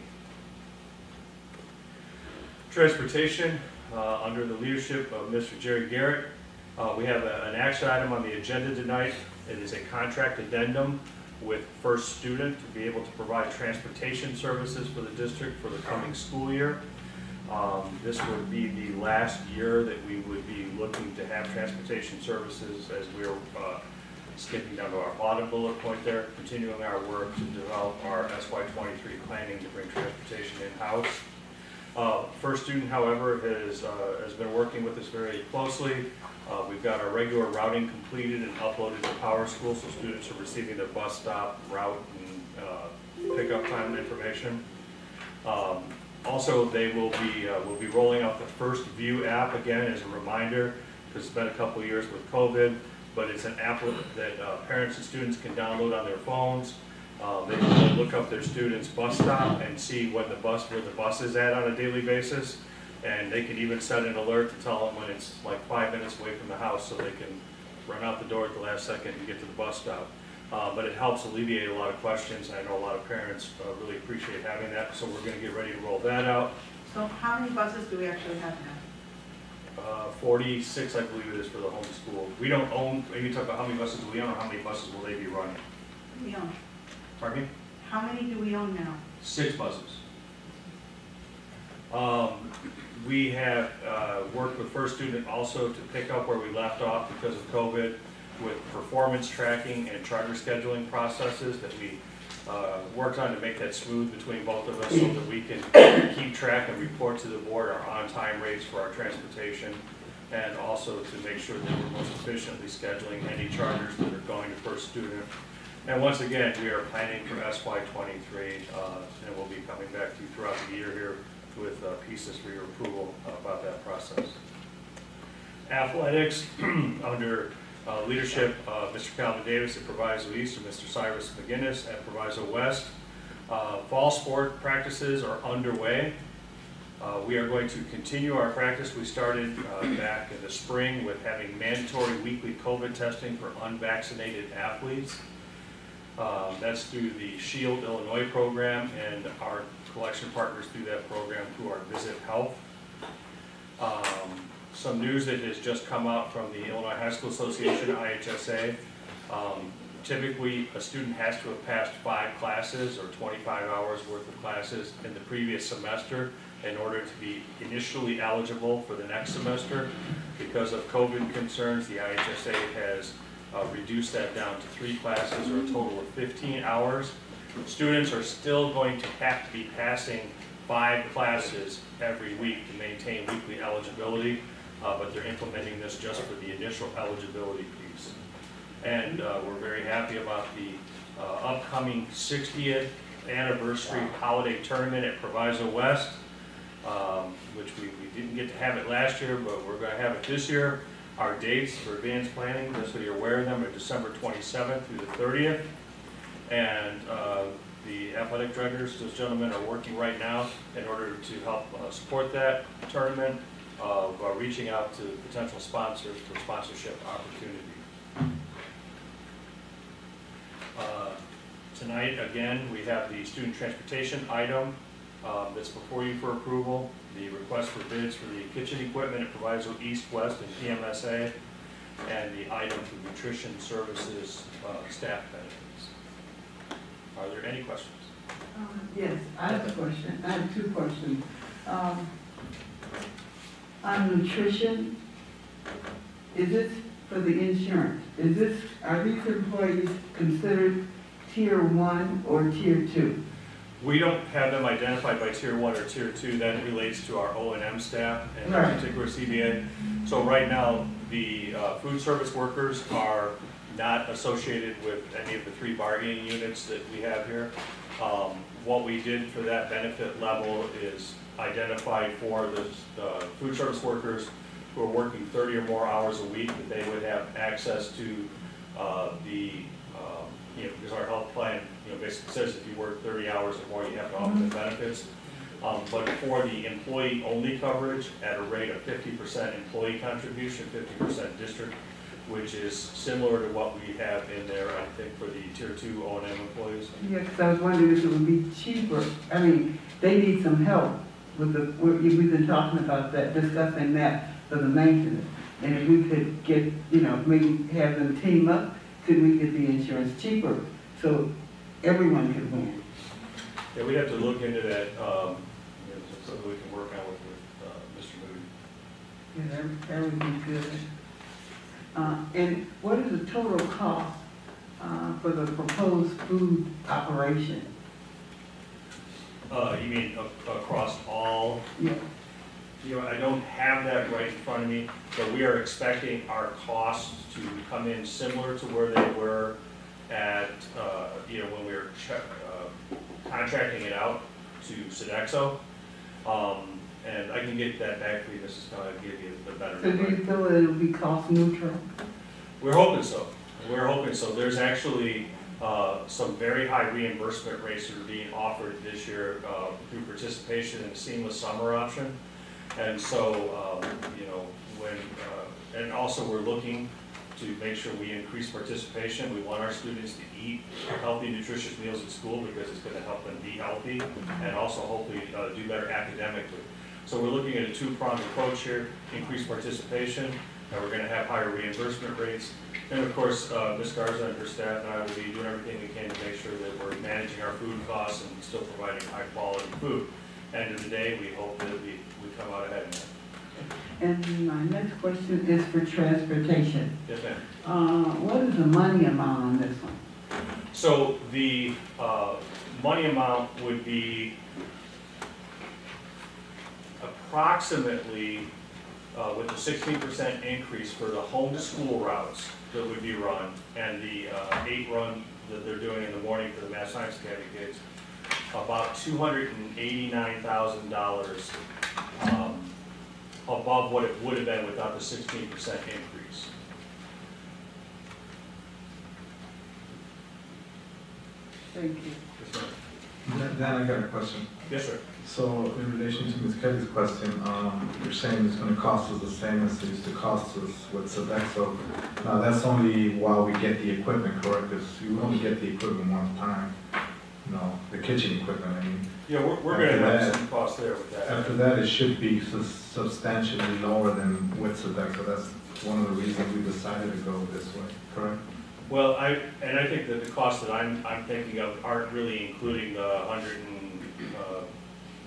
Transportation, uh, under the leadership of Mr. Jerry Garrett, uh, we have a- an action item on the agenda tonight. It is a contract addendum with First Student to be able to provide transportation services for the district for the coming school year. Um, This would be the last year that we would be looking to have transportation services as we're uh, skipping down to our bottom bullet point there, continuing our work to develop our SY twenty-three planning to bring transportation in-house. Uh, First Student, however, has, uh, has been working with us very closely. Uh, We've got our regular routing completed and uploaded to Power School, so students are receiving their bus stop, route, and uh, pickup time information. Um, Also, they will be, uh, will be rolling out the First View app again as a reminder, because it's been a couple years with COVID, but it's an app that uh, parents and students can download on their phones. Uh, They can look up their student's bus stop and see when the bus, where the bus is at on a daily basis. And they can even set an alert to tell them when it's like five minutes away from the house, so they can run out the door at the last second and get to the bus stop. Uh, But it helps alleviate a lot of questions, I know a lot of parents uh, really appreciate having that, so we're gonna get ready to roll that out. So how many buses do we actually have now? Uh, Forty-six, I believe it is for the homeschool. We don't own, maybe talk about how many buses do we own, or how many buses will they be running? We own, Pardon me? how many do we own now? Six buses. Um, We have uh, worked with First Student also to pick up where we left off because of COVID with performance tracking and charter scheduling processes that we uh, worked on to make that smooth between both of us so that we can keep track and report to the board our on-time rates for our transportation and also to make sure that we're most efficiently scheduling any charters that are going to First Student. And once again, we are planning for SY twenty-three, uh, and we'll be coming back to you throughout the year here with uh, pieces for your approval about that process. Athletics, <clears throat> under uh, leadership of Mr. Calvin Davis at Proviso East and Mr. Cyrus McGinnis at Proviso West. Uh, Fall sport practices are underway. Uh, We are going to continue our practice we started back in the spring with having mandatory weekly COVID testing for unvaccinated athletes. Um, That's through the Shield Illinois program and our collection partners through that program through our Visit Health. Um, Some news that has just come out from the Illinois High School Association, IHSA. Um, Typically, a student has to have passed five classes or 25 hours worth of classes in the previous semester in order to be initially eligible for the next semester. Because of COVID concerns, the IHSA has uh, reduced that down to three classes or a total of 15 hours. Students are still going to have to be passing five classes every week to maintain weekly eligibility. uh, but they're implementing this just for the initial eligibility piece. And uh, we're very happy about the uh, upcoming 60th anniversary holiday tournament at Proviso West, um, which we, we didn't get to have it last year, but we're gonna have it this year. Our dates for advanced planning, just so you're aware of them, are December 27th through the 30th. And uh, the athletic directors, those gentlemen are working right now in order to help uh, support that tournament, of uh, reaching out to potential sponsors for sponsorship opportunity. Uh, Tonight, again, we have the student transportation item um, that's before you for approval, the request for bids for the kitchen equipment at Proviso East, West, and PMSA, and the item for nutrition services uh, staff benefits. Are there any questions? Um, Yes, I have a question, I have two questions. Um, On nutrition, is this for the insurance? Is this, are these employees considered tier one or tier two? We don't have them identified by tier one or tier two, that relates to our O and M staff and our Right. particular CBA. So right now, the uh, food service workers are not associated with any of the three bargaining units that we have here. Um, What we did for that benefit level is identify for the uh, food service workers who are working thirty or more hours a week, that they would have access to uh, the, um, you know, because our health plan, know, basically says if you work thirty hours or more, you have to offer the benefits. Um, But for the employee-only coverage, at a rate of fifty percent employee contribution, fifty percent district, which is similar to what we have in there, I think, for the tier two O and M employees. Yeah, because I was wondering if it would be cheaper, I mean, they need some help with the, we- we've been talking about that, discussing that for the maintenance. And if we could get, you know, maybe have them team up, could we get the insurance cheaper? So everyone could win. Yeah, we'd have to look into that, um, you know, something we can work on with, with, uh, Mr. Moody. Yeah, that, that would be good. Uh, and what is the total cost, uh, for the proposed food operation? Uh, you mean a- across all? Yeah. You know, I don't have that right in front of me, but we are expecting our costs to come in similar to where they were at, uh, you know, when we were check, uh, contracting it out to Sodexo. Um, and I can get that back for you, Mrs. Kelly, give you the better So do number. you feel that it'll be cost neutral? We're hoping so. We're hoping so. There's actually uh, some very high reimbursement rates that are being offered this year uh, through participation in the seamless summer option. And so, um, you know, when, uh, and also we're looking to make sure we increase participation. We want our students to eat healthy, nutritious meals at school because it's going to help them be healthy and also hopefully uh, do better academically. So we're looking at a two-pronged approach here, increase participation, and we're going to have higher reimbursement rates. And of course, uh, Ms. Garza and her staff and I will be doing everything we can to make sure that we're managing our food costs and still providing high-quality food. End of the day, we hope that we, we come out ahead in that. And my next question is for transportation. Yes, ma'am. Uh, what is the money amount on this one? So the uh, money amount would be approximately, uh, with the sixteen percent increase for the home-to-school routes that would be run, and the uh, eight run that they're doing in the morning for the Math Science Academy kids, about two hundred and eighty-nine thousand dollars um, above what it would have been without the sixteen percent increase. Thank you. Yes, ma'am. Dan, Dan, I got a question. Yes, sir. So in relation to Ms. Kelly's question, um, you're saying it's gonna cost us the same as it used to cost us with Sodexo. Now, that's only while we get the equipment, correct? Because you only get the equipment one time, know, the kitchen equipment, I mean. Yeah, we're, we're gonna have some costs there with that. After that, it should be sus- substantially lower than with Sodexo. That's one of the reasons we decided to go this way, correct? Well, I, and I think that the costs that I'm, I'm thinking of aren't really including the hundred and, uh,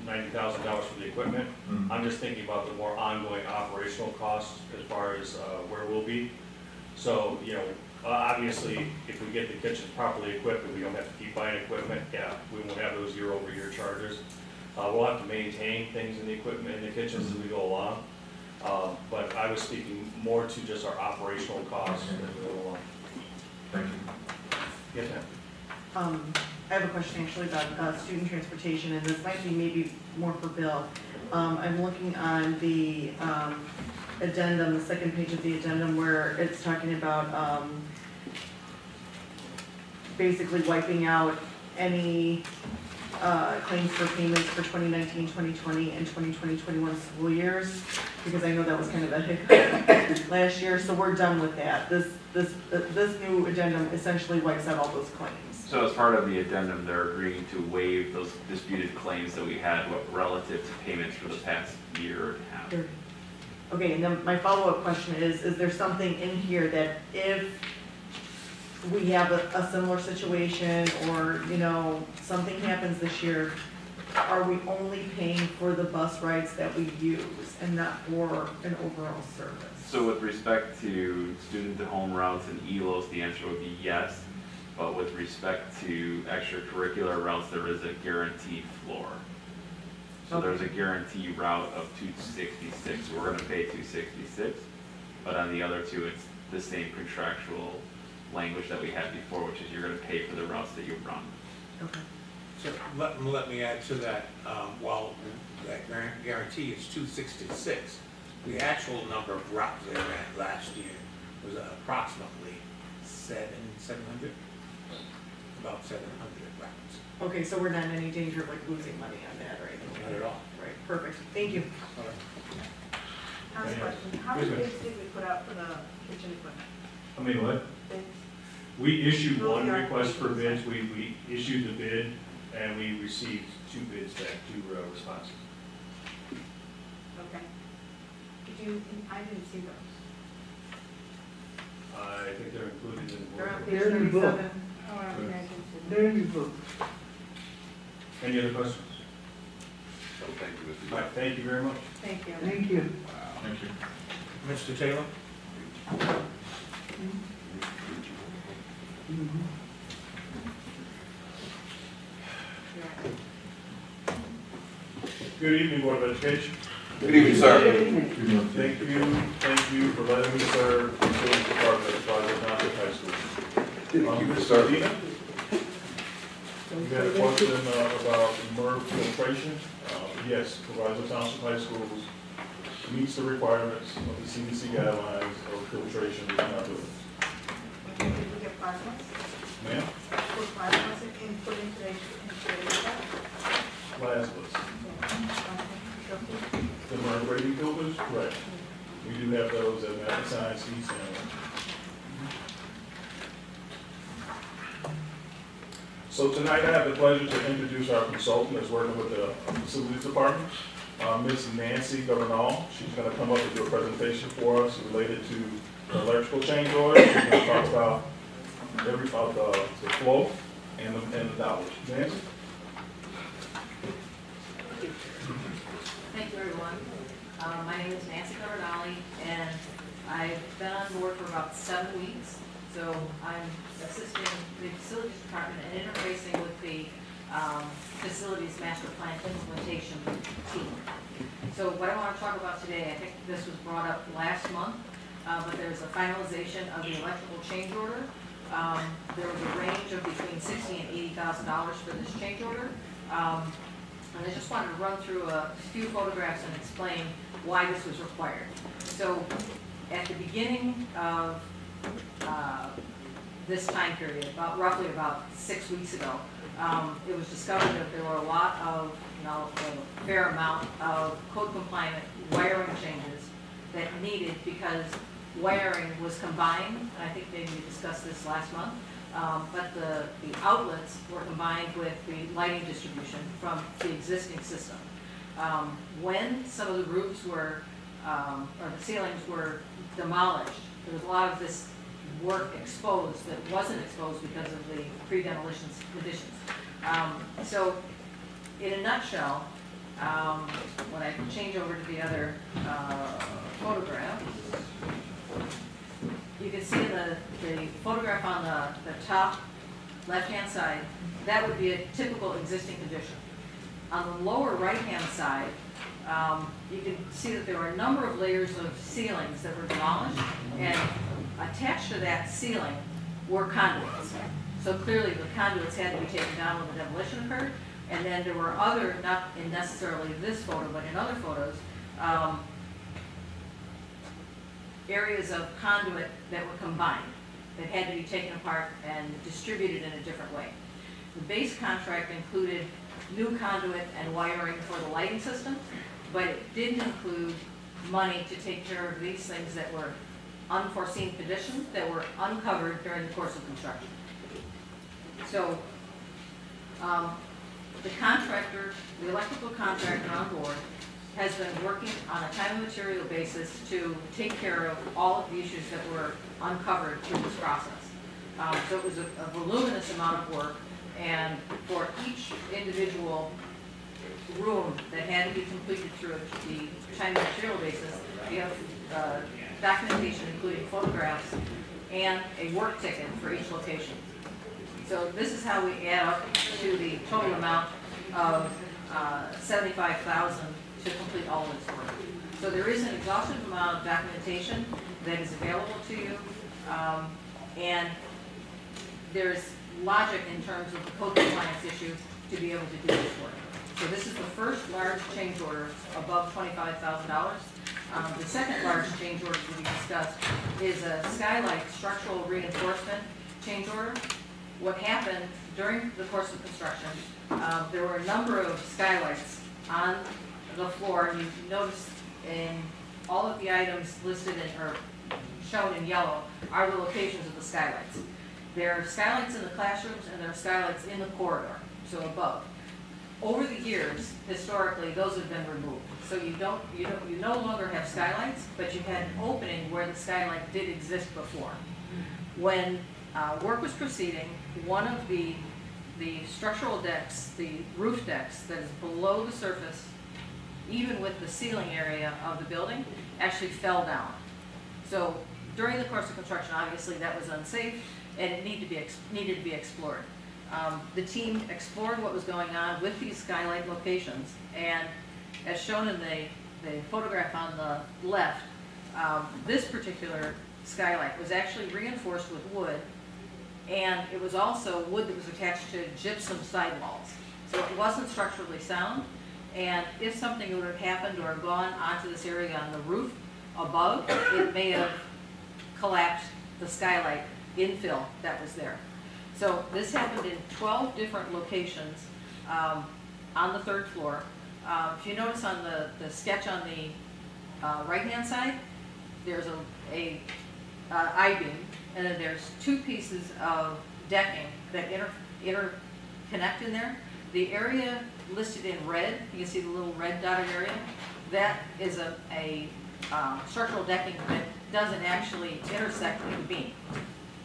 ninety thousand dollars for the equipment. Mm. I'm just thinking about the more ongoing operational costs as far as, uh, where we'll be. So, you know, uh, obviously, if we get the kitchens properly equipped, and we don't have to keep buying equipment, yeah, we won't have those year-over-year charges. Uh, we'll have to maintain things in the equipment, in the kitchens as we go along. Um, But I was speaking more to just our operational costs that go along. Thank you. Yes, ma'am. Um, I have a question actually about, uh, student transportation, and this might be maybe more for Bill. Um, I'm looking on the, um, addendum, the second page of the addendum where it's talking about, um, basically wiping out any, uh, claims for payments for 2019, 2020, and 2020, 21 school years, because I know that was kind of a hiccup <laughs> last year, so we're done with that. This, this, uh, this new addendum essentially wipes out all those claims. So as part of the addendum, they're agreeing to waive those disputed claims that we had relative to payments for the past year and a half. Sure. Okay, and then my follow-up question is, is there something in here that if we have a, a similar situation or, you know, something happens this year, are we only paying for the bus rides that we use and not for an overall service? So with respect to student to home routes and ELOs, the answer would be yes. But with respect to extracurricular routes, there is a guaranteed floor. So there's a guarantee route of two sixty-six, we're gonna pay two sixty-six. But on the other two, it's the same contractual language that we had before, which is you're gonna pay for the routes that you run. Okay. So let, let me add to that, um, while that guar- guarantee is two sixty-six, the actual number of routes they ran last year was approximately seven, seven hundred? About seven hundred routes. Okay, so we're not in any danger of like losing money on that or anything? Not at all. Right, perfect, thank you. Ask a question, how many bids did we put out for the kitchen equipment? I mean, what? Bids? We issued one request for bids, we, we issued the bid, and we received two bids back, two uh, responses. Okay. Did you, I didn't see those. I think they're included in the They're on board. page They're in the book. thirty-seven. Oh, okay, I didn't see them. There you go. Any other questions? So thank you, Mr. All right, thank you very much. Thank you. Thank you. Thank you. Mr. Taylor? Good evening, Board of Education. Good evening, sir. Thank you, thank you for letting me serve the Facilities Department at Proviso Township High School. Um, Ms. sir. Medina? You had a question uh, about MERV filtration. Uh, Yes, Proviso Township High School meets the requirements of the CDC guidelines of filtration within our buildings. Did we get plasmas? Ma'am, Were plasmas in, put into the, into the, plasmas. Okay. The MERV rating filters, correct. We do have those at Madison Science East So tonight I have the pleasure to introduce our consultant that's working with the facilities department, uh, Ms. Nancy Governal. She's gonna come up and do a presentation for us related to electrical change order. She's gonna talk about every, about the, the flow and the, and the dollars. Nancy? Thank you, everyone. Um, My name is Nancy Carbonali, and I've been on board for about seven weeks. So I'm assisting the facilities department and interfacing with the um, facilities master plan implementation team. So what I want to talk about today, I think this was brought up last month, uh, but there's a finalization of the electrical change order. Um, There was a range of between sixty and eighty thousand dollars for this change order. Um, and I just wanted to run through a few photographs and explain why this was required. So, at the beginning of, uh, this time period, about roughly about six weeks ago, um, it was discovered that there were a lot of, you know, a fair amount of code compliant wiring changes that needed because wiring was combined, I think maybe we discussed this last month, um, but the, the outlets were combined with the lighting distribution from the existing system. Um, when some of the roofs were, um, or the ceilings were demolished, there was a lot of this work exposed that wasn't exposed because of the pre-demolition conditions. Um, so, in a nutshell, um, when I change over to the other, uh, photograph, you can see the, the photograph on the, the top left-hand side, that would be a typical existing condition. On the lower right-hand side, um, you can see that there were a number of layers of ceilings that were demolished, and attached to that ceiling were conduits. So clearly, the conduits had to be taken down when the demolition occurred, and then there were other, not in necessarily this photo, but in other photos, um, areas of conduit that were combined, that had to be taken apart and distributed in a different way. The base contract included new conduit and wiring for the lighting system, but it didn't include money to take care of these things that were unforeseen conditions that were uncovered during the course of construction. So, um, the contractor, the electrical contractor on board, has been working on a time and material basis to take care of all of the issues that were uncovered through this process. Um, so it was a a voluminous amount of work, and for each individual room that had to be completed through the time and material basis, we have uh, documentation including photographs and a work ticket for each location. So this is how we add up to the total amount of uh, seventy-five thousand to complete all of this work. So there is an exhaustive amount of documentation that is available to you, um, and there's logic in terms of the code compliance issue to be able to do this work. So this is the first large change order above twenty-five thousand dollars. Um, the second large change order to be discussed is a skylight structural reinforcement change order. What happened during the course of construction, um, there were a number of skylights on the floor, and you notice in all of the items listed in, or shown in yellow, are the locations of the skylights. There are skylights in the classrooms, and there are skylights in the corridor, so above. Over the years, historically, those have been removed. So you don't, you don't, you no longer have skylights, but you had an opening where the skylight did exist before. When uh, work was proceeding, one of the, the structural decks, the roof decks that is below the surface, even with the ceiling area of the building, actually fell down. So during the course of construction, obviously, that was unsafe, and it needed to be, needed to be explored. Um, The team explored what was going on with these skylight locations, and as shown in the, the photograph on the left, um, this particular skylight was actually reinforced with wood, and it was also wood that was attached to gypsum sidewalls. So it wasn't structurally sound, and if something would have happened or gone onto this area on the roof above, it may have collapsed the skylight infill that was there. So this happened in 12 different locations um, on the third floor. Uh, If you notice on the, the sketch on the uh, right-hand side, there's a, a uh, I-beam, and then there's two pieces of decking that inter, interconnect in there. The area listed in red, you can see the little red dotted area, that is a, a um, structural decking that doesn't actually intersect with the beam.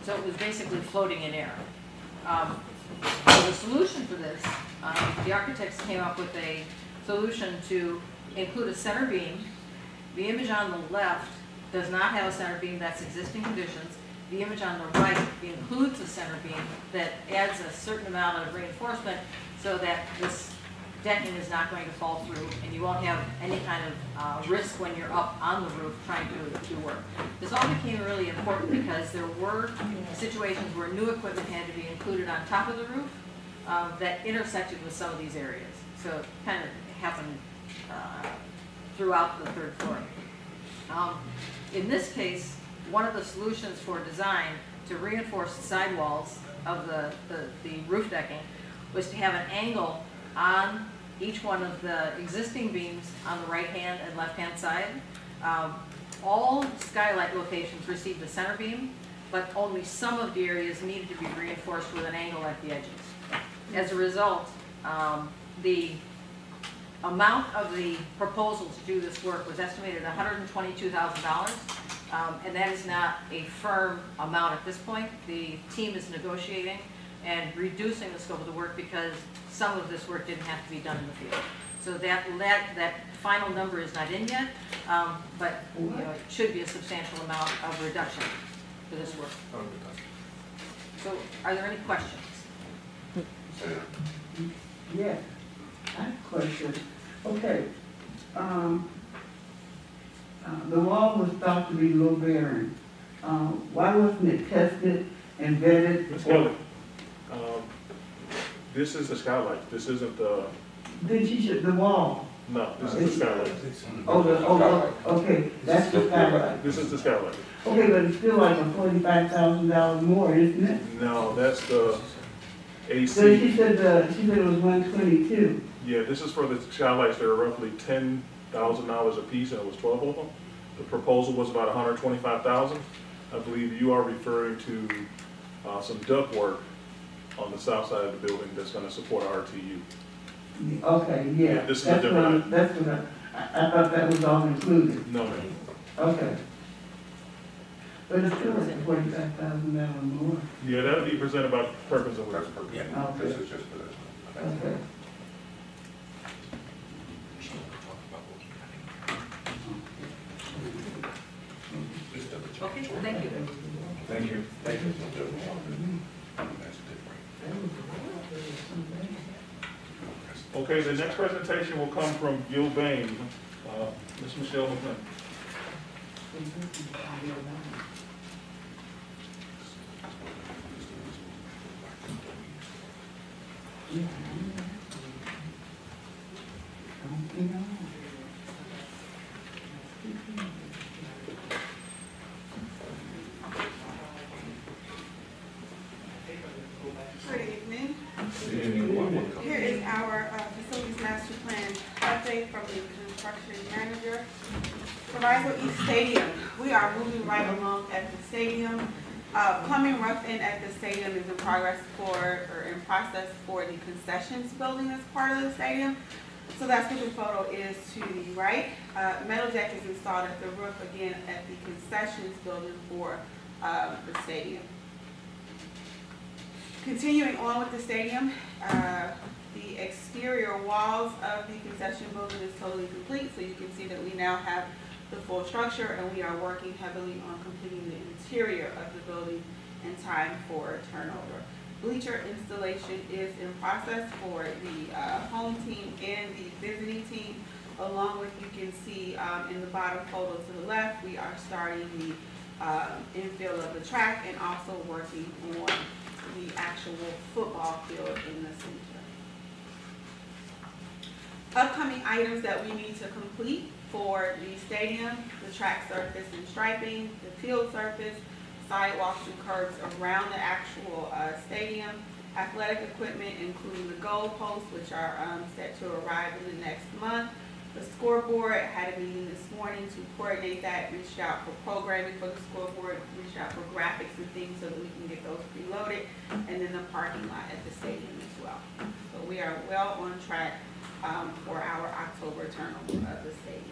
So it was basically floating in air. Um, so the solution for this, um, the architects came up with a solution to include a center beam. The image on the left does not have a center beam, that's existing conditions. The image on the right includes a center beam that adds a certain amount of reinforcement so that this decking is not going to fall through and you won't have any kind of uh, risk when you're up on the roof trying to do work. This all became really important because there were situations where new equipment had to be included on top of the roof um, that intersected with some of these areas. So it kind of happened uh, throughout the third floor. Um, In this case, one of the solutions for design to reinforce the sidewalls of the, the, the roof decking was to have an angle on each one of the existing beams on the right-hand and left-hand side. Um, All skylight locations received a center beam, but only some of the areas needed to be reinforced with an angle at the edges. As a result, um, the amount of the proposal to do this work was estimated at $122,000. Um, and that is not a firm amount at this point. The team is negotiating and reducing the scope of the work because some of this work didn't have to be done in the field. So that, that, that final number is not in yet, um, but, you know, it should be a substantial amount of reduction for this work. So are there any questions? Yeah, I have a question. Okay, um, uh, the wall was thought to be low bearing. Uh, why wasn't it tested and vetted? Ms. Kelly, um, this is the skylight, this isn't the, Then she should, the wall. no, this is the skylight. Oh, the, oh, oh, okay, that's the skylight. This is the skylight. Okay, but it's still like a forty-five thousand dollars more, isn't it? No, that's the So AC. she said, uh, she said it was one twenty-two. Yeah, this is for the skylights, they're roughly ten thousand dollars a piece, and it was twelve of them. The proposal was about hundred twenty-five thousand. I believe you are referring to, uh, some duct work on the south side of the building that's gonna support RTU. Okay, yeah. Yeah, this is a That's what different I'm- That's what I, I, I thought that was all included. No, ma'am. Okay. But it's still like forty-five thousand dollars more. Yeah, that'll be presented by Perkins and Will. Yeah, Okay. this is just for that. Okay. Okay, thank you. Thank you. Thank you. Mm-hmm. Okay, the next presentation will come from Gilbane, uh, Ms. Michelle McLean. Good evening. Here is our uh, facilities master plan update from the construction manager. Proviso East Stadium, we are moving right along at the stadium. Uh, Plumbing rough-in at the stadium is in progress for, or in process for the concessions building as part of the stadium. So what the photo is to the right. Uh, Metal deck is installed at the roof again at the concessions building for uh, the stadium. Continuing on with the stadium, uh, the exterior walls of the concession building is totally complete, so you can see that we now have the full structure, and we are working heavily on completing the interior of the building in time for turnover. Bleacher installation is in process for the uh, home team and the visiting team, along with, you can see um, in the bottom photo to the left, we are starting the uh, infill of the track and also working on the actual football field in the center. Upcoming items that we need to complete for the stadium, the track surface and striping, the field surface, sidewalks and curbs around the actual uh, stadium, athletic equipment including the goal posts, which are um, set to arrive in the next month. The scoreboard, had a meeting this morning to coordinate that, reached out for programming for the scoreboard, reached out for graphics and things so that we can get those preloaded, and then the parking lot at the stadium as well. So we are well on track um, for our October turnover of the stadium.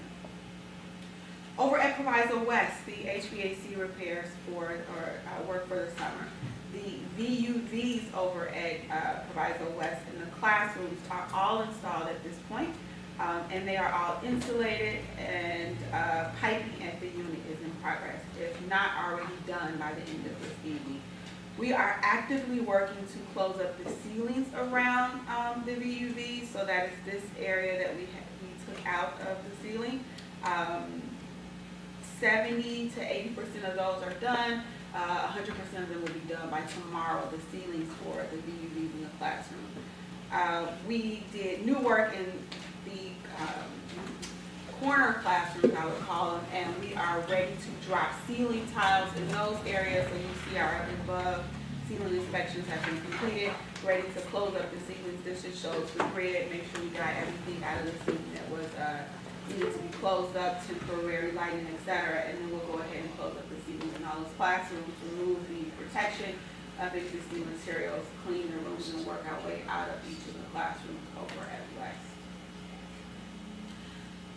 Over at Proviso West, the HVAC repairs for, or uh, work for the summer. The VUVs over at uh, Proviso West in the classrooms are all installed at this point. Um, and they are all insulated and uh, piping at the unit is in progress, if not already done by the end of this evening. We are actively working to close up the ceilings around um, the VUV, so that is this area that we, we took out of the ceiling. Um, Seventy to eighty percent of those are done, uh, hundred percent of them will be done by tomorrow, the ceilings for the VUVs in the classroom. Uh, we did new work in the, um, corner classrooms, I would call them, and we are ready to drop ceiling tiles in those areas, so you see our above ceiling inspections have been completed, ready to close up the ceilings, this just shows the grid, make sure we got everything out of the ceiling that was, uh, needed to be closed up, to temporary lighting, et cetera, and then we'll go ahead and close up the ceilings in all those classrooms, remove the protection of existing materials, clean the rooms, and work our way out of each of the classrooms over at West.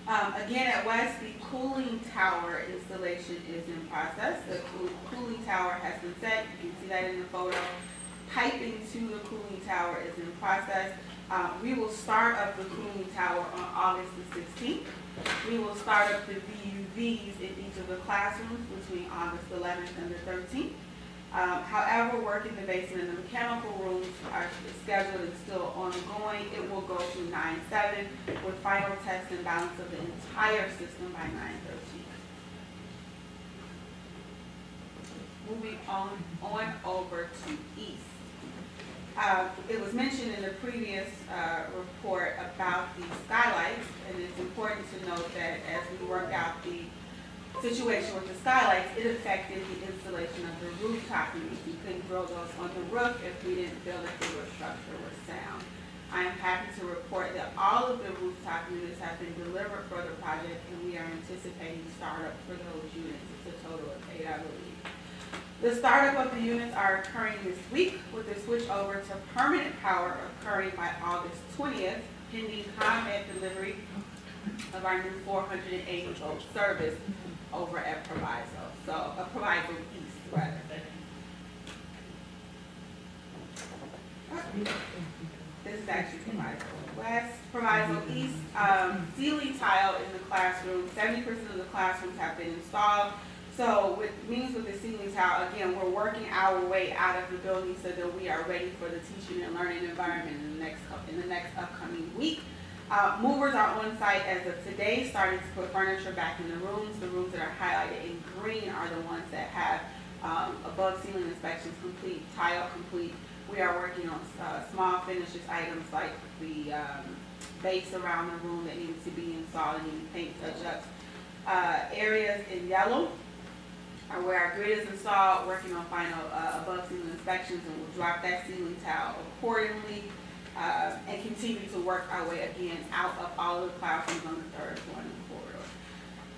Um, again, at West, the cooling tower installation is in process. The cool- cooling tower has been set, you can see that in the photo. Piping to the cooling tower is in process. Um, we will start up the cooling tower on August the sixteenth. We will start up the VUVs in each of the classrooms between August eleventh and the thirteenth. Um, however, work in the basement and the mechanical rooms are scheduled and still ongoing. It will go nine seven with final test and balance of the entire system by nine thirteen. Moving on, on over to East. Uh, it was mentioned in the previous, uh, report about the skylights, and it's important to note that as we work out the situation with the skylights, it affected the installation of the rooftop units. We couldn't throw those on the roof if we didn't feel that the roof structure was sound. I am happy to report that all of the rooftop units have been delivered for the project, and we are anticipating startup for those units. It's a total of eight, I believe. The startup of the units are occurring this week with the switch over to permanent power occurring by August twentieth, pending ComEd delivery of our new four hundred and eighty volt service over at Proviso, so, a Proviso East, rather. This is actually Proviso West, Proviso East, um, ceiling tile in the classroom, seventy percent of the classrooms have been installed. So with, means with the ceiling tile, again, we're working our way out of the building so that we are ready for the teaching and learning environment in the next, in the next upcoming week. Uh, movers are on site as of today, starting to put furniture back in the rooms. The rooms that are highlighted in green are the ones that have, um, above ceiling inspections complete, tile complete. We are working on, uh, small finishes items like the, um, base around the room that needs to be installed and paint touch-ups. Uh, areas in yellow are where our grid is installed, working on final, uh, above ceiling inspections, and we'll drop that ceiling tile accordingly uh, and continue to work our way again out of all of the classrooms on the third floor and corridor.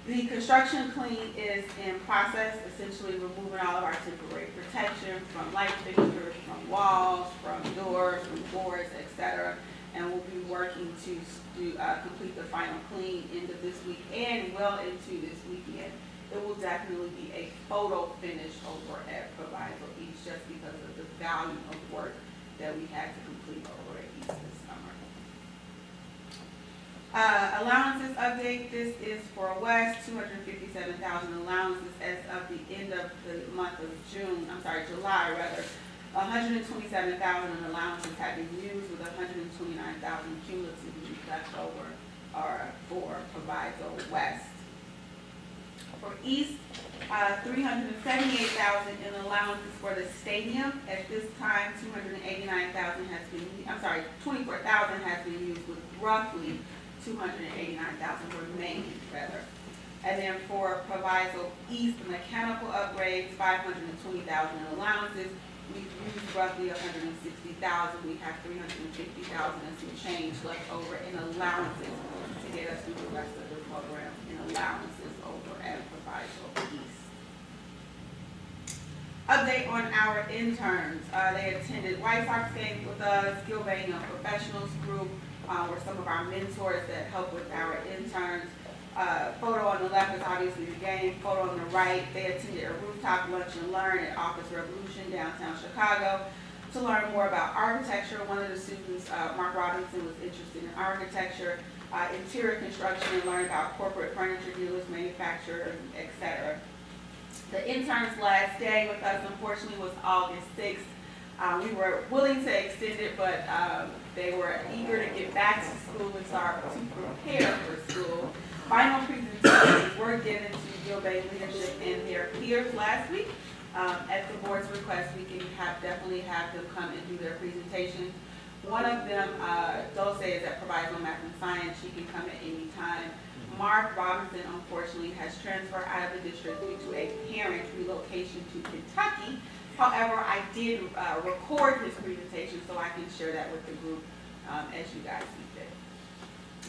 The construction clean is in process, essentially removing all of our temporary protection from light fixtures, from walls, from doors, from boards, et cetera. And we'll be working to uh, complete the final clean end of this week and well into this weekend. It will definitely be a photo finish over at Proviso East just because of the volume of work that we had to complete over at East this summer. Uh, allowances update, this is for West, two hundred fifty-seven thousand allowances as of the end of the month of June, I'm sorry, July rather. hundred and twenty-seven thousand allowances have been used with hundred and twenty-nine thousand cumulatively left over or for Proviso West. For East, uh, three hundred and seventy-eight thousand in allowances for the stadium. At this time, two hundred and eighty-nine thousand has been, I'm sorry, twenty-four thousand has been used with roughly two hundred and eighty-nine thousand remaining rather. And then for Proviso East mechanical upgrades, five hundred and twenty thousand in allowances. We've used roughly hundred and sixty thousand. We have three hundred and fifty thousand and some change left over in allowances to get us through the rest of the program in allowances over at Proviso East. Update on our interns. Uh, they attended White Sox games with us, Gilbane Professionals Group, uh, were some of our mentors that help with our interns. Uh, photo on the left is obviously the game, photo on the right, they attended a rooftop lunch and learn at Office Revolution downtown Chicago to learn more about architecture. One of the students, uh, Mark Robinson, was interested in architecture, uh, interior construction, and learn about corporate furniture dealers, manufacturers, etc. The intern's last day with us unfortunately was August sixth. Uh, we were willing to extend it, but, um, they were eager to get back to school and start to prepare for school. Final presentations were given to Gilbane leadership and their peers last week. Um, at the board's request, we can have, definitely have them come and do their presentations. One of them, uh, Dulce is at Proviso Math and Science, she can come at any time. Mark Robinson unfortunately has transferred out of the district due to a parent relocation to Kentucky. However, I did, uh, record his presentation, so I can share that with the group, um, as you guys see fit.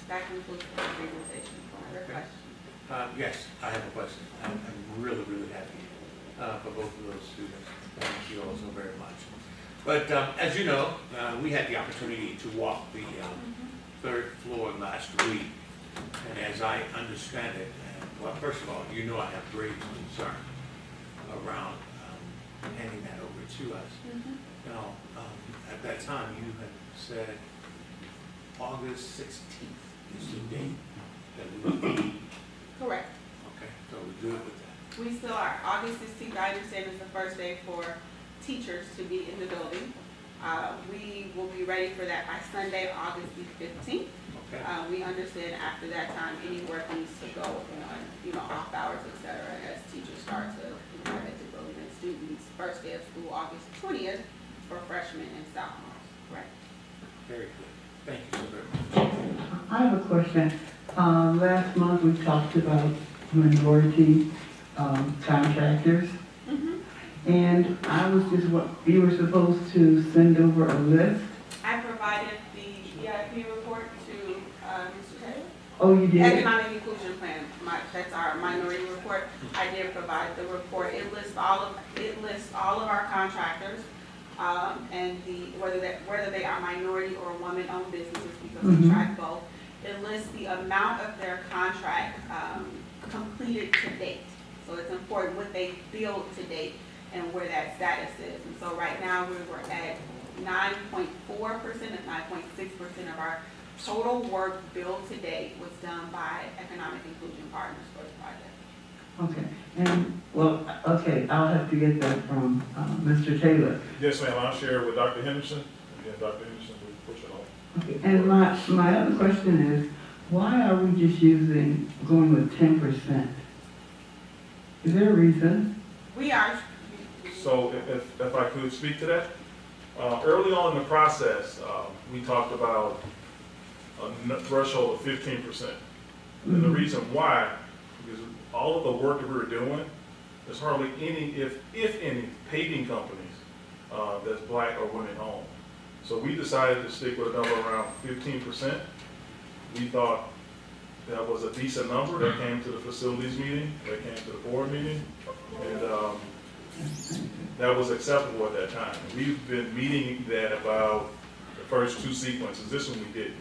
That concludes the presentation. Other questions? Uh, yes, I have a question. I'm, I'm really, really happy, uh, for both of those students. Thank you all so very much. But, um, as you know, uh, we had the opportunity to walk the, um, third floor last week. And as I understand it, and, well, first of all, you know I have grave concern around, um, handing that over to us. Now, um, at that time, you had said August sixteenth is the date that we would be, Correct. okay, so we're good with that. We still are. August sixteenth, I understand is the first day for teachers to be in the building. Uh, we will be ready for that by Sunday, August the fifteenth. Uh, we understand after that time, any work needs to go on, you know, off hours, et cetera, as teachers start to, you know, head to building and students, first day of school, August twentieth, for freshmen and sophomores, right? Very good. Thank you so very much. I have a question. Uh, last month, we talked about minority, um, contractors. And I was just, what, you were supposed to send over a list? I provided the EIP report to, uh, Mr. Taylor. Oh, you did? Economic inclusion plan, my, that's our minority report. I did provide the report. It lists all of, it lists all of our contractors, um, and the, whether that, whether they are minority or woman-owned businesses, because we Mhm. track both. It lists the amount of their contract, um, completed to date. So it's important what they billed to date and where that status is. And so right now, we were at nine point four percent and nine point six percent of our total work billed to date was done by Economic Inclusion Partners for the project. Okay, and, well, okay, I'll have to get that from, uh, Mr. Taylor. Yes, ma'am, I'll share with Dr. Henderson, and then Dr. Henderson will push it off. Okay, And my, my other question is, why are we just using, going with ten percent? Is there a reason? We are, So if- if, if I could speak to that, uh, early on in the process, uh, we talked about a threshold of fifteen percent. And the reason why, because all of the work that we were doing, there's hardly any, if, if any, paving companies, uh, that's black or women owned. So we decided to stick with a number around fifteen percent. We thought that was a decent number, that came to the facilities meeting, that came to the board meeting, and, um, that was acceptable at that time. We've been meeting that about the first two sequences, this one we didn't.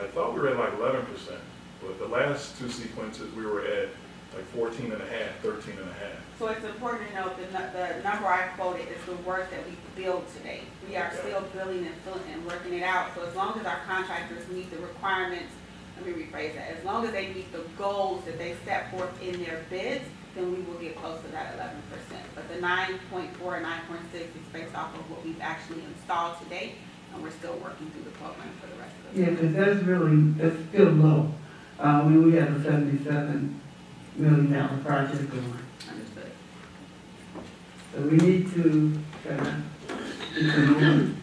I thought we were at like eleven percent, but the last two sequences, we were at like 14 and a half, 13 and a half. so it's important to note that the number I quoted is the work that we billed today. We are still building and filling and working it out, so as long as our contractors meet the requirements, let me rephrase that, as long as they meet the goals that they set forth in their bids, then we will get close to that eleven percent. But the nine point four and nine point six is based off of what we've actually installed today, and we're still working through the program for of. Yeah, because that's really, that's still low. Uh, we, we have a seventy-seven million dollar project going. Understood. So we need to, get some movement.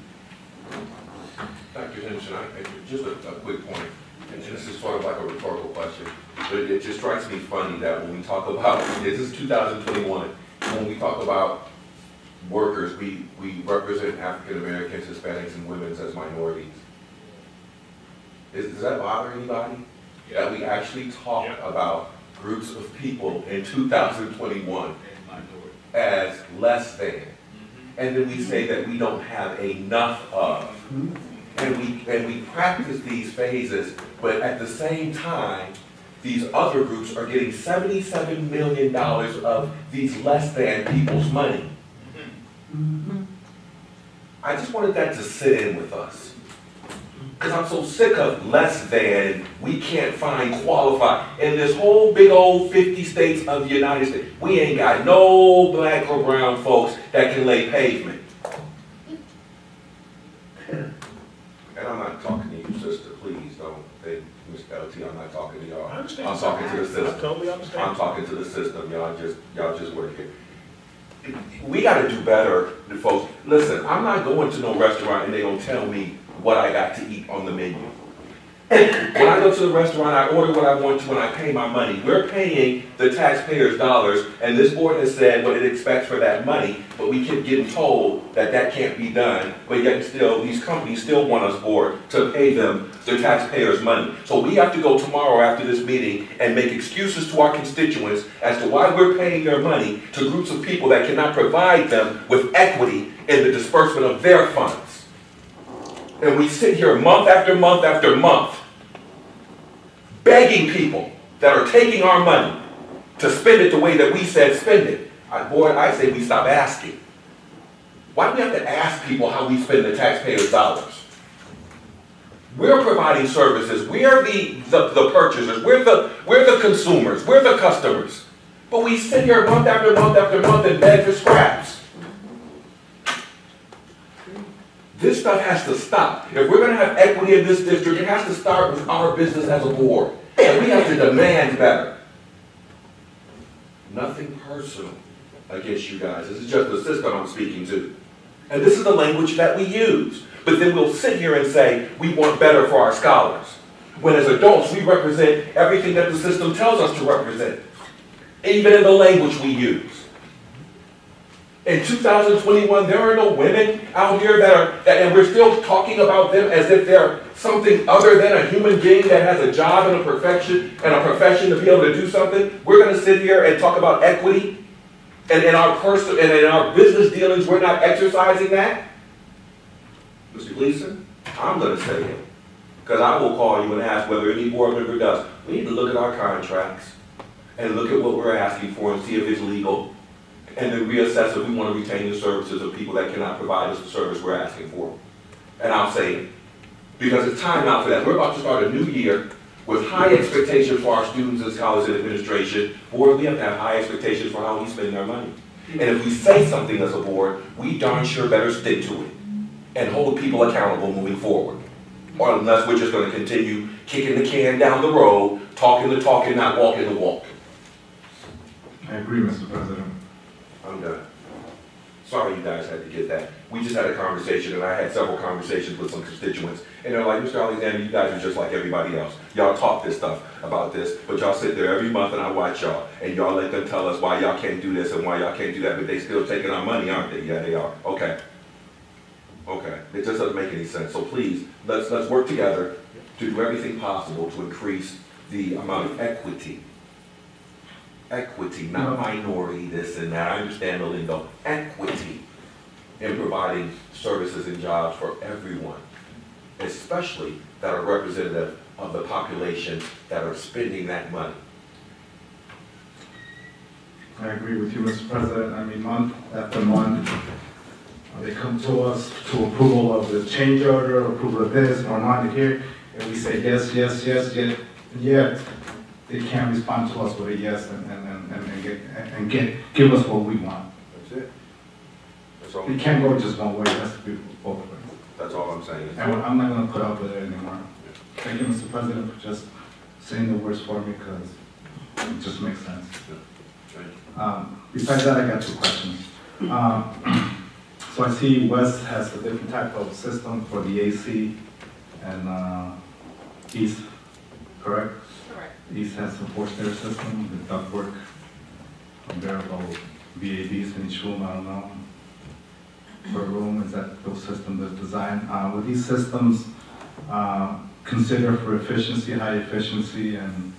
Dr. Henderson, I, I- just a, a quick point, and this is sort of like a rhetorical question, but it just strikes me funny that when we talk about, <laughs> this is two thousand twenty-one, when we talk about workers, we, we represent African Americans, Hispanics, and women as minorities. Is, does that bother anybody? That we actually talk about groups of people in two thousand twenty-one as less than? And then we say that we don't have enough of. And we, and we practice these phases, but at the same time, these other groups are getting seventy-seven million dollars of these less than people's money. Mm-hmm. I just wanted that to sit in with us. Because I'm so sick of less than, we can't find qualified. In this whole big old fifty states of the United States, we ain't got no black or brown folks that can lay pavement. And I'm not talking to you, sister, please don't think, Ms. LT, I'm not talking to y'all. I understand. I'm talking to the I system. totally understand. I'm talking to the system, y'all just, y'all just work here. We gotta do better, the folks. Listen, I'm not going to no restaurant and they don't tell me what I got to eat on the menu. When I go to the restaurant, I order what I want to and I pay my money. We're paying the taxpayers' dollars, and this board has said what it expects for that money, but we keep getting told that that can't be done, but yet still, these companies still want us board to pay them their taxpayers' money. So we have to go tomorrow after this meeting and make excuses to our constituents as to why we're paying their money to groups of people that cannot provide them with equity in the disbursement of their funds. And we sit here month after month after month begging people that are taking our money to spend it the way that we said spend it. I, boy, I say we stop asking. Why do we have to ask people how we spend the taxpayers' dollars? We're providing services. We're the, the, the purchasers. We're the, we're the consumers. We're the customers. But we sit here month after month after month and beg for scraps. This stuff has to stop. If we're gonna have equity in this district, it has to start with our business as a board. And we have to demand better. Nothing personal against you guys. This is just the system I'm speaking to. And this is the language that we use. But then we'll sit here and say, we want better for our scholars. When as adults, we represent everything that the system tells us to represent. Even in the language we use. In 2021, there are no women out here that are, that, and we're still talking about them as if they're something other than a human being that has a job and a profession and a profession to be able to do something. We're going to sit here and talk about equity, and in our person and in our business dealings, we're not exercising that. Mr. Gleason, I'm going to say it because I will call you and ask whether any board member does. We need to look at our contracts and look at what we're asking for and see if it's legal and then reassess if we want to retain the services of people that cannot provide us the service we're asking for. And I'll say because it's time out for that. We're about to start a new year with high expectations for our students and scholars and administration. Board, we have to have high expectations for how we spend our money. And if we say something as a board, we darn sure better stick to it and hold people accountable moving forward. Or unless we're just gonna continue kicking the can down the road, talking the talk and not walking the walk. I agree, Mr. President. I'm done. Sorry you guys had to get that. We just had a conversation, and I had several conversations with some constituents, and they're like, Mr. Alexander, you guys are just like everybody else. Y'all talk this stuff about this, but y'all sit there every month and I watch y'all, and y'all let them tell us why y'all can't do this and why y'all can't do that, but they still taking our money, aren't they? Yeah, they are. Okay. Okay. It just doesn't make any sense. So please, let's, let's work together to do everything possible to increase the amount of equity equity, not minority, this and that, I understand the lingo, equity in providing services and jobs for everyone, especially that are representative of the population that are spending that money. I agree with you, Mr. President. I mean, month after month, uh, they come to us to approval of the change order, approval of this, more money here, and we say yes, yes, yes, yet, yet they can't respond to us with a yes and, and, and, and get, and get, give us what we want. That's it. That's all, It can't go just one way, it has to be both ways. that's all I'm saying. And I'm not gonna put up with it anymore. Thank you, Mr. President, for just saying the words for me, because it just makes sense. Um, besides that, I got two questions. Um, <clears throat> so I see West has a different type of system for the AC and, uh, East, correct? East has a four-stair system, the ductwork, variable VAVs in each room, I don't know. Per room, is that those systems are designed, uh, with these systems, uh, consider for efficiency, high efficiency, and,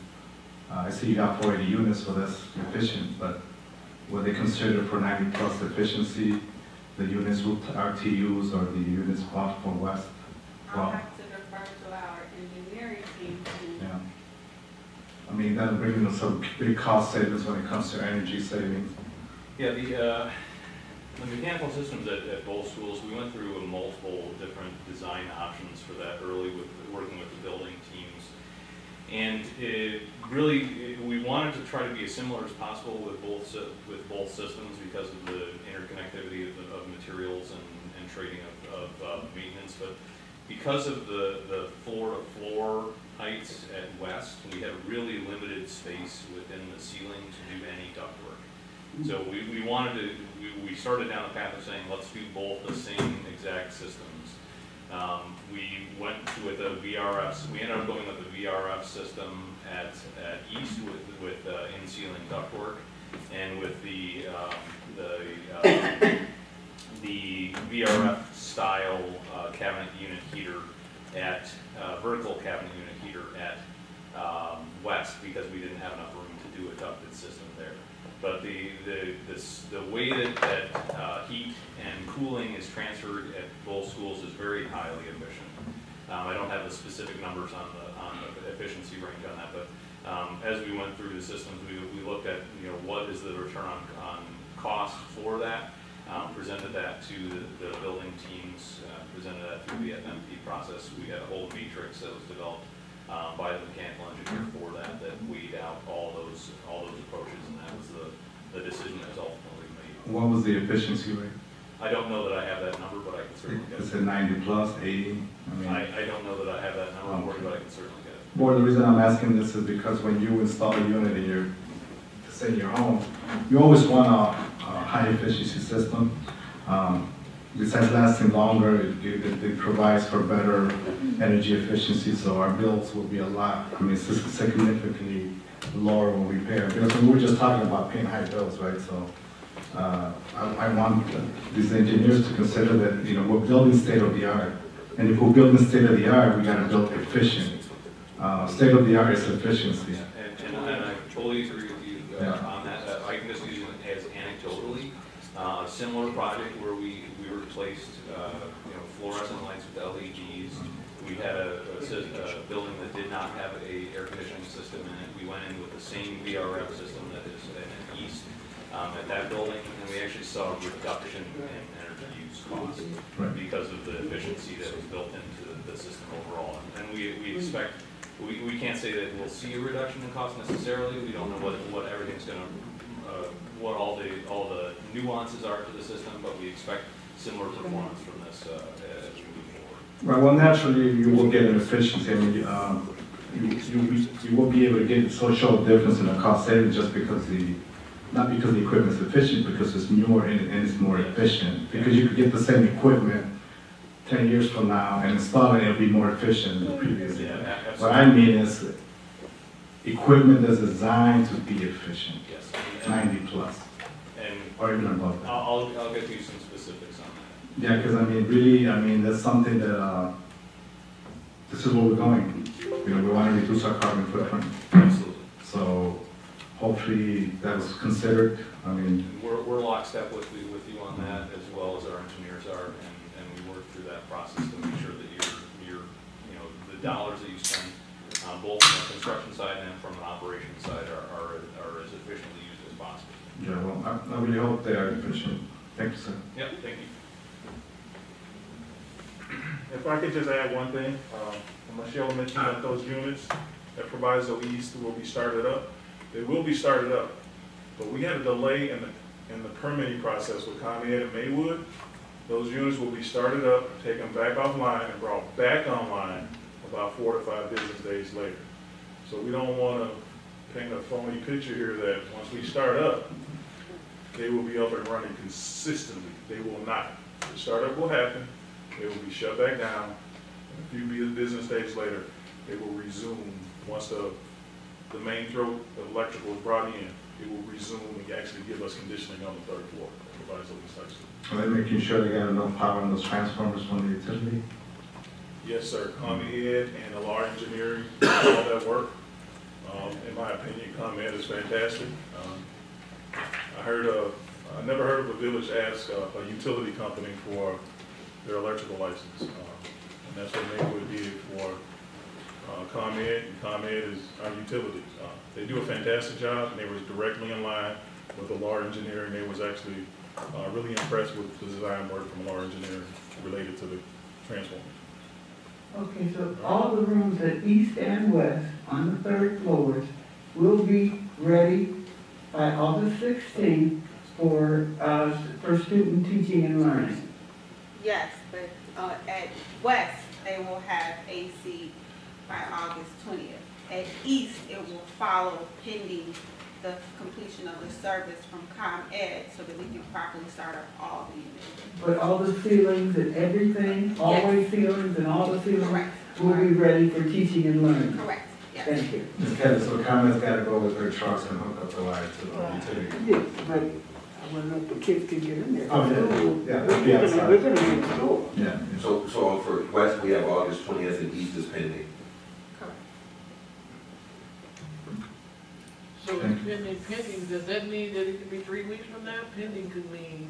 uh, I see you got four eighty units, so that's efficient, but will they consider for ninety plus efficiency, the units with RTUs or the units bought for West? Well, have to defer to our engineering team to yeah. I mean, that'll bring in some big cost savings when it comes to energy savings. Yeah, the, uh, the mechanical systems at, at both schools, we went through multiple different design options for that early with, working with the building teams. And it really, it- we wanted to try to be as similar as possible with both, with both systems because of the interconnectivity of, the- of materials and, and trading of, of, uh, maintenance. But because of the, the floor-to-floor heights at West, we have really limited space within the ceiling to do any ductwork. So we, we wanted to, we, we started down the path of saying, let's do both the same exact systems. Um, we went with a VRF, we ended up going with a VRF system at, at East with, with, uh, in-ceiling ductwork. And with the, um, the, uh, the VRF style, uh, cabinet unit heater at, uh, vertical cabinet unit at, um, West, because we didn't have enough room to do a ducted system there. But the, the, this, the way that, that, uh, heat and cooling is transferred at both schools is very highly efficient. Um, I don't have the specific numbers on the, on the efficiency range on that, but, um, as we went through the systems, we, we looked at, you know, what is the return on, on cost for that? Um, presented that to the, the building teams, uh, presented that through the FMP process. We had a whole matrix that was developed, uh, by the mechanical engineer for that, that weighed out all those, all those approaches, and that was the, the decision that was ultimately made. What was the efficiency rate? I don't know that I have that number, but I can certainly get Is it. it ninety plus, eighty? I mean, I, I don't know that I have that number for you, but I can certainly get it. Well, the reason I'm asking this is because when you install a unit in your, say your home, you always want a, a high efficiency system. Um, Besides lasting longer, it, it, it provides for better energy efficiency, so our bills will be a lot, I mean, significantly lower when we pay our bills. And we were just talking about paying high bills, right, so, uh, I, I want these engineers to consider that, you know, we're building state of the art. And if we're building state of the art, we gotta build efficient. Uh, state of the art is efficiency. And, and and I totally agree with you uh, Yeah. on that. Uh, I can just use it as anecdotally. Uh, A similar project where we replaced, uh, you know, fluorescent lights with LEDs. We had a, a a building that did not have a air conditioning system in it. We went in with the same VRF system that is in East um, at that building, and we actually saw a reduction in energy use costs Right. because of the efficiency that was built into the system overall. And we, we expect, we, we can't say that we'll see a reduction in cost necessarily. We don't know what, what everything's gonna, uh, what all the, all the nuances are to the system, but we expect similar performance from this, uh, as we move forward. Right, well, naturally, you will get an efficiency, mean, um, you, you, you will be able to get social difference in the cost savings just because the, not because the equipment is efficient, because it's newer and, and it's more efficient. Because you could get the same equipment ten years from now and install it, it'll be more efficient than the previous. Yeah. What I mean is, equipment that's designed to be efficient, Yes. ninety plus, And or even above that. I'll, I'll, I'll get you some specifics on that. Yeah, because I mean, really, I mean, that's something that, uh, this is where we're going. You know, we want to reduce our carbon footprint. Absolutely. So hopefully that was considered. I mean, And we're, we're lockstep with you, with you on that, as well as our engineers are, and, and we work through that process to make sure that you're, you're, you know, the dollars that you spend, uh, both from the construction side and from an operations side are, are, are as efficiently used as possible. yeah, well, I, I really hope they are efficient. Thank you, sir. Yep, thank you. If I could just add one thing, Michelle mentioned that those units at Proviso East will be started up. They will be started up, but we had a delay in the, in the permitting process with ComEd and Maywood. Those units will be started up, taken back offline and brought back online about four to five business days later. So we don't wanna paint a phony picture here that once we start up, they will be up and running consistently. They will not. The startup will happen, they will be shut back down. A few bu- business days later, they will resume, once the, the main throat electrical is brought in, it will resume and actually give us conditioning on the third floor. Those sites. Are they making sure they got enough power in those transformers from the utility? Yes, sir, ComEd and Alar Engineering, all that work. Um, in my opinion, ComEd is fantastic. Um, I heard of, I never heard of a village ask uh, a utility company for their electrical license. Uh, And that's what Maywood did for uh, ComEd, and ComEd is our utility. Uh, They do a fantastic job, and they was directly in line with Alar Engineering. They was actually uh, really impressed with the design work from Alar Engineering related to the transformers. Okay, so all the rooms at east and west on the third floors will be ready by August sixteenth for, uh, for student teaching and learning. Yes, but, uh, at West, they will have AC by August twentieth. At East, it will follow pending the completion of the service from ComEd so that we can properly start up all the units. But all the ceilings and everything, always ceilings and all the ceilings Correct. will be ready for teaching and learning. Correct, yes. Thank you. Ms. Kelly, so ComEd's gotta go with their trucks and hook up the wire to the utility. Yes, but I want to know if the kids can get in there. Oh, yeah, yeah, We're be gonna- outside. We're gonna be in the store. Yeah. So, so for West, we have August twentieth and East is pending. So it's pending, pending, does that mean that it could be three weeks from now? Pending could mean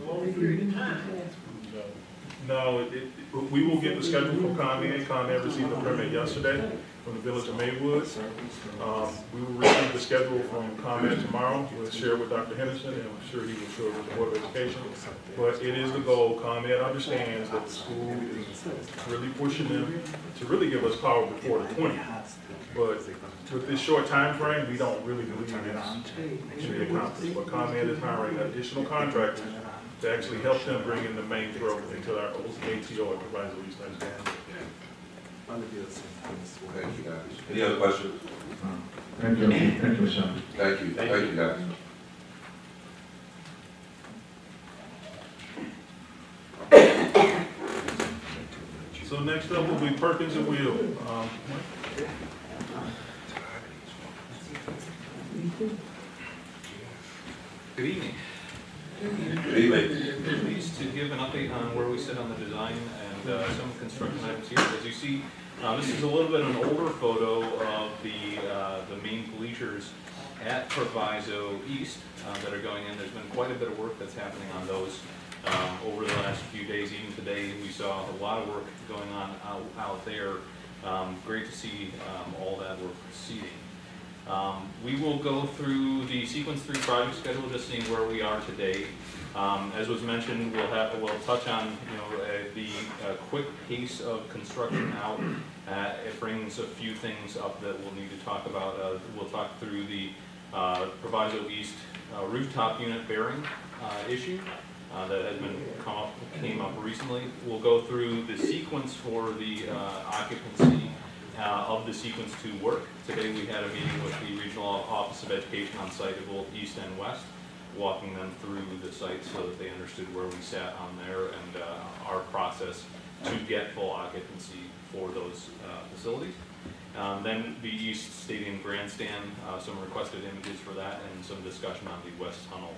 a long period of time. No, it, it, we will get the schedule from ComEd. ComEd received the permit yesterday from the village of Maywood. Um, we will receive the schedule from ComEd tomorrow. We'll share it with Dr. Henderson, and I'm sure he will share it with the Board of Education. But it is the goal, ComEd understands that the school is really pushing them to really give us power before the twentieth. But with this short time frame, we don't really believe it's should be accomplished. But ComEd is hiring additional contractors to actually help them bring in the main growth until our ATO at Proviso East High Thank you, guys. Any other questions? Thank you, thank you, Michelle. Thank you, thank you, guys. So next up will be Perkins and Will. Um, Good evening. Good evening. Pleased to give an update on where we sit on the design and uh, some construction items here. As you see, uh, this is a little bit an older photo of the, uh, the main bleachers at Proviso East uh, that are going in. There's been quite a bit of work that's happening on those um, over the last few days. Even today, we saw a lot of work going on out, out there. Um, Great to see um, all that work proceeding. Um, We will go through the sequence three project schedule, just seeing where we are today. Um, As was mentioned, we'll have, we'll touch on, you know, uh, the uh, quick pace of construction out. Uh, It brings a few things up that we'll need to talk about. Uh, We'll talk through the uh, Proviso East uh, rooftop unit bearing issue that has been come up, came up recently. We'll go through the sequence for the occupancy of the sequence to work. Today, we had a meeting with the Regional Office of Education on site at both east and west, walking them through the site so that they understood where we sat on there and uh, our process to get full occupancy for those uh, facilities. Um, Then the East Stadium Grandstand, uh, some requested images for that, and some discussion on the west tunnel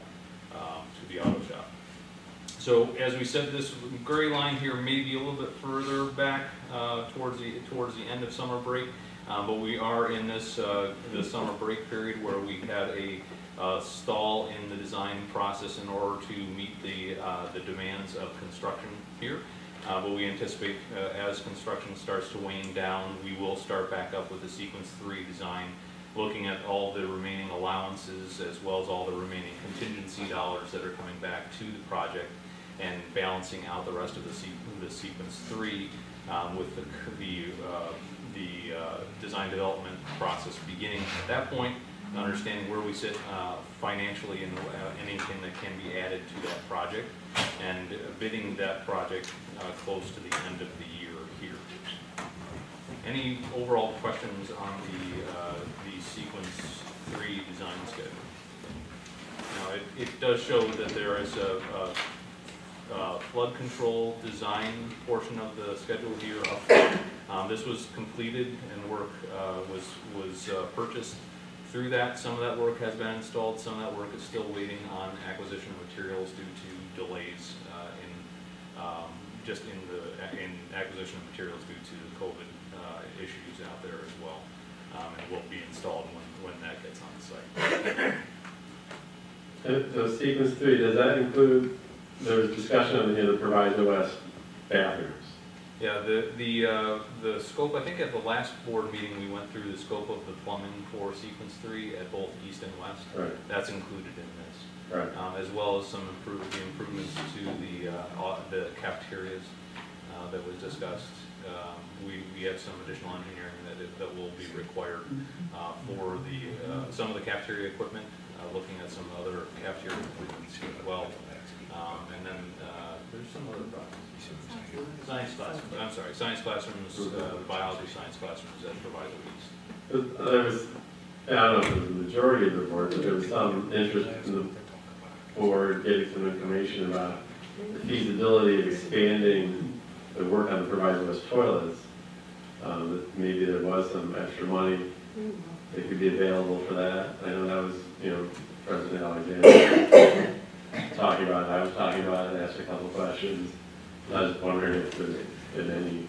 um, to the auto shop. So as we said, this gray line here may be a little bit further back uh, towards the, towards the end of summer break, uh, but we are in this, uh, this summer break period where we had a uh, stall in the design process in order to meet the, uh, the demands of construction here. Uh, But we anticipate uh, as construction starts to wane down, we will start back up with the sequence three design, looking at all the remaining allowances as well as all the remaining contingency dollars that are coming back to the project and balancing out the rest of the se- the sequence three um, with the, the, uh, the uh, design development process beginning at that point, understanding where we sit uh, financially and uh, anything that can be added to that project, and bidding that project uh, close to the end of the year here. Any overall questions on the, uh, the sequence three design schedule? Now, it, it does show that there is a, a uh, flood control design portion of the schedule here. Um, This was completed and work uh, was, was uh, purchased through that. Some of that work has been installed, some of that work is still waiting on acquisition of materials due to delays uh, in, um, just in the, in acquisition of materials due to the COVID uh, issues out there as well. Um, And will be installed when, when that gets on site. So sequence three, does that include, there was discussion of, here, the Proviso West bathrooms? Yeah, the, the, uh, the scope, I think at the last board meeting, we went through the scope of the plumbing for sequence three at both east and west. Right. That's included in this. Right. Um, as well as some improve, the improvements to the, uh, the cafeterias, uh, that was discussed. Um, we, we have some additional engineering that, is- that will be required, uh, for the, uh, some of the cafeteria equipment, uh, looking at some other cafeteria improvements as well. Um, and then, uh, there's some other projects. Science classrooms, I'm sorry, science classrooms, uh, biology science classrooms at Proviso East. There was, I don't know if it was the majority of the board, but there was some interest in the board getting some information about the feasibility of expanding the work on the Proviso West toilets. Um, that maybe there was some extra money that could be available for that. I know that was, you know, President Alexander talking about it, I was talking about it, and asked a couple questions. I was wondering if there's been any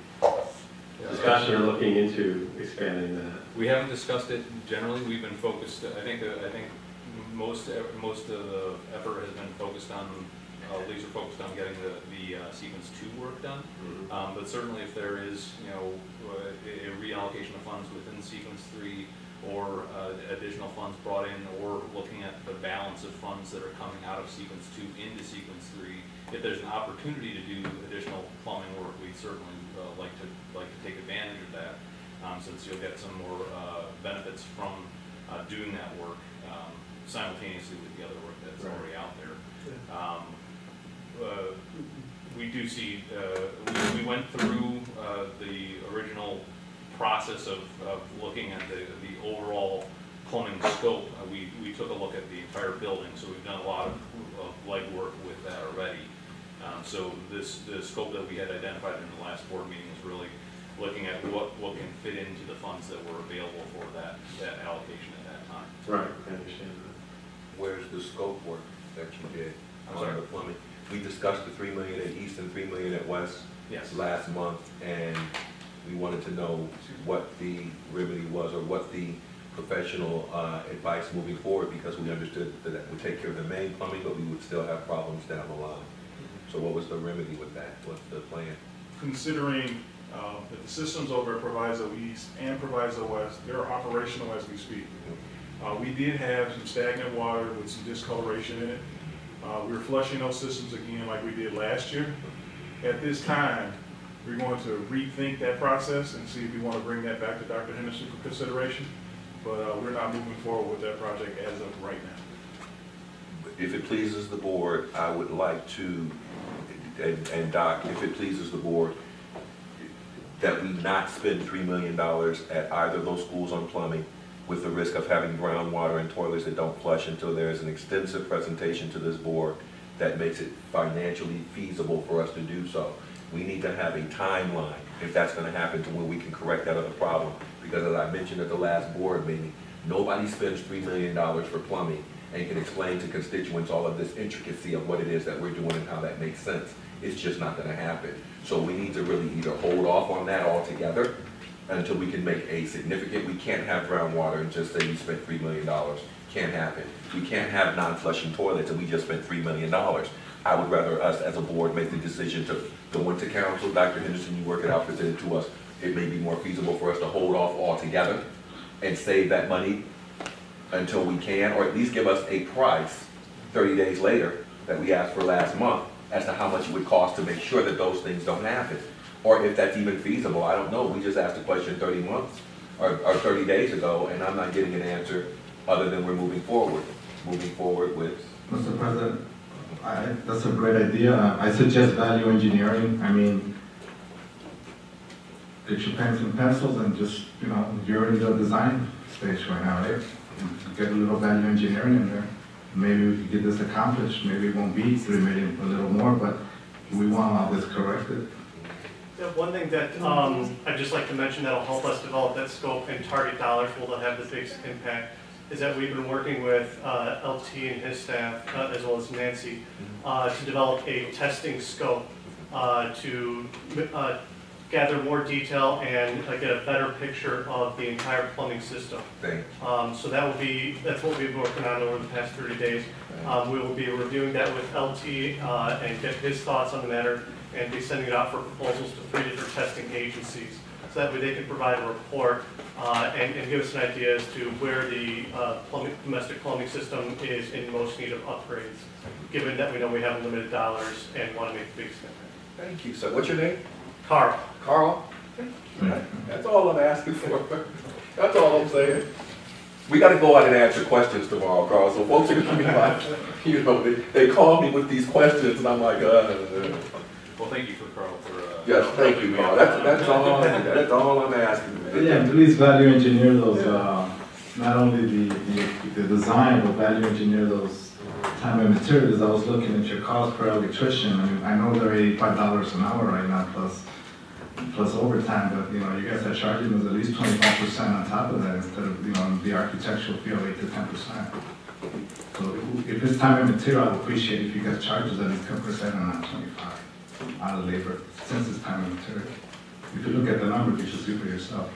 discussion or looking into expanding that. We haven't discussed it generally, we've been focused, I think, I think most, most of the effort has been focused on, uh, laser focused on getting the, the uh, sequence two work done. Um, but certainly if there is, you know, uh, a a reallocation of funds within sequence three, or uh, additional funds brought in, or looking at the balance of funds that are coming out of sequence two into sequence three, if there's an opportunity to do additional plumbing work, we'd certainly uh, like to, like to take advantage of that, um, since you'll get some more uh, benefits from uh, doing that work um, simultaneously with the other work that's Right. already out there. Um, uh, we do see, uh, we, we went through, uh, the original process of, of looking at the, the overall plumbing scope. Uh, we, we took a look at the entire building, so we've done a lot of, of legwork with that already. Um, so this, the scope that we had identified in the last board meeting was really looking at what, what can fit into the funds that were available for that, that allocation at that time. Right, I understand that. Where's the scope work that you did I'm on sorry? the plumbing? We discussed the three million at East and three million at West Yes. last month, and we wanted to know what the remedy was, or what the professional, uh, advice moving forward, because we understood that that would take care of the main plumbing, but we would still have problems down the line. So what was the remedy with that? What's the plan? Considering uh, that the systems over at Proviso East and Proviso West, they're operational as we speak. Uh, We did have some stagnant water with some discoloration in it. Uh, We were flushing those systems again like we did last year. At this time, we're going to rethink that process and see if we want to bring that back to Dr. Henderson for consideration. But uh, we're not moving forward with that project as of right now. If it pleases the board, I would like to, and, and Doc, if it pleases the board, that we not spend three million dollars at either of those schools on plumbing with the risk of having groundwater and toilets that don't flush until there is an extensive presentation to this board that makes it financially feasible for us to do so. We need to have a timeline, if that's gonna happen, to when we can correct that other problem. Because as I mentioned at the last board meeting, nobody spends three million dollars for plumbing and can explain to constituents all of this intricacy of what it is that we're doing and how that makes sense. It's just not gonna happen. So we need to really either hold off on that altogether until we can make a significant, we can't have groundwater and just say we spent three million dollars. Can't happen. We can't have non-flushing toilets and we just spent three million dollars. I would rather us as a board make the decision to go into council, Dr. Henderson, you work it out, present it to us. It may be more feasible for us to hold off altogether and save that money until we can, or at least give us a price thirty days later that we asked for last month as to how much it would cost to make sure that those things don't happen. Or if that's even feasible, I don't know. We just asked the question thirty months or, or thirty days ago, and I'm not getting an answer other than we're moving forward, moving forward with. Mr. President, I, that's a great idea. I suggest value engineering. I mean, get your pens and pencils and just, you know, you're in the design stage right now, right? Get a little value engineering in there. Maybe we could get this accomplished. Maybe it won't be three million, a little more, but we want all this corrected. Yeah, One thing that um, I'd just like to mention that'll help us develop that scope and target dollars will have the biggest impact is that we've been working with uh, LT and his staff, uh, as well as Nancy, uh, to develop a testing scope uh, to uh, gather more detail and uh, get a better picture of the entire plumbing system. Thing. Um, So that will be, that's what we've been working on over the past 30 days. Um, We will be reviewing that with LT uh, and get his thoughts on the matter and be sending it out for proposals to three different testing agencies. So that way they can provide a report uh, and and give us an idea as to where the uh, plumbing, domestic plumbing system is in most need of upgrades, given that we know we have limited dollars and want to make the biggest impact. Thank you, So What's your name? Carl. Carl? That's all I'm asking for. That's all I'm saying. We gotta go out and answer questions tomorrow, Carl, so folks are gonna be like, you know, they, they call me with these questions and I'm like, uh. Well, thank you for Carl for. uh, Yes, thank you, Carl. That's, that's all, that's all I'm asking. Yeah, please value engineer those, uh, not only the, the, the design, but value engineer those time and materials. I was looking at your cost per electrician. I mean, I know they're eighty-five dollars an hour right now plus, plus overtime, but, you know, you guys are charging us at least twenty-five percent on top of that instead of, you know, the architectural fee of eight to ten percent. So if- it's time and material, I'd appreciate if you guys charge us at least ten percent and not twenty-five out of labor, since it's time and material. If you look at the numbers, you should see for yourself.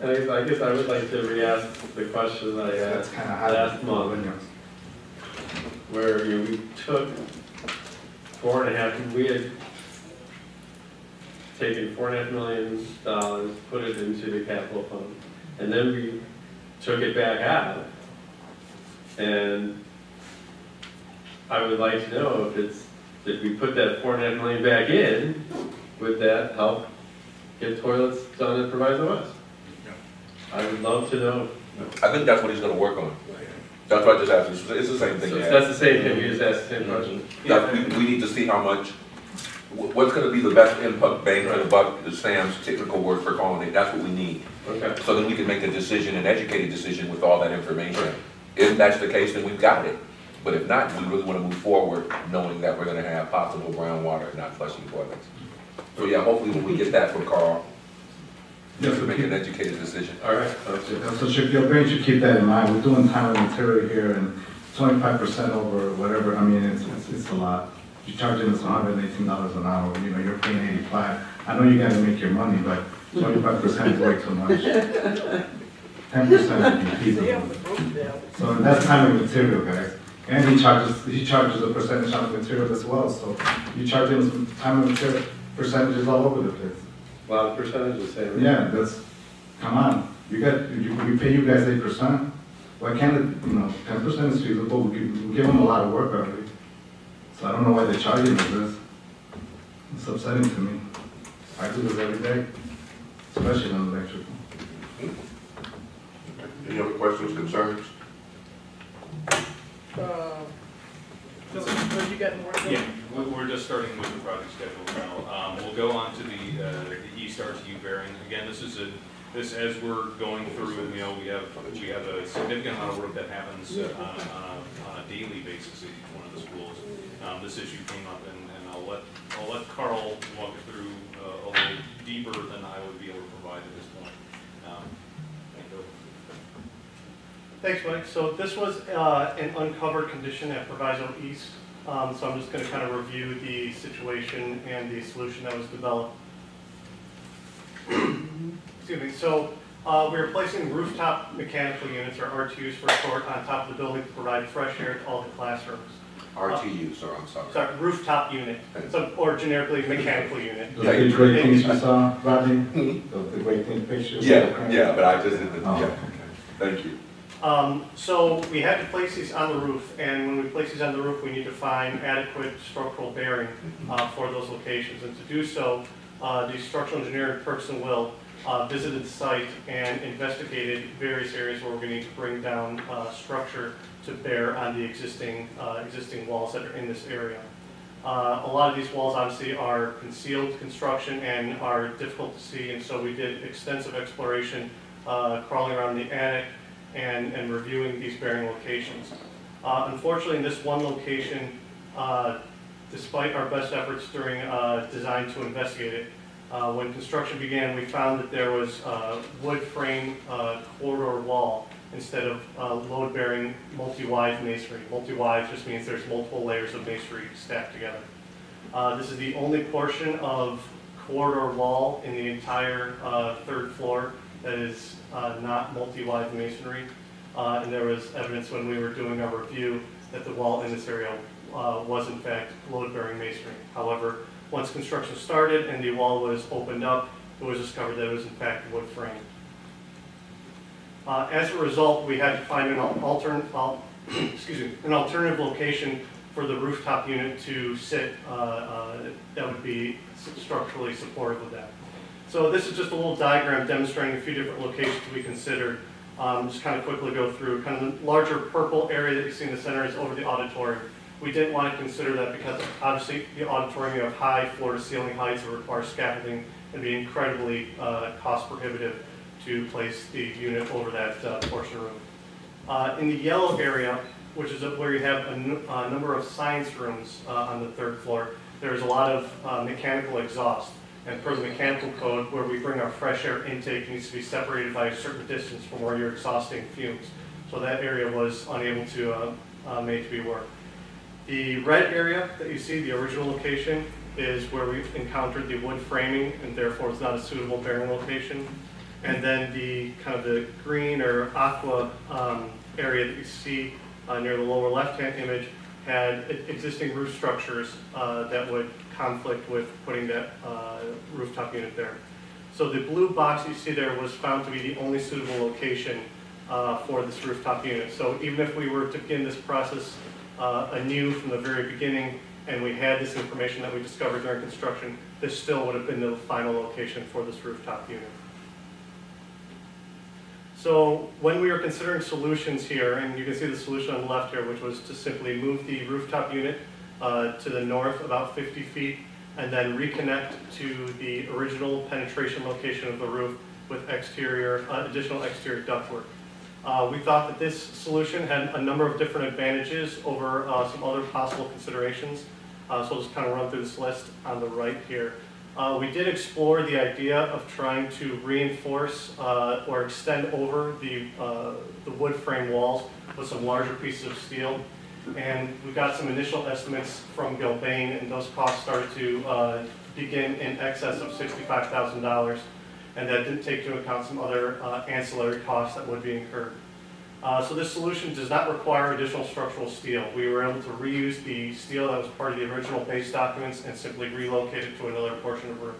And I guess, I guess I would like to re-ask the question that I That's asked kinda hard. last month, where you know, we took four and a half, we had taken four and a half million dollars, put it into the capital fund, and then we took it back out. And I would like to know if it's, if we put that four and a half million back in, would that help get toilets done at Proviso West? I would love to know. I think that's what he's gonna work on. That's what I just asked, it's, it's the same thing. So yeah. that's the same thing, we just asked the same question. That, we, we need to see how much, what's gonna be the best input bang for the buck, is Sam's technical word for calling it, that's what we need. Okay. So then we can make a decision, an educated decision with all that information. If that's the case, then we've got it. But if not, we really wanna move forward, knowing that we're gonna have possible groundwater, not flushing toilets. So yeah, hopefully when we get that from Carl, we Yes, can make an educated decision. All right. So should, your brain should keep that in mind, we're doing time and material here and twenty-five percent over whatever, I mean, it's, it's, it's a lot. You're charging us hundred and eighteen dollars an hour, you know, you're paying eighty-five. I know you gotta make your money, but twenty-five percent is way too much. Ten percent would be <laughs> feasible. So that's time and material, guys. And he charges, he charges a percentage on the material as well, so you charge him time and material percentages all over the place. A lot of percentages, same. Yeah, that's, come on, you got, you- we pay you guys eight percent, why can't it, you know, ten percent is feasible, we give, we give them a lot of work already. So I don't know why they're charging us this. It's upsetting to me. I do this every day, especially on the electrical. Any other questions, concerns? Uh, Phil, so you got more? Yeah, we- we're just starting with the project schedule now. Um, We'll go on to the, uh, the East RTU bearing. Again, this is a, this, as we're going through, you know, we have, we have a significant amount of work that happens uh, on, on a, on a daily basis at each one of the schools. Um, This issue came up, and, and I'll let, I'll let Carl walk through uh, a little deeper than I would be able to provide at this point. Um. Thanks, Mike. So this was uh, an uncovered condition at Proviso East. Um, So I'm just going to kind of review the situation and the solution that was developed. Excuse me. So uh, we are placing rooftop mechanical units, or RTUs for short, on top of the building to provide fresh air to all the classrooms. RTU, sir, I'm sorry. Sorry, rooftop unit, so, or generically mechanical unit. Those big great things you saw, Rodney, the, the great thing pictures. Yeah, yeah, but I just didn't, Oh, yeah, okay. thank you. Um, so we had to place these on the roof, and when we place these on the roof, we need to find adequate structural bearing uh, for those locations. And to do so, uh, the structural engineer, Kirkson Will, uh, visited the site and investigated various areas where we're going to need to bring down uh, structure to bear on the existing, uh, existing walls that are in this area. Uh, A lot of these walls obviously are concealed construction and are difficult to see, and so we did extensive exploration, uh, crawling around the attic and, and reviewing these bearing locations. Uh, Unfortunately, in this one location, despite our best efforts during design to investigate it, uh, when construction began, we found that there was uh, wood frame uh, corridor wall instead of uh, load-bearing multi-wide masonry. Multi-wide just means there's multiple layers of masonry stacked together. Uh, This is the only portion of corridor wall in the entire uh, third floor that is uh, not multi-wide masonry. And there was evidence when we were doing our review that the wall in this area was in fact load-bearing masonry. However, once construction started and the wall was opened up, it was discovered that it was in fact wood frame. Uh, As a result, we had to find an alternate, <clears throat> excuse me, an alternative location for the rooftop unit to sit uh, uh, that would be structurally supportive of that. So this is just a little diagram demonstrating a few different locations we considered. Um, Just kind of quickly go through, kind of the larger purple area that you see in the center is over the auditorium. We didn't want to consider that because obviously the auditorium, you have high floor-to-ceiling heights that require scaffolding and be incredibly uh, cost prohibitive to place the unit over that uh, portion room. Uh, In the yellow area, which is where you have a number of science rooms uh, on the third floor, there's a lot of uh, mechanical exhaust. And per the mechanical code, where we bring our fresh air intake needs to be separated by a certain distance from where you're exhausting fumes. So that area was unable to, uh, made to be worked. The red area that you see, the original location, is where we encountered the wood framing and therefore it's not a suitable bearing location. And then the kind of the green or aqua um, area that you see uh, near the lower left-hand image had existing roof structures uh, that would conflict with putting that uh, rooftop unit there. So the blue box you see there was found to be the only suitable location uh, for this rooftop unit. So even if we were to begin this process uh, anew from the very beginning, and we had this information that we discovered during construction, this still would have been the final location for this rooftop unit. So when we were considering solutions here, and you can see the solution on the left here, which was to simply move the rooftop unit uh, to the north about 50 feet, and then reconnect to the original penetration location of the roof with exterior, uh, additional exterior ductwork. Uh, We thought that this solution had a number of different advantages over uh, some other possible considerations. Uh, So I'll just kind of run through this list on the right here. Uh, We did explore the idea of trying to reinforce uh, or extend over the, uh, the wood frame walls with some larger pieces of steel. And we got some initial estimates from Gilbane, and those costs started to begin in excess of $65,000. And that didn't take into account some other uh, ancillary costs that would be incurred. Uh, So this solution does not require additional structural steel. We were able to reuse the steel that was part of the original base documents and simply relocate it to another portion of the roof.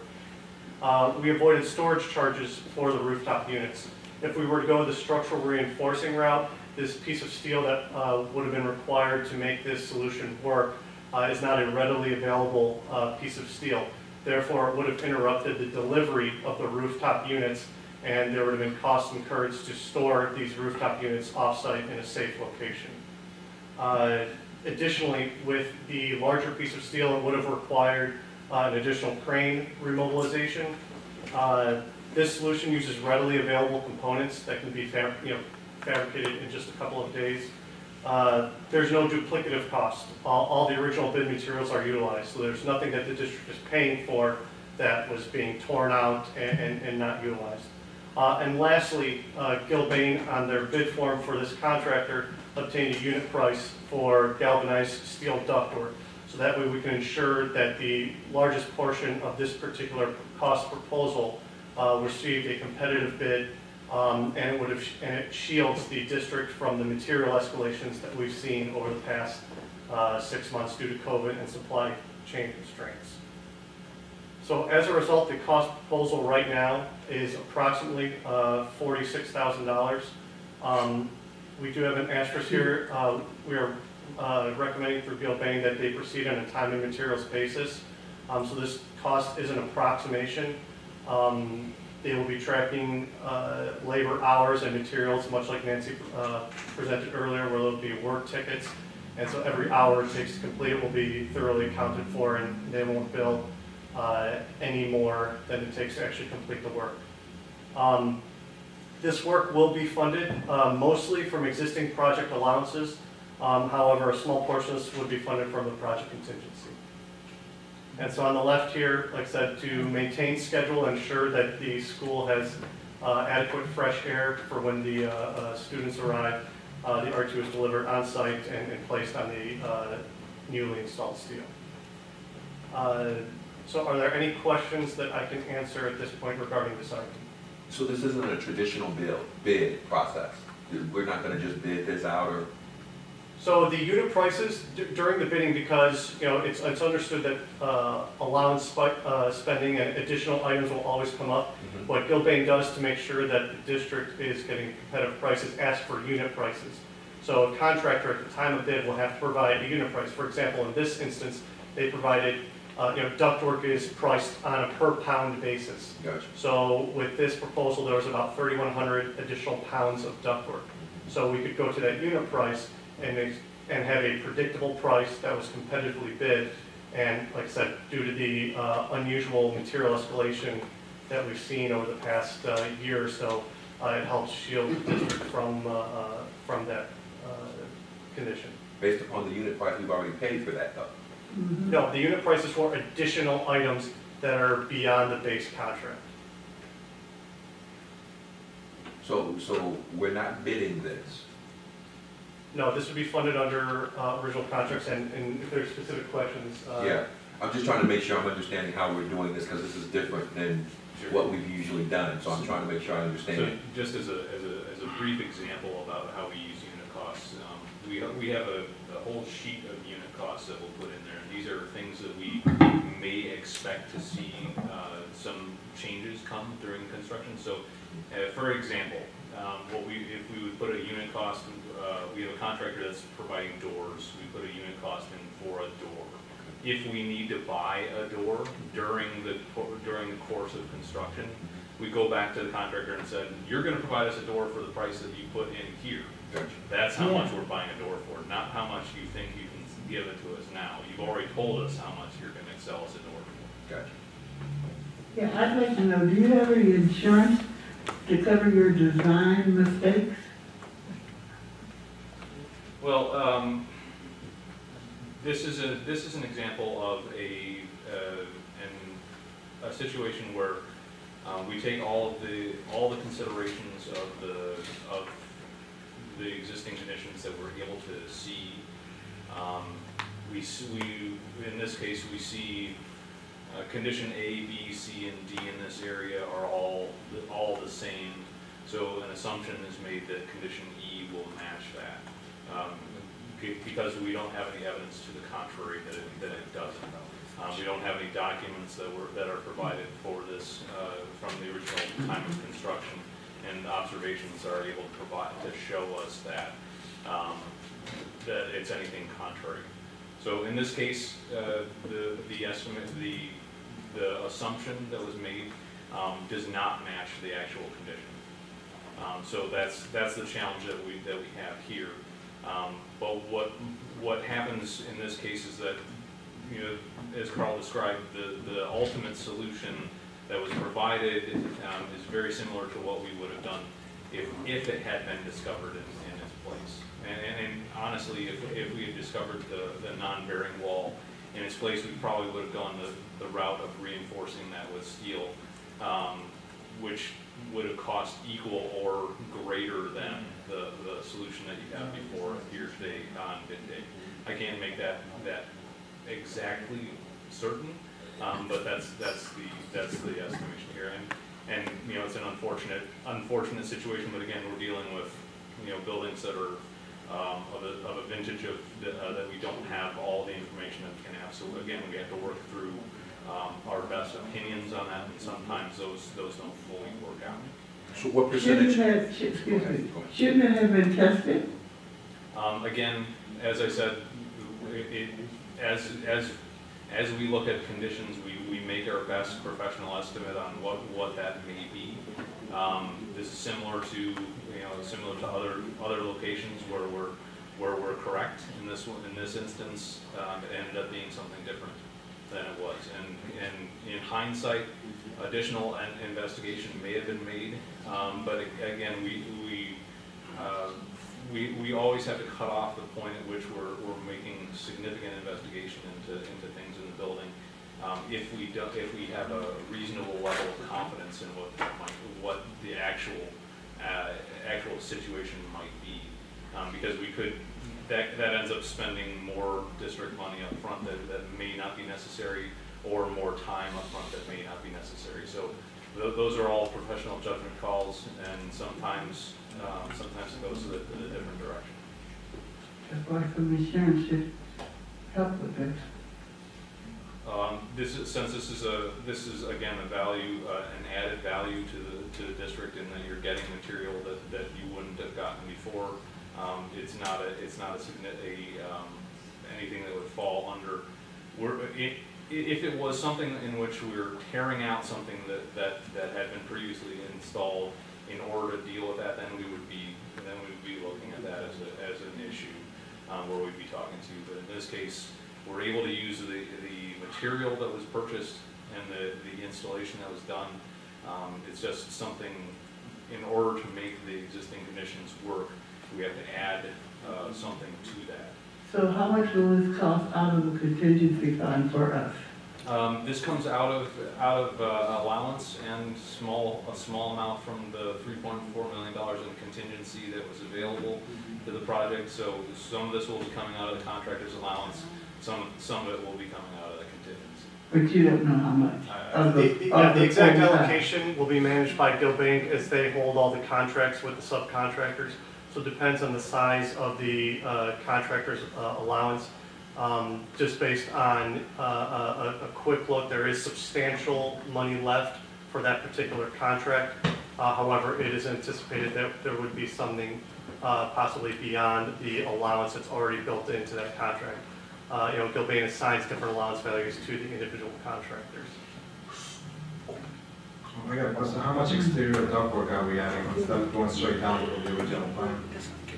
Uh, We avoided storage charges for the rooftop units. If we were to go the structural reinforcing route, this piece of steel that uh, would have been required to make this solution work uh, is not a readily available uh, piece of steel. Therefore, it would have interrupted the delivery of the rooftop units, and there would have been costs incurred to store these rooftop units off-site in a safe location. Uh, Additionally, with the larger piece of steel, it would have required uh, an additional crane remobilization. Uh, This solution uses readily available components that can be you know, fabricated in just a couple of days. Uh, There's no duplicative cost. All, all the original bid materials are utilized, so there's nothing that the district is paying for that was being torn out and, and, and not utilized. Uh, and lastly, uh, Gilbane, on their bid form for this contractor, obtained a unit price for galvanized steel ductwork. So that way we can ensure that the largest portion of this particular cost proposal uh, received a competitive bid um, and it would have, and it shields the district from the material escalations that we've seen over the past uh, six months due to COVID and supply chain constraints. So as a result, the cost proposal right now is approximately uh, $46,000. Um, We do have an asterisk here. Uh, We are uh, recommending through Gilbane that they proceed on a time and materials basis. Um, So this cost is an approximation. Um, They will be tracking uh, labor hours and materials, much like Nancy uh, presented earlier, where there'll be work tickets. And so every hour it takes to complete will be thoroughly accounted for, and they won't bill uh, any more than it takes to actually complete the work. Um, This work will be funded uh, mostly from existing project allowances. Um, However, a small portion of this would be funded from the project contingency. And so on the left here, like I said, to maintain schedule, ensure that the school has uh, adequate fresh air for when the uh, uh, students arrive, uh, the RTU is delivered on site and and placed on the uh, newly installed steel. Uh, So are there any questions that I can answer at this point regarding this item? So this isn't a traditional bid, bid process? We're not gonna just bid this out or? So the unit prices d- during the bidding, because, you know, it's, it's understood that uh, allowance uh, spending and additional items will always come up. What Gilbane does to make sure that the district is getting competitive prices, ask for unit prices. So a contractor at the time of bid will have to provide a unit price. For example, in this instance, they provided, uh, you know, ductwork is priced on a per pound basis. Gotcha. So with this proposal, there was about 3,100 additional pounds of ductwork. So we could go to that unit price and, ex- and have a predictable price that was competitively bid. And like I said, due to the uh, unusual material escalation that we've seen over the past uh, year or so, uh, it helps shield the district from, uh, uh, from that uh, condition. Based upon the unit price, we've already paid for that though. No, the unit price is for additional items that are beyond the base contract. So, so we're not bidding this? No, this would be funded under uh, original contracts, and, and if there's specific questions. uh, Yeah, I'm just trying to make sure I'm understanding how we're doing this, because this is different than what we've usually done, so I'm trying to make sure I So understand. just as a, as a, as a brief example about how we use unit costs, um, we, we have a, a whole sheet of unit costs that we'll put in there. These are things that we may expect to see, uh, some changes come during construction. So, uh, for example, um, what we, if we would put a unit cost, uh, we have a contractor that's providing doors, we put a unit cost in for a door. if we need to buy a door during the, during the course of construction, we go back to the contractor and said, you're gonna provide us a door for the price that you put in here. That's how much we're buying a door for, not how much you think you can give it to us now. You've already told us how much you're gonna sell us a door for. Gotcha. Yeah, I'd like to know, do you have any insurance to cover your design mistakes? Well, um, this is a, this is an example of a, uh, an, a situation where, um, we take all of the, all the considerations of the, of the existing conditions that we're able to see. Um, we, we, in this case, we see, uh, condition A, B, C, and D in this area are all, all the same. So an assumption is made that condition E will match that. Um, because we don't have any evidence to the contrary that it, that it doesn't. Um, we don't have any documents that were, that are provided for this, uh, from the original time of construction. And observations are able to provide, to show us that, um, that it's anything contrary. So in this case, uh, the, the estimate, the, the assumption that was made, um, does not match the actual condition. Um, so that's, that's the challenge that we, that we have here. Um, but what, what happens in this case is that, you know, as Carl described, the, the ultimate solution that was provided, um, is very similar to what we would have done if, if it had been discovered in, in its place. And, and, and honestly, if, if we had discovered the, the non-bearing wall in its place, we probably would have gone the, the route of reinforcing that with steel, um, which would have cost equal or greater than the, the solution that you have before here today on bid day. I can't make that, that exactly certain, um, but that's, that's the, that's the estimation here. And, and, you know, it's an unfortunate, unfortunate situation, but again, we're dealing with, you know, buildings that are, um, of a, of a vintage of, that, uh, that we don't have all the information that we can have. So again, we have to work through, um, our best opinions on that, and sometimes those, those don't fully work out. So what Shouldn't percentage? it have, sh- excuse me, shouldn't it have been tested? Um, again, as I said, it, it, as, as, as we look at conditions, we, we make our best professional estimate on what, what that may be. Um, this is similar to, you know, similar to other, other locations where we're, where we're correct. In this one, in this instance, um, it ended up being something different than it was. And, and in hindsight, additional in- investigation may have been made. Um, but again, we, we, uh, we, we always have to cut off the point at which we're, we're making significant investigation into, into things in the building. Um, if we do, if we have a reasonable level of confidence in what, might- what the actual, uh, actual situation might be. Um, because we could, that, that ends up spending more district money up front that, that may not be necessary, or more time up front that may not be necessary. So tho- those are all professional judgment calls, and sometimes, um, sometimes it goes in a, different direction. That's why some insurance should help with it. Um, this is, since this is a, this is again a value, uh, an added value to the, to the district in that you're getting material that, that you wouldn't have gotten before. Um, it's not a, it's not a a, um, anything that would fall under, we're, i- i- if it was something in which we were tearing out something that, that, that had been previously installed in order to deal with that, then we would be, then we would be looking at that as a, as an issue, um, where we'd be talking to, but in this case, we're able to use the, the material that was purchased and the, the installation that was done. Um, it's just something, in order to make the existing conditions work, we have to add, uh, something to that. So how much will this cost out of the contingency fund for us? Um, this comes out of, out of uh, allowance and small, a small amount from the three point four million dollars in contingency that was available to the project. So some of this will be coming out of the contractor's allowance, some, some of it will be coming out of the contingency. But you don't know how much of The, the, the- yeah, the the exact allocation will be managed by Gilbane as they hold all the contracts with the subcontractors. So it depends on the size of the uh, contractor's uh, allowance. Um, Just based on uh, a, a a quick look, there is substantial money left for that particular contract. Uh, However, it is anticipated that there would be something uh, possibly beyond the allowance that's already built into that contract. uh, you know, Gilbane assigns different allowance values to the individual contractors. I got a question, how much exterior ductwork are we adding instead of going straight down to the original plan?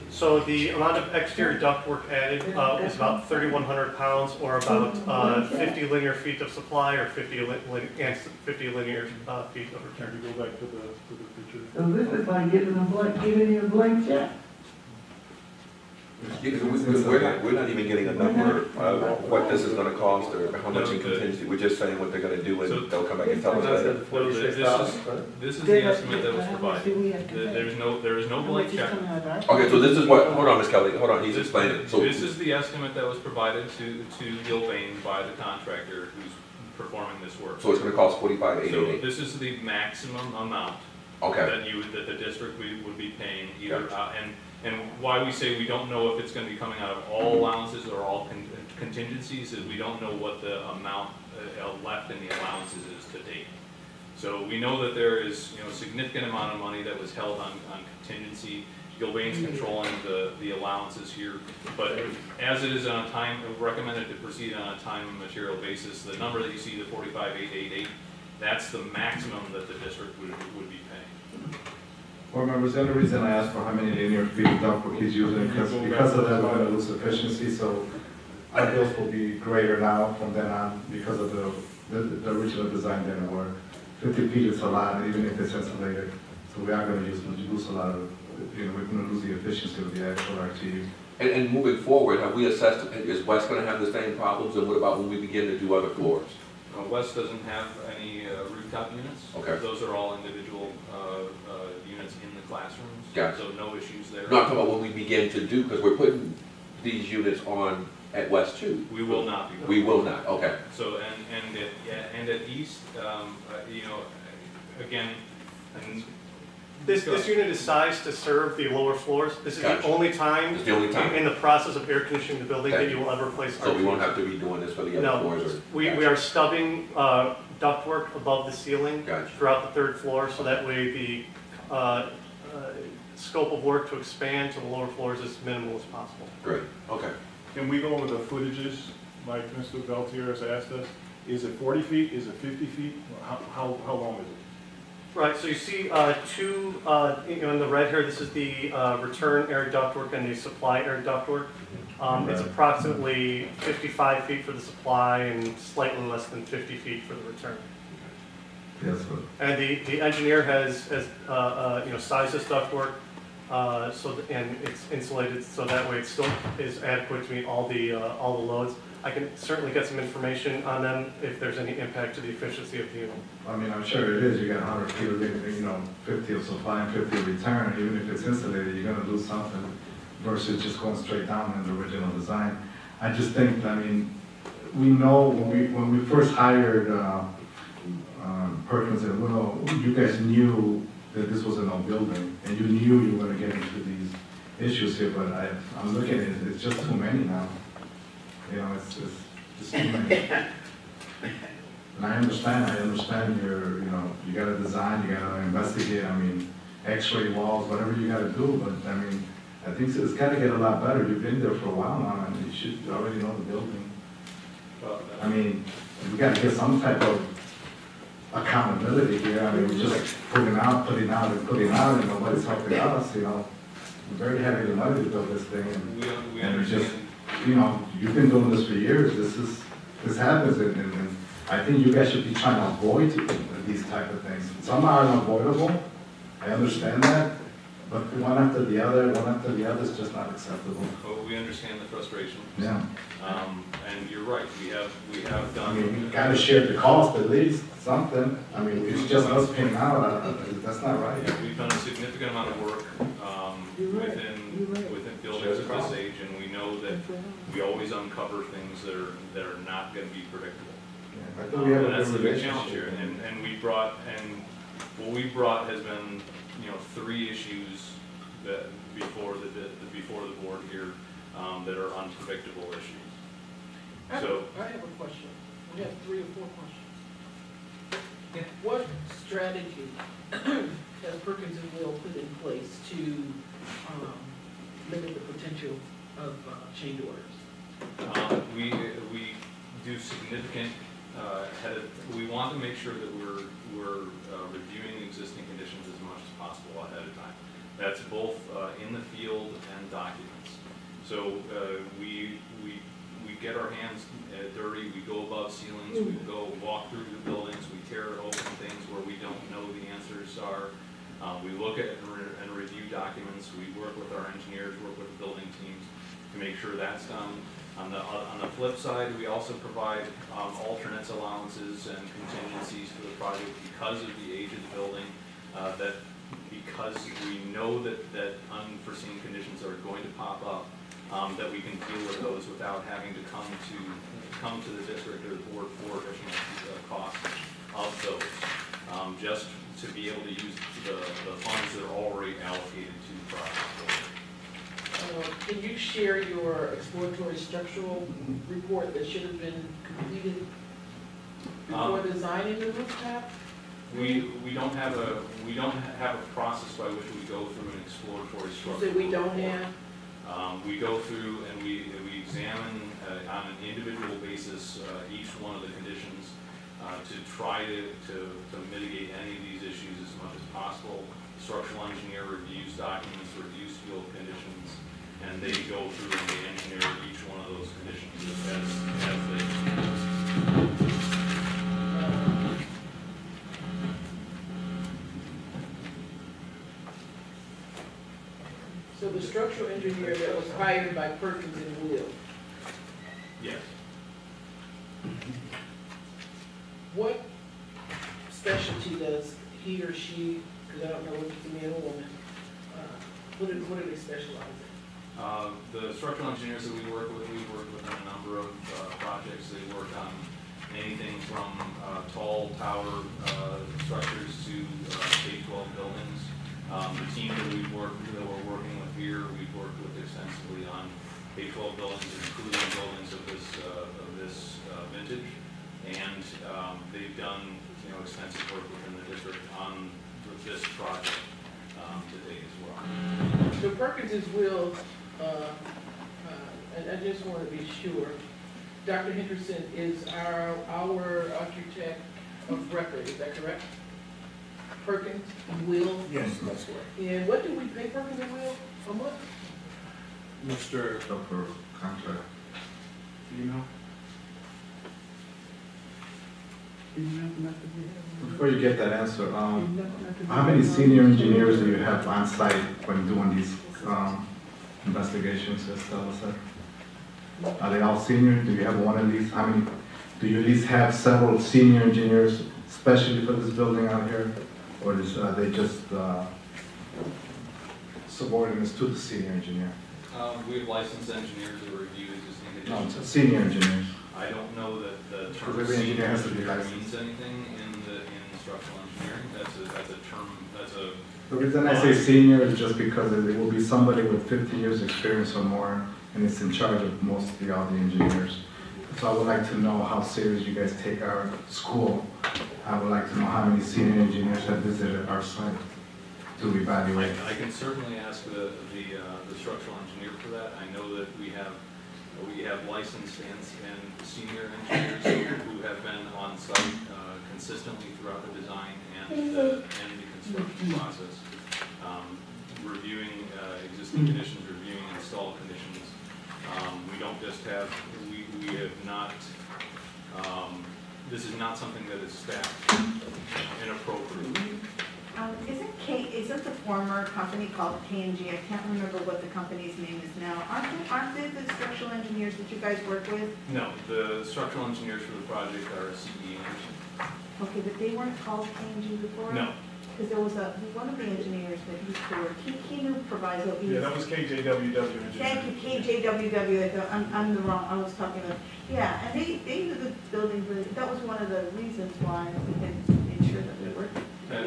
So the amount of exterior ductwork added uh, is about 3,100 pounds, or about uh, 50 linear feet of supply, or 50 li- lin- and 50 linear uh, feet of return. Can you go back to the, to the picture? So this is like giving a blank, giving you a blank check. Yeah, 'cause we- 'cause we're not, we're not even getting a number of what this is gonna cost or how much in contingency. We're just saying what they're gonna do and they'll come back and tell us later. Well, this is, this is the estimate that was provided. There- There's no, there is no blank check. Okay, so this is what, hold on, Ms. Kelly, hold on, he's This- explaining. So This is the estimate that was provided to, to Gilbane by the contractor who's performing this work. So it's gonna cost forty-five eight So eighty-eight? this is the maximum amount Okay. that you, that the district would, would be paying either, uh, and, and why we say we don't know if it's gonna be coming out of all allowances or all con- contingencies is we don't know what the amount uh, left in the allowances is to date. So we know that there is, you know, a significant amount of money that was held on, on contingency. Gilbane's controlling the, the allowances here, but as it is on a time, recommended to proceed on a time and material basis, the number that you see, the forty-five eight eight eight, that's the maximum that the district would, would be. Board members, the only reason I asked for how many linear feet of ductwork he's using, because, because of that, we're gonna lose efficiency, so our bills will be greater now from then on, because of the, the, the original design didn't work. Fifty feet is a lot, even if it's insulated, so we are gonna use, lose a lot of, you know, we're gonna lose the efficiency of the actual RTU. And, and moving forward, have we assessed, is West gonna have the same problems, and what about when we begin to do other floors? Uh, West doesn't have any uh, rooftop units. Okay. Those are all individual uh, uh, units in the classrooms. Gotcha. So no issues there. Not talking about when we begin to do, because we're putting these units on at West too. We will not be. We will not, okay. So, and, and at, yeah, and at East, um, uh, you know, again, and. This, this unit is sized to serve the lower floors. This is the Gotcha. only time It's the only time. in the process of air conditioning the building that you will ever place So we won't have to be doing this for the other No, floors or? we, we are stubbing uh, ductwork above the ceiling Gotcha. throughout the third floor, so that way the uh, scope of work to expand to the lower floors as minimal as possible. Great, okay. Can we go over the footages, like Mr. Valtierrez has asked us? Is it forty feet, is it fifty feet? How, how, how long is it? Right, so you see uh, two, uh, you know, in the red here, this is the uh, return air ductwork and the supply air ductwork. Um, It's approximately 55 feet for the supply and slightly less than 50 feet for the return. Yes, sir. And the, the engineer has, has, uh, uh, you know, sized this ductwork, uh, so, that- and it's insulated, so that way it still is adequate to meet all the, uh, all the loads. I can certainly get some information on them if there's any impact to the efficiency of the unit. I mean, I'm sure it is, you got hundred feet of, you know, fifty of supply and fifty of return, even if it's insulated, you're gonna lose something versus just going straight down in the original design. I just think, I mean, we know when we, when we first hired, uh, um, Perkins and Will, you guys knew that this was an old building, and you knew you were gonna get into these issues here, but I, I'm looking at it, it's just too many now. You know, it's, it's just too many. And I understand, I understand your, you know, you gotta design, you gotta investigate, I mean, x-ray walls, whatever you gotta do, but I mean, I think it's gotta get a lot better, you've been there for a while now, and you should already know the building. Well, I mean, we gotta get some type of accountability here, I mean, we're just putting out, putting out, and putting out, and nobody's helping us, you know? We're very heavy the money to build this thing, and, We, we and we just, you know, you've been doing this for years, this is, this happens, and, and, and I think you guys should be trying to avoid these type of things. Some are unavoidable, I understand that, but one after the other, one after the other is just not acceptable. but we understand the frustration. Yeah. Um, and you're right, we have, we have I done. mean, we gotta share the cost at least, something, I mean, it's just us paying out, uh, that's not right. Yeah, We've done a significant amount of work um, within, within buildings of this age, and we know that we always uncover things that are, that are not gonna be predictable. I think we have a and That's good the big challenge here, relationship. and, and we brought, and what we brought has been, you know, three issues that, before the, the- before the board here, um, that are unpredictable issues. I have- So- I have a question. We have three or four questions. What strategy has Perkins and Will put in place to um, limit the potential of uh, change orders? Um, we, we do significant, uh, head of, we want to make sure that we're, we're uh, reviewing existing conditions as much as possible ahead of time. That's both, uh, in the field and documents. So, uh, we, we, we get our hands uh, dirty, we go above ceilings, we go walk through the buildings, we tear open things where we don't know the answers are. Uh, we look at and, re- and review documents, we work with our engineers, work with the building teams to make sure that's done. On the, on the flip side, we also provide, um, alternates allowances and contingencies for the project because of the age of the building. Uh, that, because we know that, that unforeseen conditions are going to pop up, um, that we can deal with those without having to come to, come to the district or the board for additional uh, costs of those. Um, just to be able to use the, the funds that are already allocated to the project. Uh, Can you share your exploratory structural report that should have been completed before Um, designing the rooftop? We, we don't have a, we don't have a process by which we go through an exploratory structure. said we don't have? Um, we go through and we, we examine, uh, on an individual basis, uh, each one of the conditions, uh, to try to, to, to mitigate any of these issues as much as possible. Structural engineer reviews documents, reviews field conditions, and they go through and they engineer each one of those conditions as, as they. So the structural engineer that was hired by Perkins and Will, Yes. what specialty does he or she, because I don't know if it's a man or woman, uh, what do, what do they specialize in? Uh, The structural engineers that we work with, we work with on a number of uh, projects. They work on anything from uh, tall tower uh, structures to uh, K-12 buildings. Um, The team that we work, that we're working with here, we've worked with extensively on K-12 buildings, including buildings of this, uh, of this uh, vintage. And um, they've done, you know, extensive work within the district on this project um, to date as well. So Perkins and Will, uh, uh, and I just want to be sure, Dr. Henderson is our, our architect of record, is that correct? Perkins and Will? Yes, that's correct. And what do we pay Perkins and Will a month? Mr. For contract. You know? Before you get that answer, um, how many senior engineers do you have on site when doing these, um, investigations, just tell us that? Are they all senior? Do you have one at least? How many, do you at least have several senior engineers, especially for this building out here? Or is, are they just, uh, subordinates to the senior engineer? Um, we have licensed engineers that review existing No, conditions. it's senior engineers. I don't know that the term every engineer senior has to be engineer licensed. means anything in the, in structural engineering. That's a, that's a term, that's a. The reason I say senior is just because it will be somebody with fifty years' experience or more, and it's in charge of mostly all the engineers. So I would like to know how serious you guys take our school. I would like to know how many senior engineers have visited our site to evaluate. I can certainly ask the, the, uh, the structural engineer for that. I know that we have, we have licensed and, senior engineers who have been on site, uh, consistently throughout the design and the, and the construction process. Um, reviewing, uh, existing conditions, reviewing installed conditions. Um, we don't just have, we, have not, um, this is not something that is staffed inappropriately. Um, isn't K, isn't the former company called K and G, I can't remember what the company's name is now, aren't they, aren't they the structural engineers that you guys work with? No, the structural engineers for the project are CE Anderson. Okay, but they weren't called K and G before? No. Because there was a, one of the engineers that used to work, he, he knew Proviso East. Yeah, that was KJWW engineering. Thank you, KJWW, I thought- I'm, I'm the wrong, I was talking about, yeah, and they, they knew the building, really- that was one of the reasons why we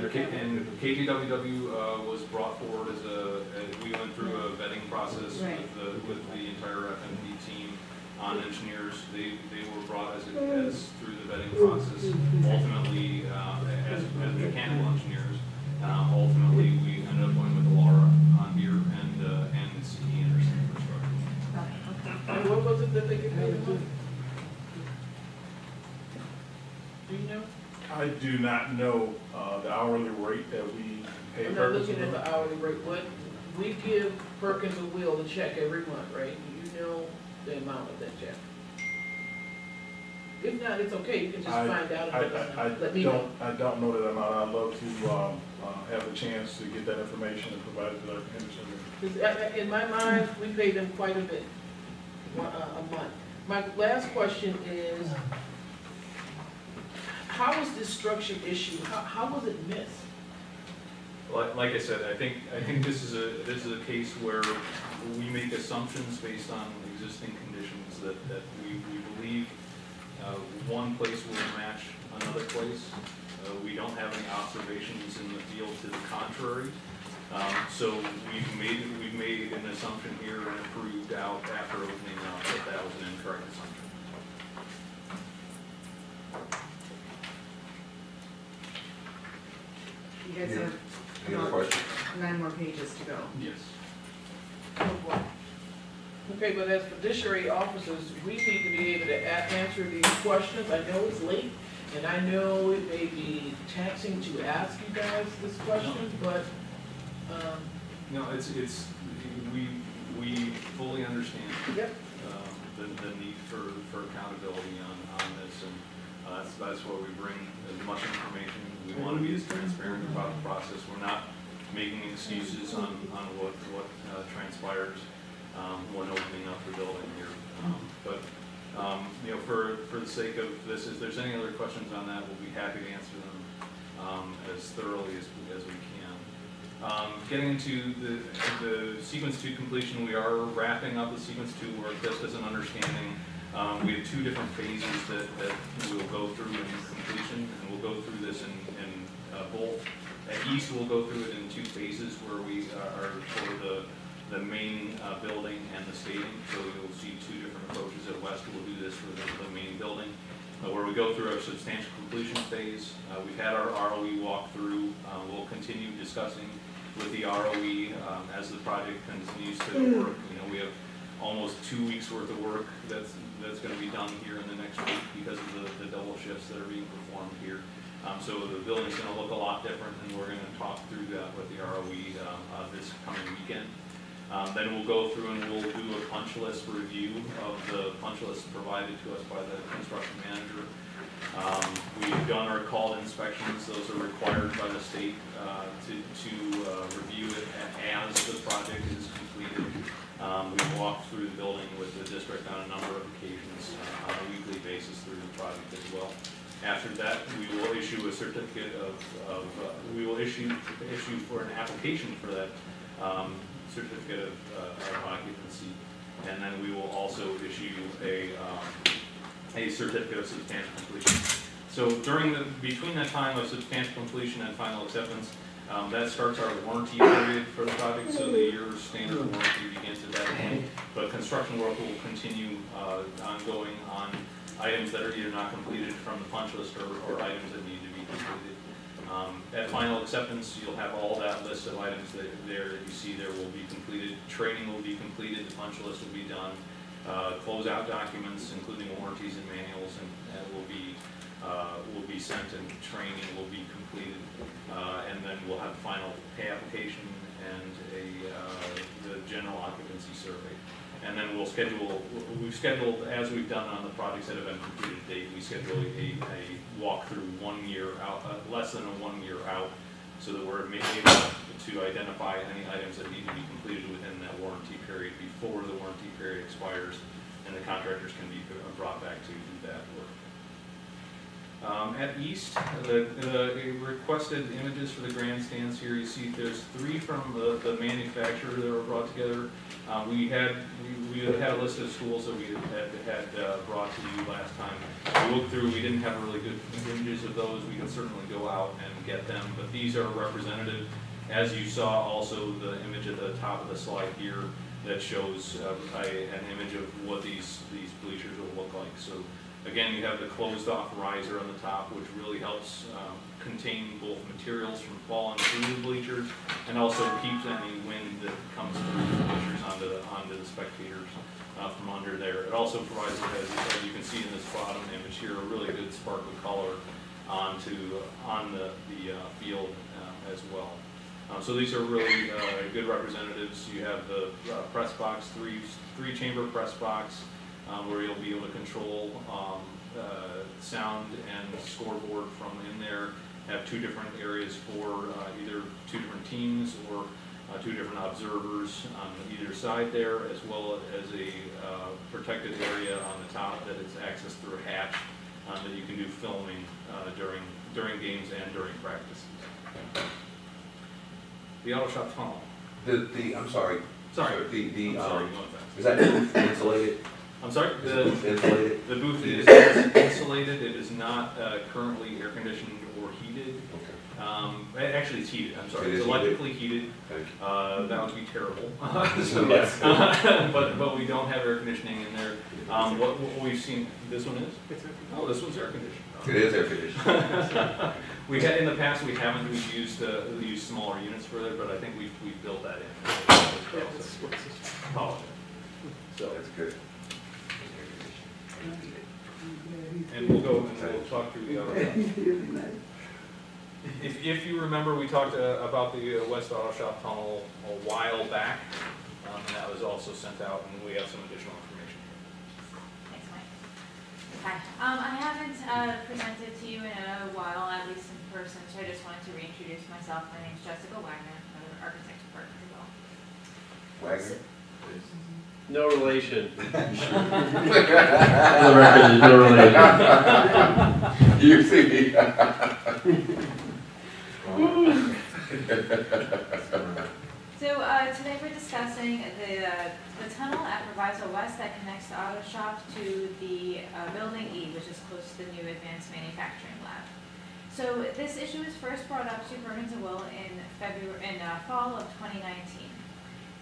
and, K- uh, was brought forward as a, as we went through a vetting process Right. with the, with the entire FMP team on engineers. They, they were brought as, as through the vetting process, ultimately, uh, as, as mechanical engineers. Um, ultimately, we ended up going with Laura on here and, uh, and C.E. Anderson for structural. And what was it that they could pay the? Do you know? Not know, uh, the hourly rate that we pay I'm not Perkins. looking at the hourly rate, what, we give Perkins and Will a check every month, right? You know the amount of that check. If not, it's okay, you can just I- find out I, let us I. I Let me know. don't, I don't know that amount, I'd love to, um, uh, have a chance to get that information and provide it to Dr. Henderson. 'Cause I- I- in my mind, we pay them quite a bit, one- a, a month. My last question is, how was this structure issue, how, how was it missed? Like, like I said, I think, I think this is a, this is a case where we make assumptions based on existing conditions that, that we, we believe, uh, one place will match another place. Uh, we don't have any observations in the field to the contrary. Um, so we've made, we've made an assumption here and proved out after opening up that that was an incorrect assumption. You guys Yeah. have Any other about questions? nine more pages to go. Yes. Okay, but as fiduciary officers, we need to be able to a- answer these questions. I know it's late, and I know it may be taxing to ask you guys this question, but, um, No, it's, it's, we, we fully understand. Yep. um, The, the need for, for accountability on, on this, and, uh, that's, that's why we bring as much information. We want to be as transparent about the process. We're not making excuses on, on what, what uh, transpires, um, when opening up the building here. Um, But, um, you know, for, for the sake of this, if there's any other questions on that, we'll be happy to answer them, um, as thoroughly as, as we can. Um, getting into the, the sequence two completion, we are wrapping up the sequence two work, just as an understanding. Um, we have two different phases that, that we'll go through in completion, and we'll go through this in, both. At East, we'll go through it in two phases where we are for the, the main, uh, building and the stadium. So you'll see two different approaches. At West, we'll do this for the, the main building. Uh, where we go through our substantial completion phase. Uh, we've had our ROE walkthrough. Uh, we'll continue discussing with the ROE um, as the project continues to work. You know, we have almost two weeks' worth of work that's, that's gonna be done here in the next week because of the, the double shifts that are being performed here. Um, so the building's gonna look a lot different, and we're gonna talk through that with the ROE, um, uh, this coming weekend. Um, then we'll go through and we'll do a punch list review of the punch list provided to us by the construction manager. Um, we've done our called inspections, those are required by the state, uh, to, to, uh, review it as the project is completed. Um, we've walked through the building with the district on a number of occasions, uh, on a weekly basis through the project as well. After that, we will issue a certificate of, of, uh, we will issue, issue for an application for that, um, certificate of, uh, of occupancy. And then we will also issue a, um, a certificate of substantial completion. So during the, between that time of substantial completion and final acceptance, um, that starts our warranty period for the project, so the year's standard warranty begins at that point. But construction work will continue, uh, ongoing on items that are either not completed from the punch list or, or items that need to be completed. Um, at final acceptance, you'll have all that list of items that there, that you see there will be completed. Training will be completed, the punch list will be done. Uh, closeout documents, including warranties and manuals, and, and will be, uh, will be sent and training will be completed. Uh, and then we'll have final pay application and a, uh, the general occupancy survey. And then we'll schedule, we've scheduled, as we've done on the projects that have been completed to date, we schedule a, a walkthrough one year out, uh, less than a one year out, so that we're able to identify any items that need to be completed within that warranty period before the warranty period expires, and the contractors can be brought back to do that. Um, at East, the, the requested images for the grandstands here, you see there's three from the, the manufacturer that were brought together. Uh, we had, we, we had a list of schools that we had, had, uh, brought to you last time. We looked through, we didn't have really good images of those, we can certainly go out and get them, but these are representative. As you saw, also the image at the top of the slide here that shows, uh, a, an image of what these, these bleachers will look like, so. Again, you have the closed-off riser on the top, which really helps um, contain both materials from falling through the bleachers and also keeps any wind that comes through the bleachers onto the, onto the spectators uh, from under there. It also provides, as you can see in this bottom image here, a really good spark of color onto, on the, the uh, field uh, as well. Uh, So these are really uh, good representatives. You have the uh, press box, three, three chamber press box, um, where you'll be able to control um, uh, sound and scoreboard from in there. Have two different areas for uh, either two different teams or uh, two different observers on either side there, as well as a uh, protected area on the top that is accessed through a hatch um, that you can do filming uh, during, during games and during practices. The auto shop tunnel. The, the, I'm sorry. Sorry. The, the, sorry, um, is that insulated? I'm sorry? The booth insulated? The booth is insulated, it is not uh, currently air conditioned or heated. Um, a- Actually, it's heated, I'm sorry, It it's is heated? electrically heated. Thank Uh, That would be terrible. <laughs> So that's <laughs> good. But, but we don't have air conditioning in there. Um, What, what we've seen, this one is? Oh, this one's air conditioned. It is air conditioned. <laughs> We had, in the past, we haven't, we've used, uh, we used smaller units for that, but I think we've, we've built that in. Apologize. So that's good. And we'll go, and we'll talk through the other. <laughs> If, if you remember, we talked uh, about the uh, West Auto Shop tunnel a while back, um, and that was also sent out, and we have some additional information. Thanks, Mike. Hi, um, I haven't, uh, presented to you in a while, at least in person, so I just wanted to reintroduce myself. My name is Jessica Wagner, I'm an architect firm as well. Wagner? No relation. <laughs> For the record, there's no relation. <laughs> You see me? <laughs> So, uh, today we're discussing the, uh, the tunnel at Proviso West that connects the auto shop to the, uh, Building E, which is close to the new advanced manufacturing lab. So this issue was first brought up to Perkins and Will in February, in, uh, fall of twenty nineteen.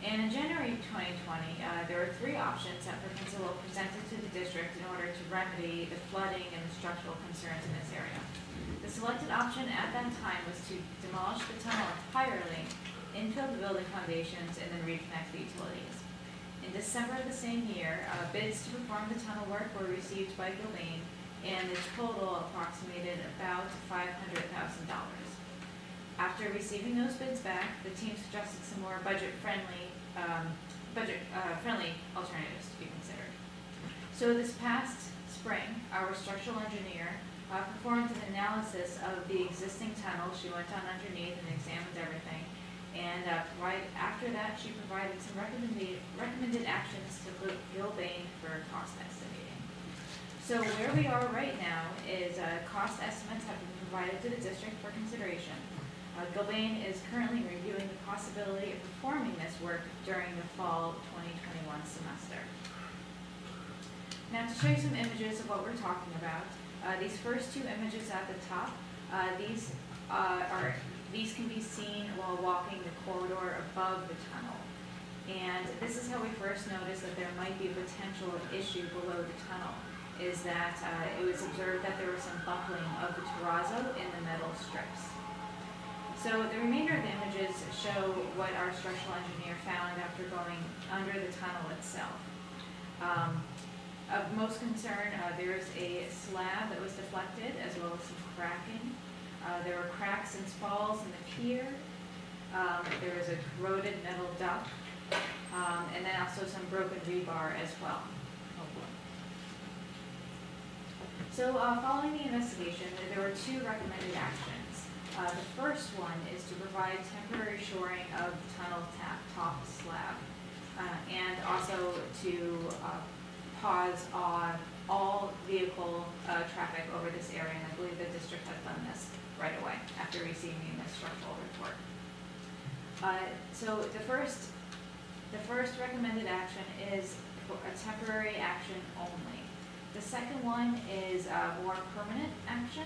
And in January twenty twenty, uh, there were three options that Perkins and presented to the district in order to remedy the flooding and the structural concerns in this area. The selected option at that time was to demolish the tunnel entirely, infill the building foundations, and then reconnect the utilities. In December of the same year, uh, bids to perform the tunnel work were received by Gilbane, and the total approximated about five hundred thousand dollars. After receiving those bids back, the team suggested some more budget-friendly, um, budget, uh, friendly alternatives to be considered. So this past spring, our structural engineer uh, performed an analysis of the existing tunnel. She went down underneath and examined everything. And uh, right after that, she provided some recommended, recommended actions to Gil- Gilbane for cost estimating. So where we are right now is uh, cost estimates have been provided to the district for consideration. Uh, is currently reviewing the possibility of performing this work during the fall 2021 semester. Now to show you some images of what we're talking about, uh, these first two images at the top, uh, these uh, are these can be seen while walking the corridor above the tunnel. And this is how we first noticed that there might be a potential issue below the tunnel, is that uh, it was observed that there was some buckling of the terrazzo in the metal strips. So the remainder of the images show what our structural engineer found after going under the tunnel itself. Um, of most concern, uh, there is a slab that was deflected as well as some cracking. Uh, there were cracks and spalls in the pier. Um, there was a corroded metal duct, um, and then also some broken rebar as well. So, uh, following the investigation, there- there were two recommended actions. Uh, the first one is to provide temporary shoring of tunnel tap, top slab, uh, and also to, uh, pause on all vehicle, uh, traffic over this area, and I believe the district has done this right away after receiving this structural report. Uh, so the first, the first recommended action is a temporary action only. The second one is more permanent action,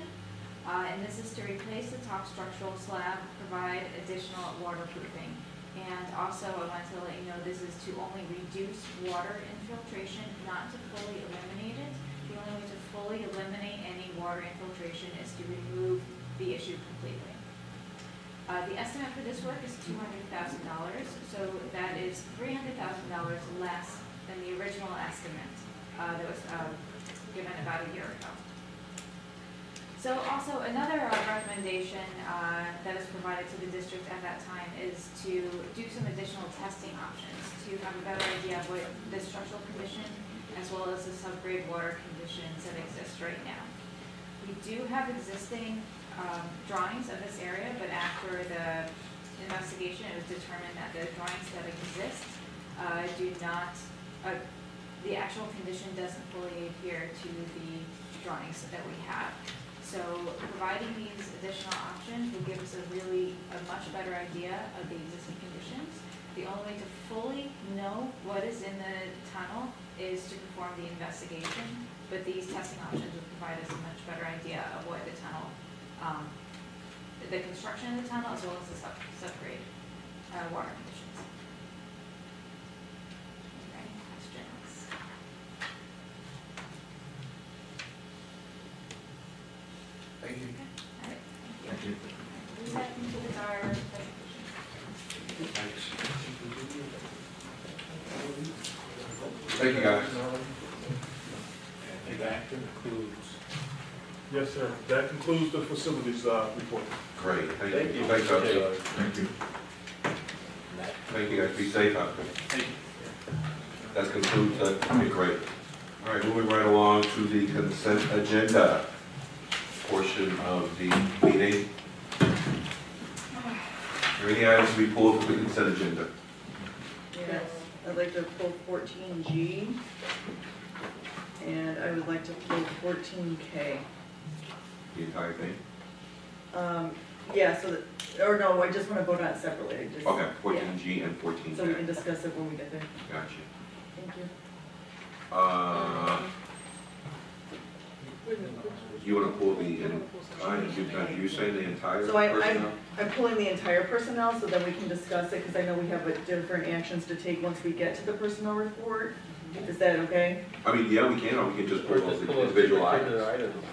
uh, and this is to replace the top structural slab, provide additional waterproofing. And also, I want to let you know, this is to only reduce water infiltration, not to fully eliminate it. The only way to fully eliminate any water infiltration is to remove the issue completely. Uh, the estimate for this work is two hundred thousand dollars, so that is three hundred thousand dollars less than the original estimate, uh, that was, uh, given about a year ago. So also, another uh, recommendation uh, was provided to the district at that time is to do some additional testing options to have a better idea of what the structural condition as well as the subgrade water conditions that exist right now. We do have existing um, drawings of this area, but after the investigation, it was determined that the drawings that exist uh, do not, uh, the actual condition doesn't fully adhere to the drawings that we have. So providing these additional options will give us a really, a much better idea of the existing conditions. The only way to fully know what is in the tunnel is to perform the investigation, but these testing options will provide us a much better idea of what the tunnel, um, the construction of the tunnel as well as the sub, subgrade, uh, water conditions. Any questions? Thank you. All right, thank you. That concludes our presentation. Thank you, guys. And that concludes. Yes, sir. That concludes the facilities, uh, report. Great, thank Thank you. you. Thanks, Coach. Okay. Thank you. Thank you, guys. Be safe out there. That concludes, that, okay, great. All right, moving right along to the consent agenda portion of the meeting. Are there any items to be pulled from the consent agenda? Yes, I'd like to pull fourteen G, and I would like to pull fourteen K. The entire thing? Um, yeah, so that, or no, I just wanna vote on it separately, I just. Okay, fourteen G and fourteen yeah, So we K. can discuss it when we get there. Gotcha. Thank you. Uh, you wanna pull the entire, you, you saying the entire So I, personnel? I'm, I'm pulling the entire personnel, so then we can discuss it, cause I know we have uh, different actions to take once we get to the personnel report. Is that okay? I mean, yeah, we can, or we can just pull Or those just pull those individual particular items. items.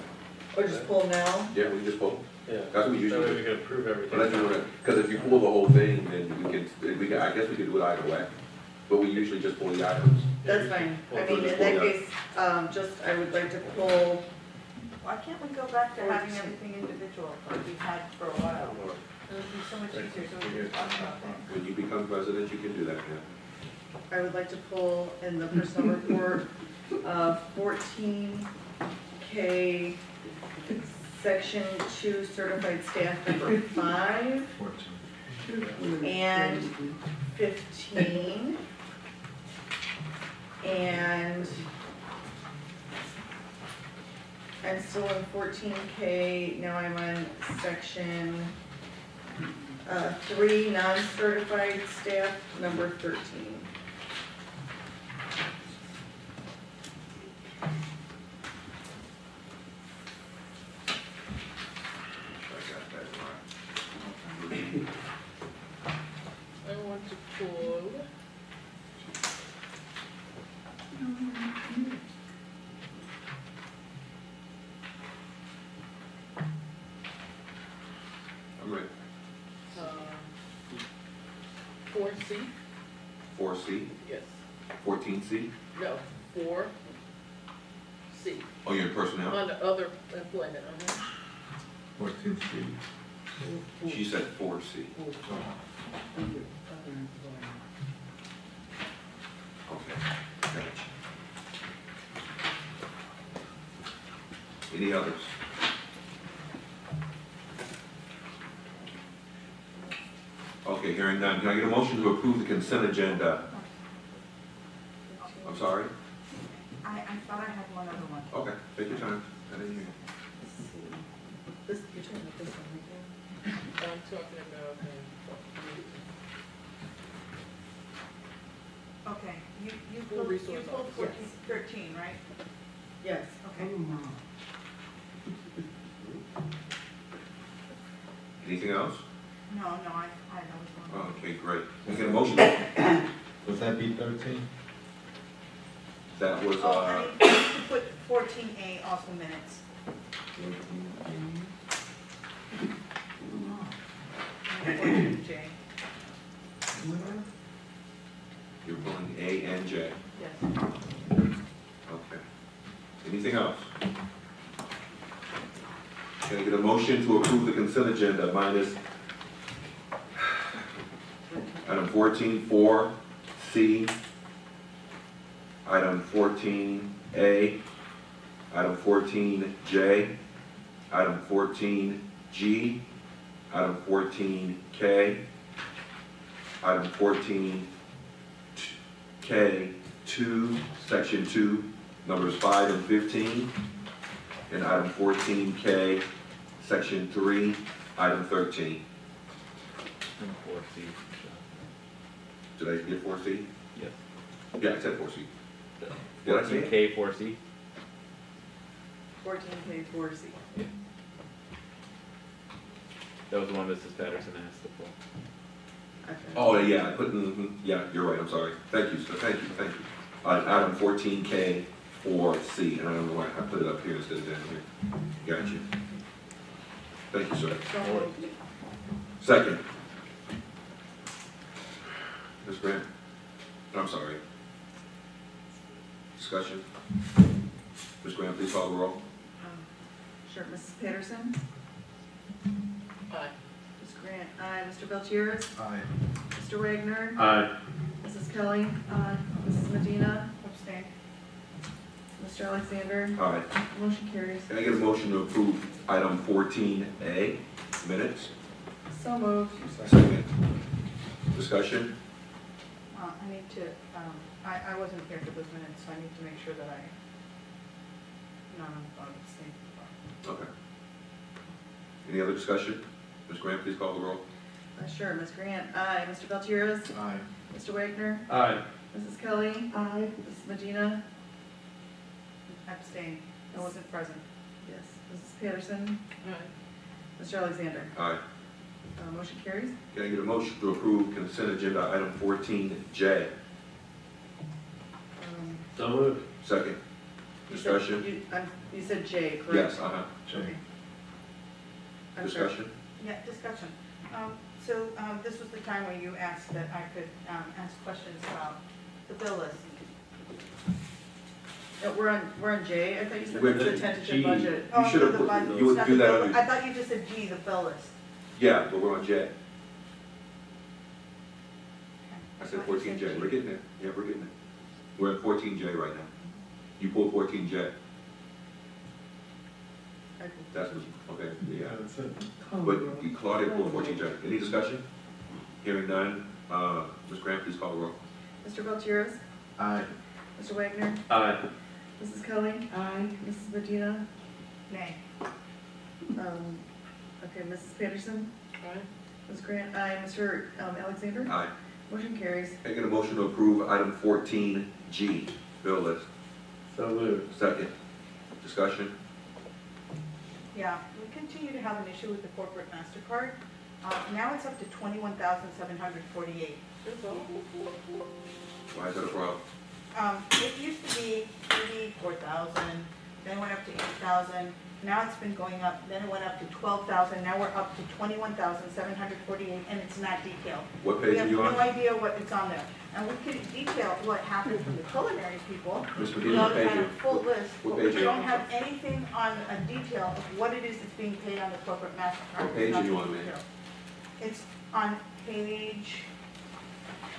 Or just pull now? Yeah, we can just pull. Yeah. That's what we usually That do. way we can approve everything. Unless you wanna, cause if you pull the whole thing, then we can, we can, I guess we could do it either way. But we usually just pull the items. That's fine. I mean, in that case, um, just, I would like to pull, Why can't we go back to having everything individual like we've had for a while? It would be so much easier, so we can talk about things. When you become president, you can do that, yeah. I would like to pull in the personnel <laughs> report, uh, fourteen K, section two, certified staff number five, and fifteen. And I'm still in fourteen K, now I'm on section, uh, three, non-certified staff, number thirteen. I got that right. I want to pull. I'm ready. Four C, Four C, yes, fourteen C? no, four C, Oh, you're in personnel? under other employment, uh-huh. Fourteen C. She said four C. Okay, gotcha. Any others? Okay, hearing none, can I get a motion to approve the consent agenda? I'm sorry? I, I thought I had one other one. Okay, take your time. I didn't hear you. This, you're talking about this one right <laughs> I'm talking about, um, Okay, you, you School pulled, you resource pulled officer. fourteen, thirteen, right? Yes. Okay. Anything else? No, no, I, I know which one. Okay, great. Can I get a motion? <coughs> Was that B thirteen? That was, Oh, uh, I need to put fourteen A also minutes. And Fourteen J, you're pulling A and J. yes. Okay. Anything else? Can I get a motion to approve the consent agenda minus item fourteen four C, item fourteen A, item fourteen J, item fourteen G, item fourteen K, item fourteen K two, section two, numbers five and fifteen, and item fourteen K, section three, item thirteen. And four C. Did I get four C? Yes. Yeah, I said four C. Did I say Fourteen it? K, four C. Fourteen K four C. That was the one Mrs. Patterson asked to pull. Oh, yeah, I put, mhm, yeah, you're right, I'm sorry. Thank you, sir, thank you, thank you. Uh, item fourteen K four C, and I don't know why I put it up here instead of down here. Got you. Thank you, sir. Second. Ms. Grant? I'm sorry. Discussion? Ms. Grant, please call the roll. Um, sure, Mrs. Patterson? Aye. Ms. Grant, aye. Mr. Valtierrez? Aye. Mr. Wagner? Aye. Mrs. Kelly? Aye. Mrs. Medina? Abstain. Mr. Alexander? Aye. Motion carries. Can I get a motion to approve item fourteen A, minutes? So moved. Second. Discussion? Uh, I need to, um, I, I wasn't here for those minutes, so I need to make sure that I, not no, I'm abstaining. Okay. Any other discussion? Ms. Grant, please call the roll. Uh, Sure, Ms. Grant, aye. Mr. Valtierrez? Aye. Mr. Wagner? Aye. Mrs. Kelly? Aye. Mrs. Medina? Abstain, I wasn't present. Yes. Mrs. Patterson? Aye. Mr. Alexander? Aye. Uh, Motion carries. Can I get a motion to approve consent agenda item fourteen J? Um, So moved. Second. you said- Discussion? You um, you said J, correct? Yes, uh-huh. Okay. I'm sorry. Discussion? Yeah, discussion. Um, so, um, this was the time where you asked that I could, um, ask questions about the bill list. Uh, We're on, we're on J. I thought you said We're that's the the tentative G. budget. Oh, should have the put- bud- you would not do the that bill- under- I thought you just said G, the bill list. Yeah, but we're on J. I Okay. said fourteen J. G. We're getting there. Yeah, we're getting there. We're at fourteen J right now. You pull fourteen J. That's, what- okay, yeah. That's it. But you- Claudia pulled fourteen J. Any discussion? Hearing none. Uh, Ms. Grant, please call the roll. Mr. Valtierrez? Aye. Mr. Wagner? Aye. Mrs. Kelly? Aye. Mrs. Medina? Nay. Um, okay, Mrs. Patterson? Aye. Ms. Grant? Aye. Mr. um, Alexander? Aye. Motion carries. Can I get a motion to approve item fourteen G, bill list? So moved. Second. Discussion? Yeah, we continue to have an issue with the corporate MasterCard. Uh, now it's up to twenty-one thousand seven hundred forty-eight. Why is that a problem? Um, it used to be eighty-four thousand, then it went up to eight thousand, now it's been going up, then it went up to twelve thousand, now we're up to twenty-one thousand seven hundred forty-eight, and it's not detailed. What page are you We have no idea what it's on there, and we could detail what happened to the culinary people. Ms. We Medina, what don't page have are a full list, what but we page are you don't on? have anything on a detail of what it is that's being paid on the corporate MasterCard. What page are you on, ma'am? detailed. It's on page,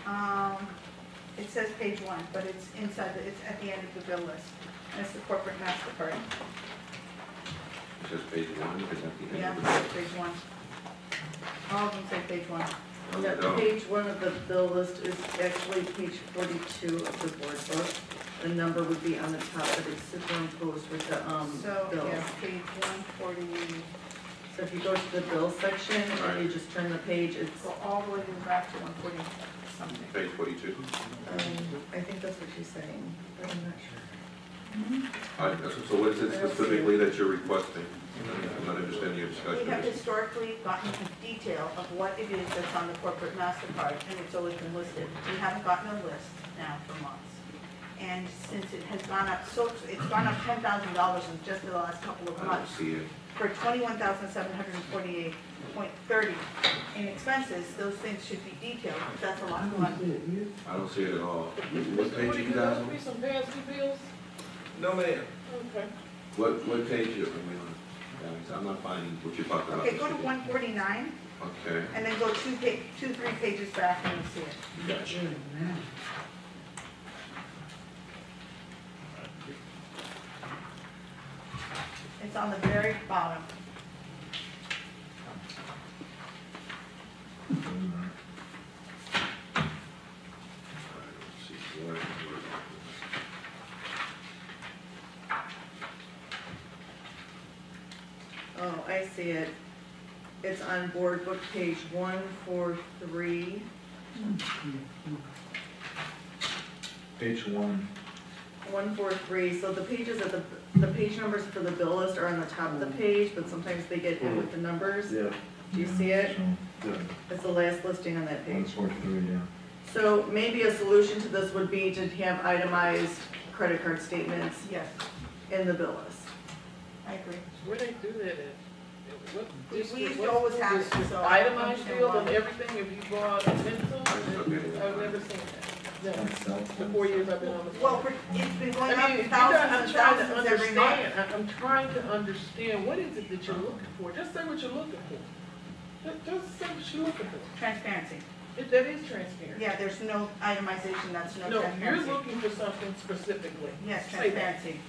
um, it says page one, but it's inside, the it's at the end of the bill list. And it's the corporate master MasterCard. It says page one, is that the end Yeah, of the page one. All of them say page one. Yeah, No. page one of the bill list is actually page forty-two of the board book. The number would be on the top, but it's superimposed with the, um, So, bill. yeah, page one forty, So if you go to the bill section Right. and you just turn the page, it's, go all the way back to one forty something. Page forty-two? um, I think that's what she's saying, but I'm not sure. Mm-hmm. All right, so what is it specifically that you're requesting? I'm not understanding your We have historically gotten detail of what it is that's on the corporate MasterCard, and it's always been listed. We haven't gotten a list now for months. And since it has gone up so, it's gone up ten thousand dollars in just the last couple of I don't months, see it. for twenty-one thousand seven hundred and forty-eight point thirty in expenses, those things should be detailed, but that's a lot of money. I don't see it at all. What page are you could guys on? be some past due bills? No, ma'am. Okay. What, what page are we on? guys, I'm not finding what you're talking about. Okay, go to one forty-nine, Okay, and then go two pa, two, three pages back and you'll see it. gotcha. It's on the very bottom. Uh, Oh, I see it. It's on board book page one four three. Page one. One four three, so the pages of the, the page numbers for the bill list are on the top of the page, but sometimes they get hit with the numbers. Yeah. Do you see it? Yeah. It's the last listing on that One page. four three, yeah. So maybe a solution to this would be to have itemized credit card statements Yes, in the bill list. I agree. Where they do that at? What We- we district- used to what always school have it, district? so I Itemized understand bill why. and everything, if you go out and pencil? I've never seen that. No, the four years I've been on the. Well, it's been going I up mean, if you thousands got- I'm and trying to thousands every month. understand, I- I'm trying to understand, what is it that you're looking for? Just say what you're looking for. Just, just say what you're looking for. Transparency. It- That is transparent. Yeah, there's no itemization, that's no No, you're transparency. looking for something specifically. Yes, Say that. transparency.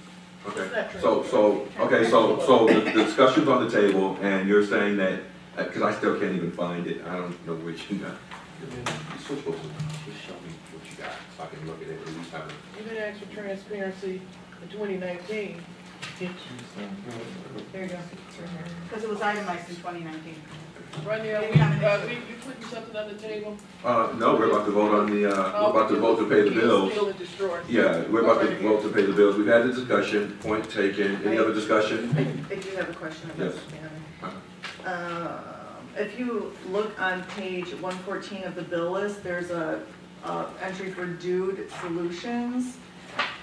Okay, so, so, okay, so, so the the discussion's on the table, and you're saying that, uh, because I still can't even find it, I don't know which, you got. You're supposed to, just show me what you got, so I can look at it, at least have it. You didn't ask for transparency in twenty nineteen. There you go. Because it was itemized in twenty nineteen. Right now, we, have uh, we, you putting something on the table? Uh, no, we're about to vote on the, uh, Oh, we're about to vote to pay the bills. And destroy. Yeah, we're about to vote to pay the bills, we've had the discussion, point taken, any other discussion? I, I do have a question about Yes. this, Anna. Um, If you look on page one fourteen of the bill list, there's a, uh, entry for Dude Solutions.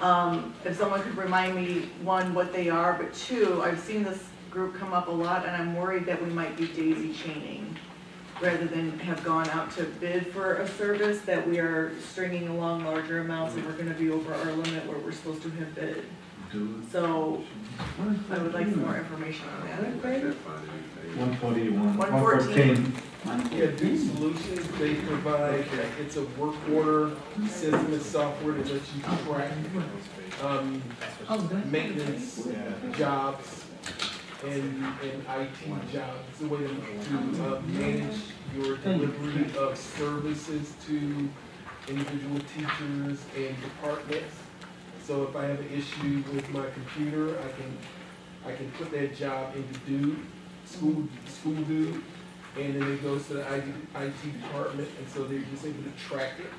Um, if someone could remind me, one, what they are, but two, I've seen this group come up a lot, and I'm worried that we might be daisy chaining. Rather than have gone out to bid for a service, that we are stringing along larger amounts and we're gonna be over our limit where we're supposed to have bid. So, I would like some more information on that. One forty-one, one 114. fourteen. Yeah, Dude Solutions, they provide, it's a work order system and software that lets you track, um, maintenance jobs and, and IT jobs. It's a way to, uh, manage your delivery of services to individual teachers and departments. So if I have an issue with my computer, I can, I can put that job into do school, SchoolDude, and then it goes to the IT, IT department, and so they're just able to track it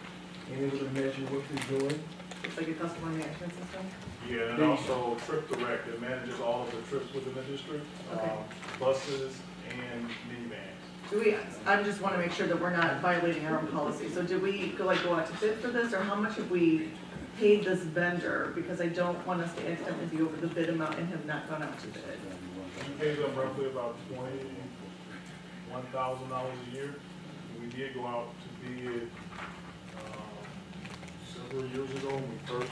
and able to measure what they're doing. It's like a customer management system? Yeah, and also Trip Direct, it manages all of the trips within the district, Okay. um, buses and minivans. Do we, I just wanna make sure that we're not violating our own policy, so did we go like go out to bid for this, or how much have we paid this vendor? Because I don't want us to accidentally be over the bid amount and have not gone out to bid. We pay them roughly about twenty-one thousand dollars a year. We did go out to bid, um, several years ago when we first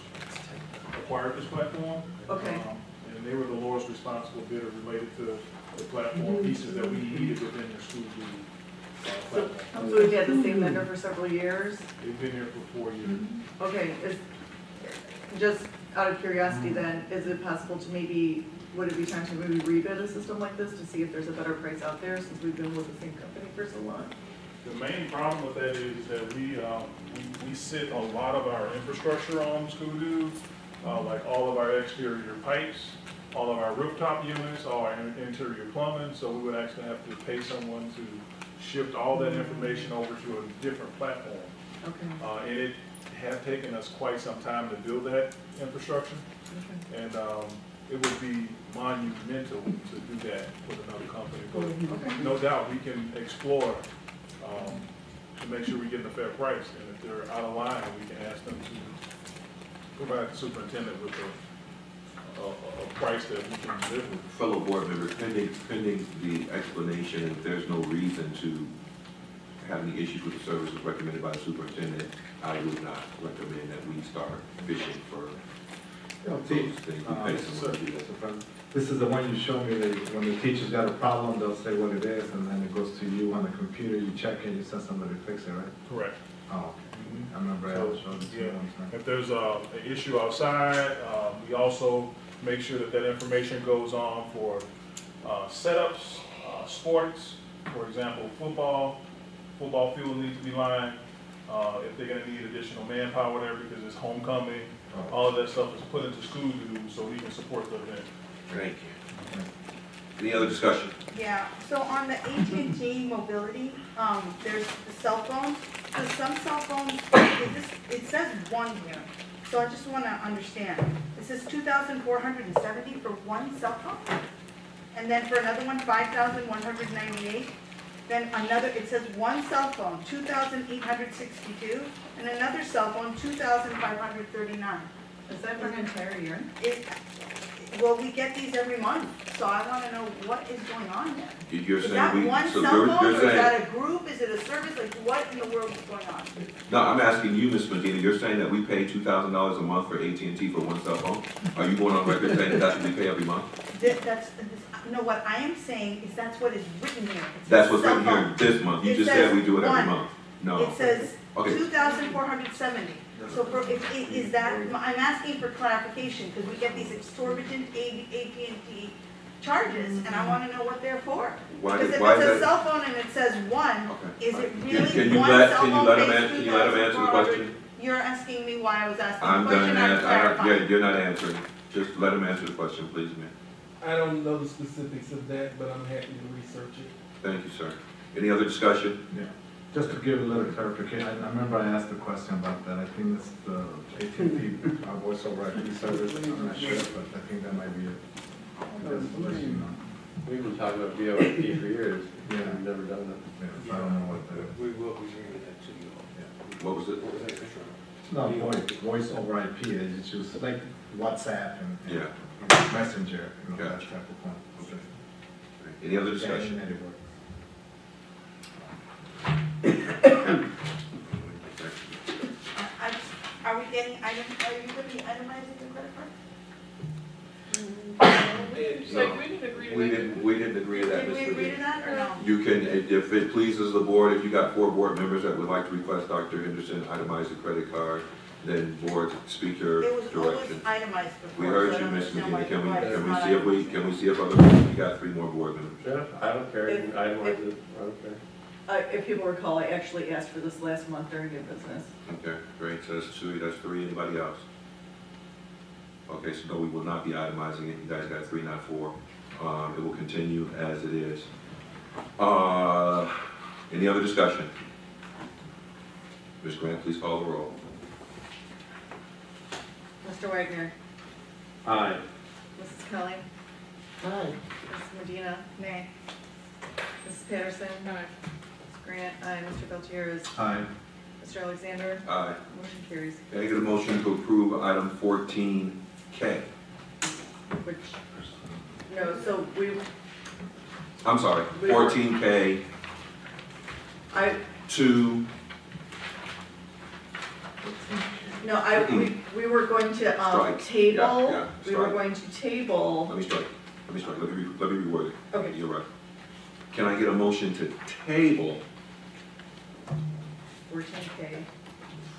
acquired this platform. Okay. Um, And they were the lowest responsible bidder related to the platform pieces that we needed within the school group. uh, So, platform. so we've had the same vendor for several years? They've been here for four years. Okay, is, just out of curiosity then, is it possible to maybe, would it be time to maybe rebid a system like this to see if there's a better price out there since we've been with the same company for so long? The main problem with that is that we, um, we, we sit a lot of our infrastructure on SchoolDude, uh, like all of our exterior pipes, all of our rooftop units, all our in- interior plumbing, so we would actually have to pay someone to shift all that information over to a different platform. Okay. Uh, and it had taken us quite some time to build that infrastructure. And, um, it would be monumental to do that with another company. But no doubt, we can explore, um, to make sure we get a fair price. And if they're out of line, we can ask them to provide the superintendent with a, a, a price that we can live with. Fellow board members, pending, pending the explanation, if there's no reason to have any issues with the services recommended by the superintendent, I would not recommend that we start fishing for Teach, pay um, someone to do that. This is the one you showed me, that when the teacher's got a problem, they'll say what it is, and then it goes to you on the computer, you check it, you send somebody to fix it, right? Correct. Oh, I remember I So, showed it to yeah, one time. If there's uh, an issue outside, uh, we also make sure that that information goes on for uh, setups, uh, sports, for example, football, football field needs to be lined, uh, if they're gonna need additional manpower, whatever, because it's homecoming, all of that stuff is put into SchoolDude so we can support the event. Thank you. Any other discussion? Yeah, so on the AT&T mobility, um, there's the cell phones, so some cell phones, it just, it says one here. So I just wanna understand, it says two thousand four hundred and seventy for one cell phone? And then for another one, five thousand one hundred ninety-eight? Then another, it says one cell phone, two thousand eight hundred sixty-two, and another cell phone, two thousand five hundred thirty-nine. Is that for an entire year? It, well, we get these every month, so I wanna know what is going on there. You- You're Is saying that we, one so cell you're, phone, or you're is saying, that a group, is it a service, like what in the world is going on? no, I'm asking you, Ms. Medina, you're saying that we pay two thousand dollars a month for AT&T for one cell phone? Are you going on record saying that that's what we pay every month? That, that's, no, what I am saying is that's what is written here. It says That's what's cell written here phone. this month, you It just says said we do it every one. month. No. It says Okay. two thousand four hundred seventy. So for, if, i- is that, I'm asking for clarification, because we get these exorbitant A- AT&T charges, and I wanna know what they're for. Why Because did- if why it's is a that- cell phone and it says one, is it Can, really can you one let, cell can you phone let him pays answer, can you let him answer the question? You're asking me why I was asking I'm question, done, I'm an- I don't, clarifying. yeah, you're not answering, just let him answer the question, please, ma'am. I don't know the specifics of that, but I'm happy to research it. Thank you, sir. Any other discussion? Yeah, just to give a little clarification, I I remember I asked a question about that, I think it's the AT&T uh, voice over IP service, I'm not sure, but I think that might be it. Just to let you know. We've been talking about VoIP for years, Yeah. we've never done it. Yeah, I don't know what that is. We will be bringing that to you. Yeah. What was it? No, voice, voice over IP, they just use like WhatsApp and. and, Yeah. Messenger, you know, that type of phone. Okay. Any other discussion? Yeah, and it works. I, I- are we getting item, are you gonna be itemizing the credit card? No, we didn't, we didn't agree to that, Did we Ms. agree to Medina. that, or no? You can, if it pleases the board, if you got four board members that would like to request Dr. Henderson itemize the credit card, then board, speak your It was always direction. itemized before. We so heard I you, don't Ms. understand Medina, why- can we, why it's can we not see if we, itemized. can we see if other, we got three more board members? Yeah, I don't care, you can itemize it, I don't care. Uh, if people recall, I actually asked for this last month during new business. Okay, great, so that's two, that's three, anybody else? Okay, so no, we will not be itemizing it, you guys got three, not four. Um, it will continue as it is. Uh, any other discussion? Ms. Grant, please call the roll. Mr. Wagner, Aye. Mrs. Kelly, Aye. Mrs. Medina, Nay. Mrs. Patterson. Mrs. Grant, aye, Mr. Valtierrez, Aye. Mr. Alexander. Aye. Motion carries. Can I get a motion to approve item fourteen K? Which, no, so we, I'm sorry, We- fourteen K I, to, no, I, we, we were going to, um, Strike. table, Yeah, yeah, we were strike. going to table, let me strike, let me strike, let me, re- let me reword it. Okay. You're right. Can I get a motion to table fourteen K,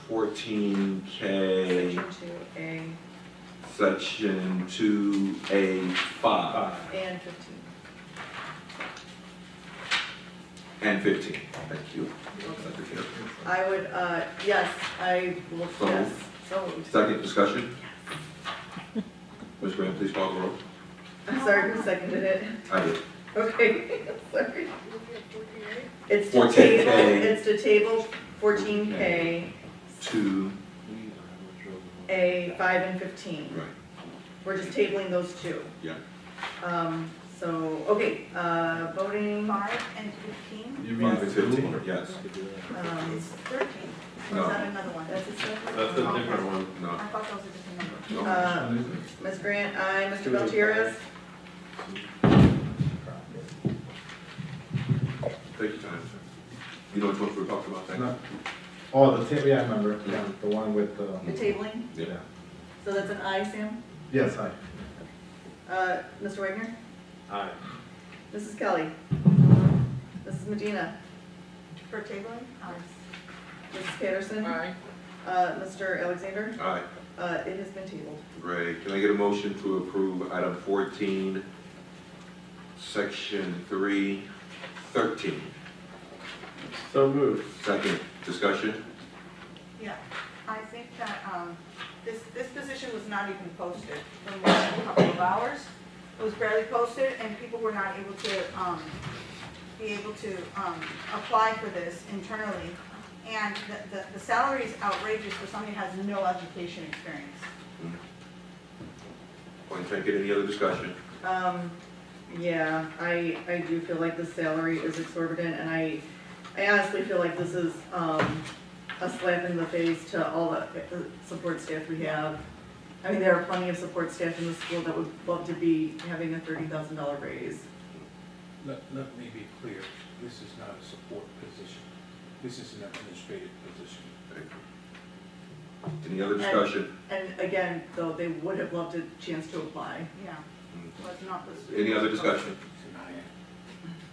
fourteen K, section two A section two A five and fifteen. and fifteen? Thank you. Secretary. I would, uh, yes, I will, So yes, moved. so moved. Second discussion? Ms. Graham, please call the roll. I'm sorry, who seconded it? I did. Okay, <laughs> sorry. It's to 14K. table, it's to table fourteen K, Two, A five and fifteen. right, We're just tabling those two. yeah. Um, so, okay, uh, voting, Five and fifteen? You Five mean and fifteen, yes. um, It's thirteen. Or No. is that another one? that's a separate. That's a different one. No, I thought that was a different number. no. Uh, Ms. Grant, aye, Mr. Valtierrez, Take your time, sir. You know which ones we're talking about, thank you. No. Oh, the table, yeah, I remember, yeah, the one with the. the tabling, Yeah. so that's an aye, Sam? Yes, aye. Uh, Mr. Wagner? Aye. Mrs. Kelly? Mrs. Medina? For tabling? Aye. Mrs. Patterson? Aye. Uh, Mr. Alexander? Aye. Uh, it has been tabled. Great. Can I get a motion to approve item fourteen, section three, thirteen? So moved. Second, discussion? Yeah, I think that, um, this, this position was not even posted for more than a couple of hours. It was barely posted and people were not able to, um, be able to, um, apply for this internally. And the, the, the salary is outrageous for somebody who has no education experience. Point taken. Any other discussion? Um, yeah, I, I do feel like the salary is exorbitant, and I, I honestly feel like this is, um, a slap in the face to all the uh, support staff we have. I mean, there are plenty of support staff in the school that would love to be having a thirty thousand dollar raise. Let, let me be clear, this is not a support position. This is an administrative position. Any other discussion? And again, though, they would have loved a chance to apply. Yeah. Was not this. Any other discussion?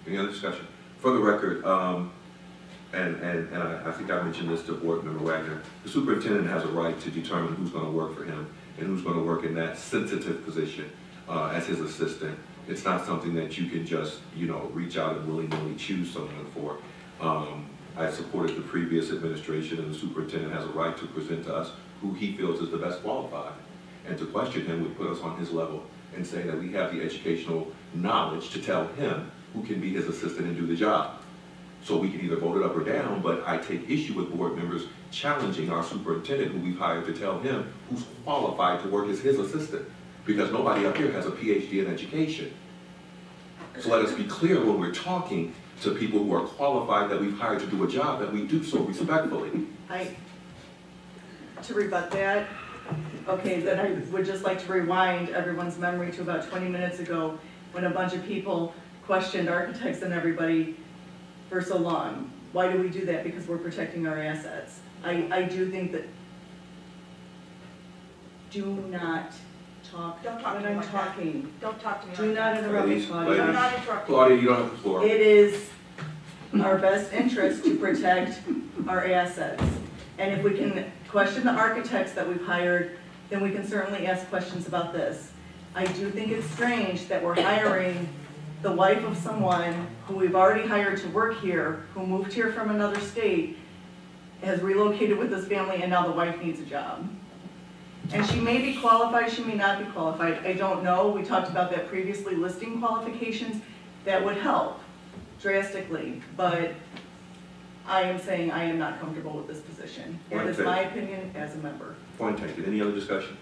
Any other discussion? For the record, um, and, and, and I, I think I mentioned this to Board Member Wagner, the superintendent has a right to determine who's gonna work for him and who's gonna work in that sensitive position, uh, as his assistant. It's not something that you can just, you know, reach out and willy-nilly choose someone for. Um, I supported the previous administration and the superintendent has a right to present to us who he feels is the best qualified. And to question him would put us on his level and say that we have the educational knowledge to tell him who can be his assistant and do the job. So we can either vote it up or down, but I take issue with board members challenging our superintendent who we've hired to tell him who's qualified to work as his assistant. Because nobody up here has a PhD in education. So let us be clear when we're talking to people who are qualified that we've hired to do a job, that we do so respectfully. I, to rebut that, okay, then I would just like to rewind everyone's memory to about twenty minutes ago when a bunch of people questioned architects and everybody for so long. Why do we do that? Because we're protecting our assets. I, I do think that, do not talk Don't talk to when me I'm like that. talking. Don't talk to me Do like not that. interrupt me, Ladies, Claudia. I'm ladies. not interrupting. Claudia, you don't have the floor. It is our best interest to protect our assets. And if we can question the architects that we've hired, then we can certainly ask questions about this. I do think it's strange that we're hiring the wife of someone who we've already hired to work here, who moved here from another state, has relocated with his family, and now the wife needs a job. And she may be qualified, she may not be qualified, I don't know, we talked about that previously, listing qualifications, that would help drastically, but I am saying I am not comfortable with this position. That is my opinion as a member. Point taken. Any other discussion?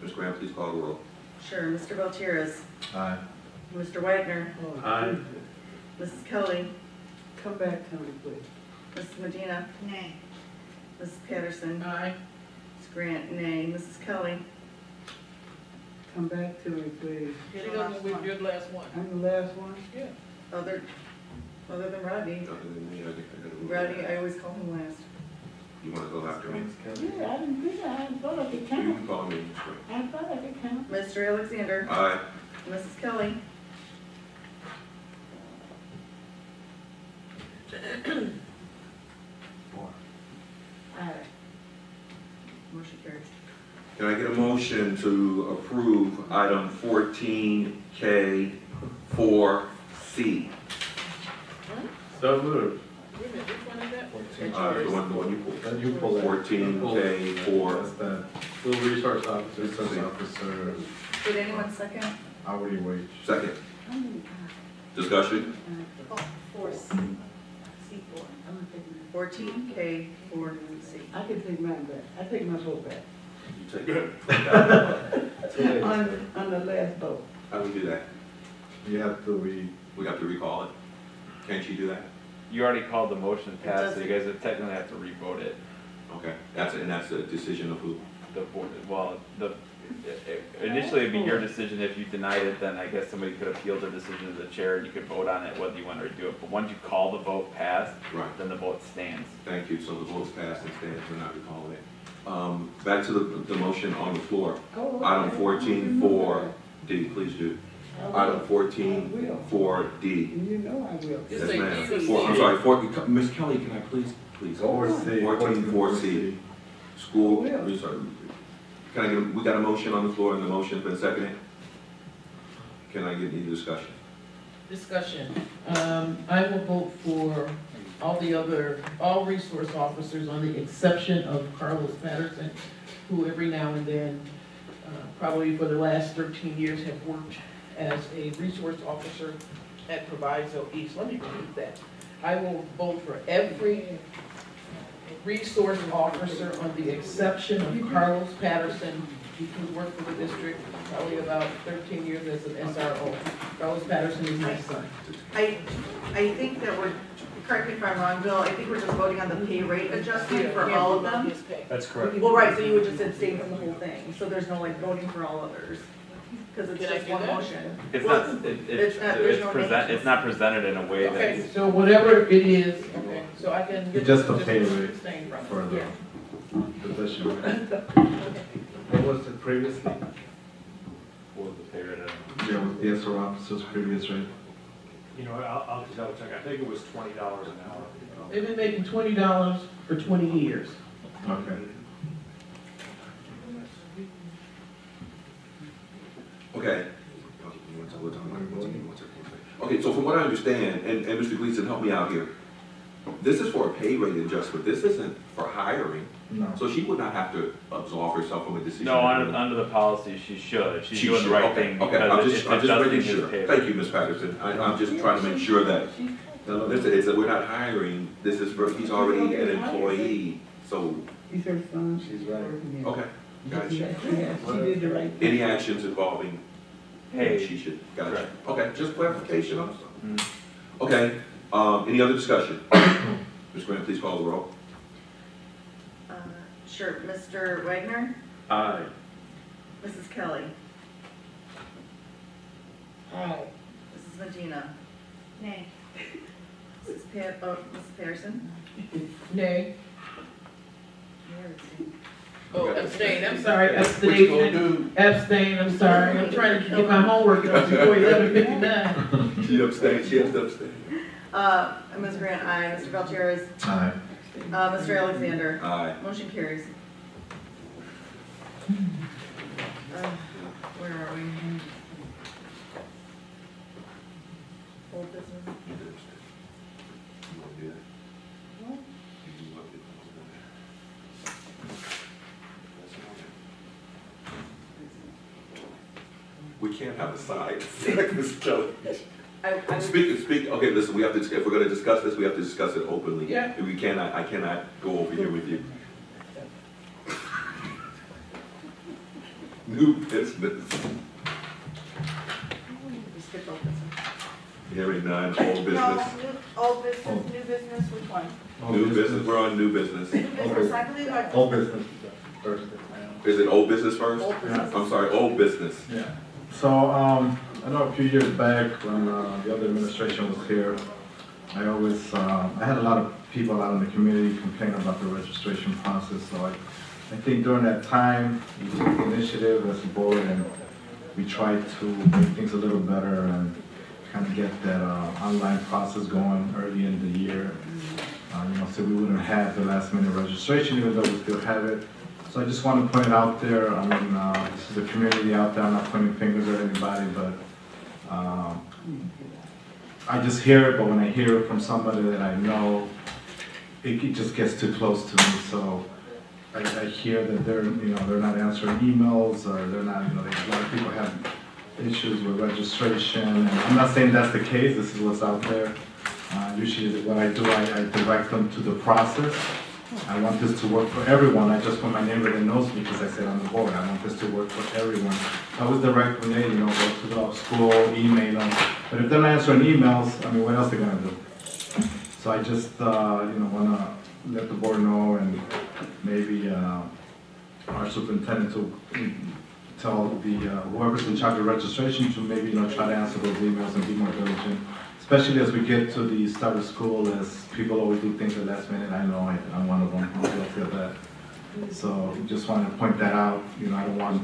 Ms. Graham, please call the roll. Sure, Mr. Valtierrez, Aye. Mr. Wagner, Aye. Mrs. Kelly, Come back to me, please. Mrs. Medina, Nay. Mrs. Patterson, Aye. Ms. Grant, nay, Mrs. Kelly, Come back to me, please. You're She the last doesn't, we one. did last one. I'm the last one. Yeah. other, other than Rodney. Other than me, I think I gotta move Rodney. I always call him last. You wanna go after me? Yeah, I didn't think I thought I could You count. can call me, I thought I could count. Mr. Alexander, Aye. Mrs. Kelly. Aye. Motion carries. Can I get a motion to approve item fourteen K four C? So moved. Wait a minute, which one is that? Uh, the one, the one you pulled. Then you pull that. Fourteen K four. That's the School resource officer. resource officer, Did anyone second? hourly wage. Second. Discussion? Oh, four C. C four. I'm gonna take mine. Fourteen K four C. I can take mine back. I take my vote back. You take it. <laughs> On, on the last vote. How do we do that? You have to re, We have to recall it? Can't you do that? You already called the motion It passed, so you guys would technically have to re-vote it. Okay, that's, and that's a decision of who? The board, well, the, initially it'd be your decision, if you denied it, then I guess somebody could appeal the decision to the chair, and you could vote on it, whether you want to redo it, but once you call the vote passed, Right. then the vote stands. Thank you, so the vote's passed and stands, we're not recalling it. Um, back to the, the motion on the floor. Item fourteen for D, please do. Item fourteen for D. You know I will. Yes, ma'am. Four, I'm sorry, four, Ms. Kelly, can I please, please? Four C. Fourteen, four C. School research. Can I get, we got a motion on the floor and the motion's been seconded? Can I get any discussion? Discussion. Um, I will vote for all the other, all resource officers on the exception of Carlos Patterson, who every now and then, uh, probably for the last thirteen years, have worked as a resource officer at Proviso East. Let me repeat that. I will vote for every resource officer on the exception of Carlos Patterson, who worked for the district probably about thirteen years as an SRO. Carlos Patterson is my son. I, I think that we're, correct me if I'm wrong, Bill, I think we're just voting on the pay rate adjustment for all of them. That's correct. Well, right, so you would just abstain from the whole thing, so there's no like voting for all others, because it's Did I just do one that? motion. It's Well, not, it, it's it's, not- there's it's no present, names. it's not presented in a way that, Okay, so whatever it is, okay, so I can. It's just the pay rate abstain from it. for the Yeah. <laughs> position. What was it previously? what was the period of. Yeah, with the SRO officers previous rate? You know, I'll, I'll double check, I think it was twenty dollars an hour. They've been making twenty dollars for twenty years. Okay. Okay. Okay, so from what I understand, and, and Mr. Gleason, help me out here. This is for a pay rate adjustment, this isn't for hiring. No. So she would not have to absolve herself from a decision. No, under, under the policy, she should, she's She doing the right okay, thing Okay, I'm because just, it's I'm just adjusting making his sure. pay. Thank you, Ms. Patterson. I, I'm just trying to make sure that, this is, that we're not hiring, this is for, he's already an employee, so, He's her son. She's right. okay. Gotcha. Yeah, she did the right thing. Any actions involving Hey. she should, gotcha. Okay, just clarification on something. Mm. Okay, um, any other discussion? <coughs> Ms. Grant, please call the roll. Uh, Sure, Mr. Wagner, Aye. Mrs. Kelly, Aye. Mrs. Medina, Nay. Mrs. Pa, oh, Mrs. Patterson. Nay. Mayor, abstain. Oh, abstain, I'm sorry, abstain, abstain, I'm sorry, I'm trying to get my homework done before eleven fifty-nine. <laughs> She abstained, she has to abstain. Uh, Ms. Grant, aye, Mr. Valtierrez, Aye. uh, Mr. Alexander. Aye. Motion carries. Uh, Where are we? Old business? You did abstain. You wanna do that? You do what you- We can't have a side, <laughs> like Ms. Kelly. I, I would, Speak, speak, okay, listen, we have to, if we're gonna discuss this, we have to discuss it openly. Yeah. We cannot, I cannot go over here with you. New business, we skipped old business. hearing none, old No, new, old business, new business, which one? New business, we're on new business. New business, I believe I. All business first. Is it old business first? Old business. I'm sorry, old business. Yeah. So, um, I know a few years back when, uh, the other administration was here, I always, uh, I had a lot of people out in the community complain about the registration process, so I, I think during that time, we took the initiative as a board and we tried to make things a little better and kind of get that, uh, online process going early in the year. Uh, you know, so we wouldn't have the last minute registration, even though we still have it. So I just want to point it out there, I mean, uh, this is a community out there, I'm not pointing fingers at anybody, but, um, I just hear it, but when I hear it from somebody that I know, it it just gets too close to me, so I, I hear that they're, you know, they're not answering emails, or they're not, you know, a lot of people have issues with registration, and I'm not saying that's the case, this is what's out there. Uh, usually what I do, I, I direct them to the process. I want this to work for everyone, I just put my where they knows me because I sit on the board, I want this to work for everyone. I was direct when they, you know, go to the school, email them, but if they're not answering emails, I mean, what else are they gonna do? So I just, uh, you know, wanna let the board know and maybe, uh, our superintendent to mm, tell the, uh, whoever's in charge of registration to maybe, you know, try to answer those emails and be more diligent. Especially as we get to the start of school, as people always do things at last minute, I know, I- I'm one of them, I'm that. So just wanted to point that out, you know, I don't want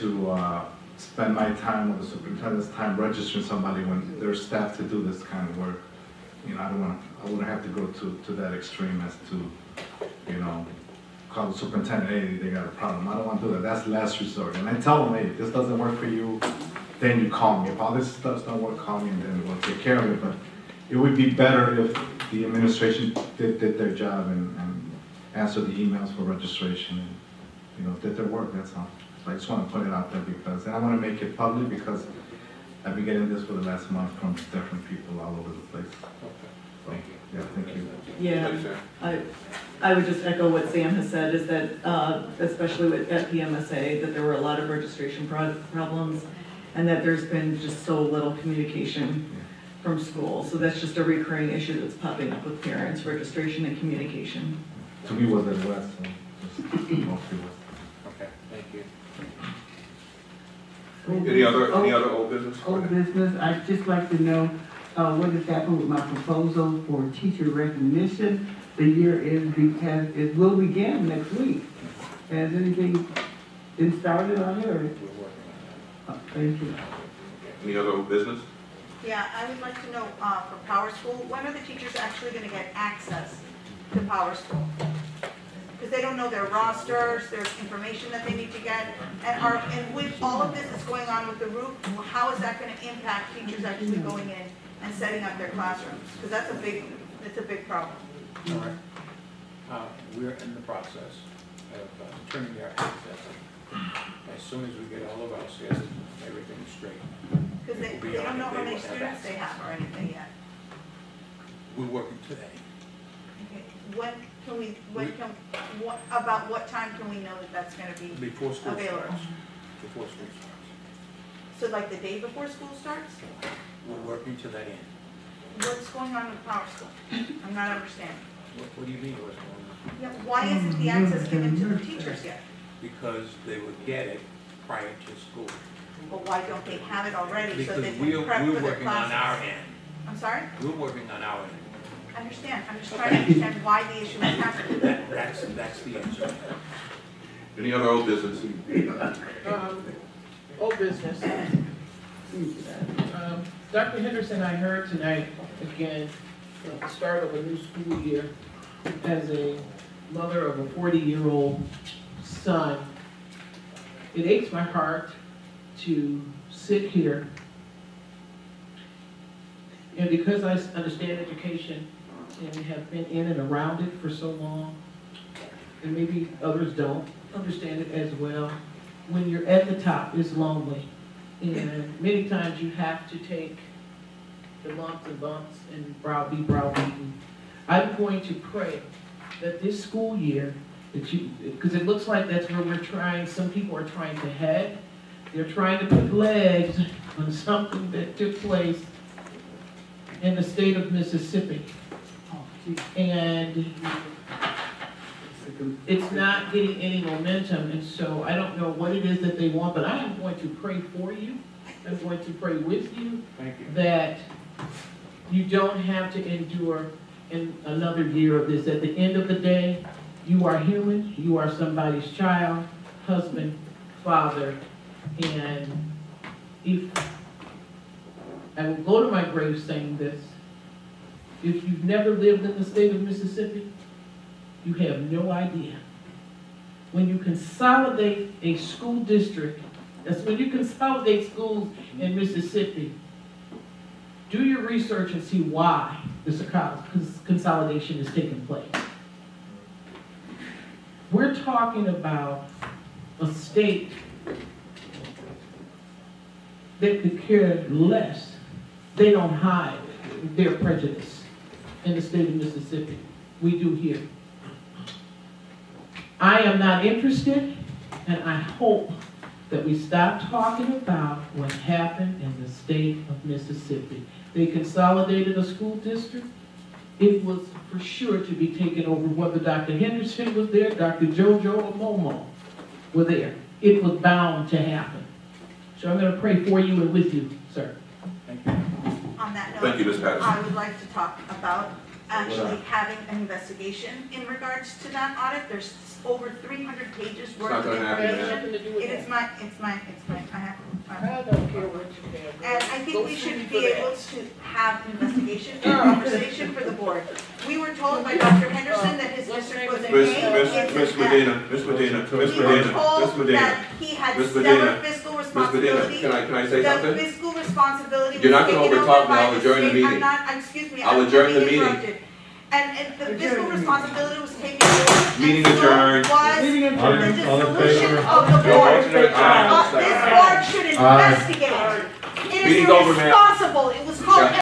to, uh, spend my time or the superintendent's time registering somebody when there's staff to do this kind of work. You know, I don't want, I wouldn't have to go to, to that extreme as to, you know, call the superintendent, hey, they got a problem. I don't want to do that. That's last resort. And I tell them, hey, this doesn't work for you, then you call me. If all this stuff don't work, call me and then we'll take care of it. But it would be better if the administration did, did their job and, and answered the emails for registration and, you know, did their work, that's all. So I just want to put it out there because, and I want to make it public because I've been getting this for the last month from different people all over the place. Thank you. Yeah, thank you. Yeah, I, I would just echo what Sam has said, is that, uh, especially with, at PMSA, that there were a lot of registration pro- problems, and that there's been just so little communication from school, so that's just a recurring issue that's popping up with parents, registration and communication. To me, was at West, so just mostly West. Okay, thank you. Any other, any other old business? Old business, I'd just like to know, uh, what has happened with my proposal for teacher recognition? The year is, be- has, it will begin next week. Has anything been started on it, or? Uh, Thank you. Any other old business? Yeah, I would like to know, uh, for Power School, when are the teachers actually gonna get access to Power School? Because they don't know their rosters, there's information that they need to get, and are, and with all of this that's going on with the roof, how is that gonna impact teachers actually going in and setting up their classrooms? Because that's a big, it's a big problem. All right. Uh, we're in the process of uh, turning our access. As soon as we get all of our systems, everything straight. Because they, they don't know how many students they have or anything yet. We're working today. Okay, When can we, when can, what, about what time can we know that that's gonna be Before school available? starts. Before school starts. So like the day before school starts? We're working to that end. What's going on with Power School? I'm not understanding. What, what do you mean what's going on? Yeah, why isn't the access given to the teachers yet? Because they would get it prior to school. But why don't they have it already so Because they we're, can prep for we're their working on our classes? end. I'm sorry? We're working on our end. I understand. I'm just trying to understand why the issue is happening. That, that's, that's the answer. Any other old business? Um, old business. Um, Dr. Henderson, I heard tonight, again, at the start of a new school year, as a mother of a forty-year-old son, it aches my heart to sit here. And because I understand education and have been in and around it for so long, and maybe others don't understand it as well, when you're at the top, it's lonely. And many times you have to take the lumps and bumps and brow, be browbeaten. I'm going to pray that this school year, because it looks like that's where we're trying, some people are trying to head. They're trying to put legs <laughs> on something that took place in the state of Mississippi. And it's not getting any momentum, and so I don't know what it is that they want, but I am going to pray for you. I'm going to pray with you Thank you. that you don't have to endure in another year of this. At the end of the day, you are human, you are somebody's child, husband, father, and if, I will go to my grave saying this, if you've never lived in the state of Mississippi, you have no idea. When you consolidate a school district, that's when you consolidate schools in Mississippi, do your research and see why this cons- consolidation is taking place. We're talking about a state that could care less. They don't hide their prejudice in the state of Mississippi. We do here. I am not interested, and I hope that we stop talking about what happened in the state of Mississippi. They consolidated a school district. It was for sure to be taken over, whether Dr. Henderson was there, Dr. Jojo or Momo were there. It was bound to happen. So I'm gonna pray for you and with you, sir. Thank you. On that note. Thank you, Ms. Patterson. I would like to talk about actually having an investigation in regards to that audit. There's over three hundred pages worth not of gonna happen, information. Nothing to do with It is that. my, it's my, it's my, I have, I I don't care what you have. and I think we should be able to have an investigation, <laughs> a conversation for the board. We were told by Dr. Henderson that his uh, district was in Miss, A. Miss, it's Miss an F. Medina, Miss Medina, Miss We were Medina, Miss told Medina. that he had Miss stellar Medina. fiscal Miss Medina, responsibility. can I, can I say The something? fiscal responsibility was You're not gonna taken overtalk over me. by I'll the adjourn the state. meeting. I'm not, excuse me, I'll I'm adjourn being meeting. interrupted. And, and the fiscal responsibility was taken. Meeting and so adjourned. Was Meeting the adjourned. All in dissolution of the board. Uh, this board should investigate. It is Meeting's over, ma'am. irresponsible. It was called Yeah.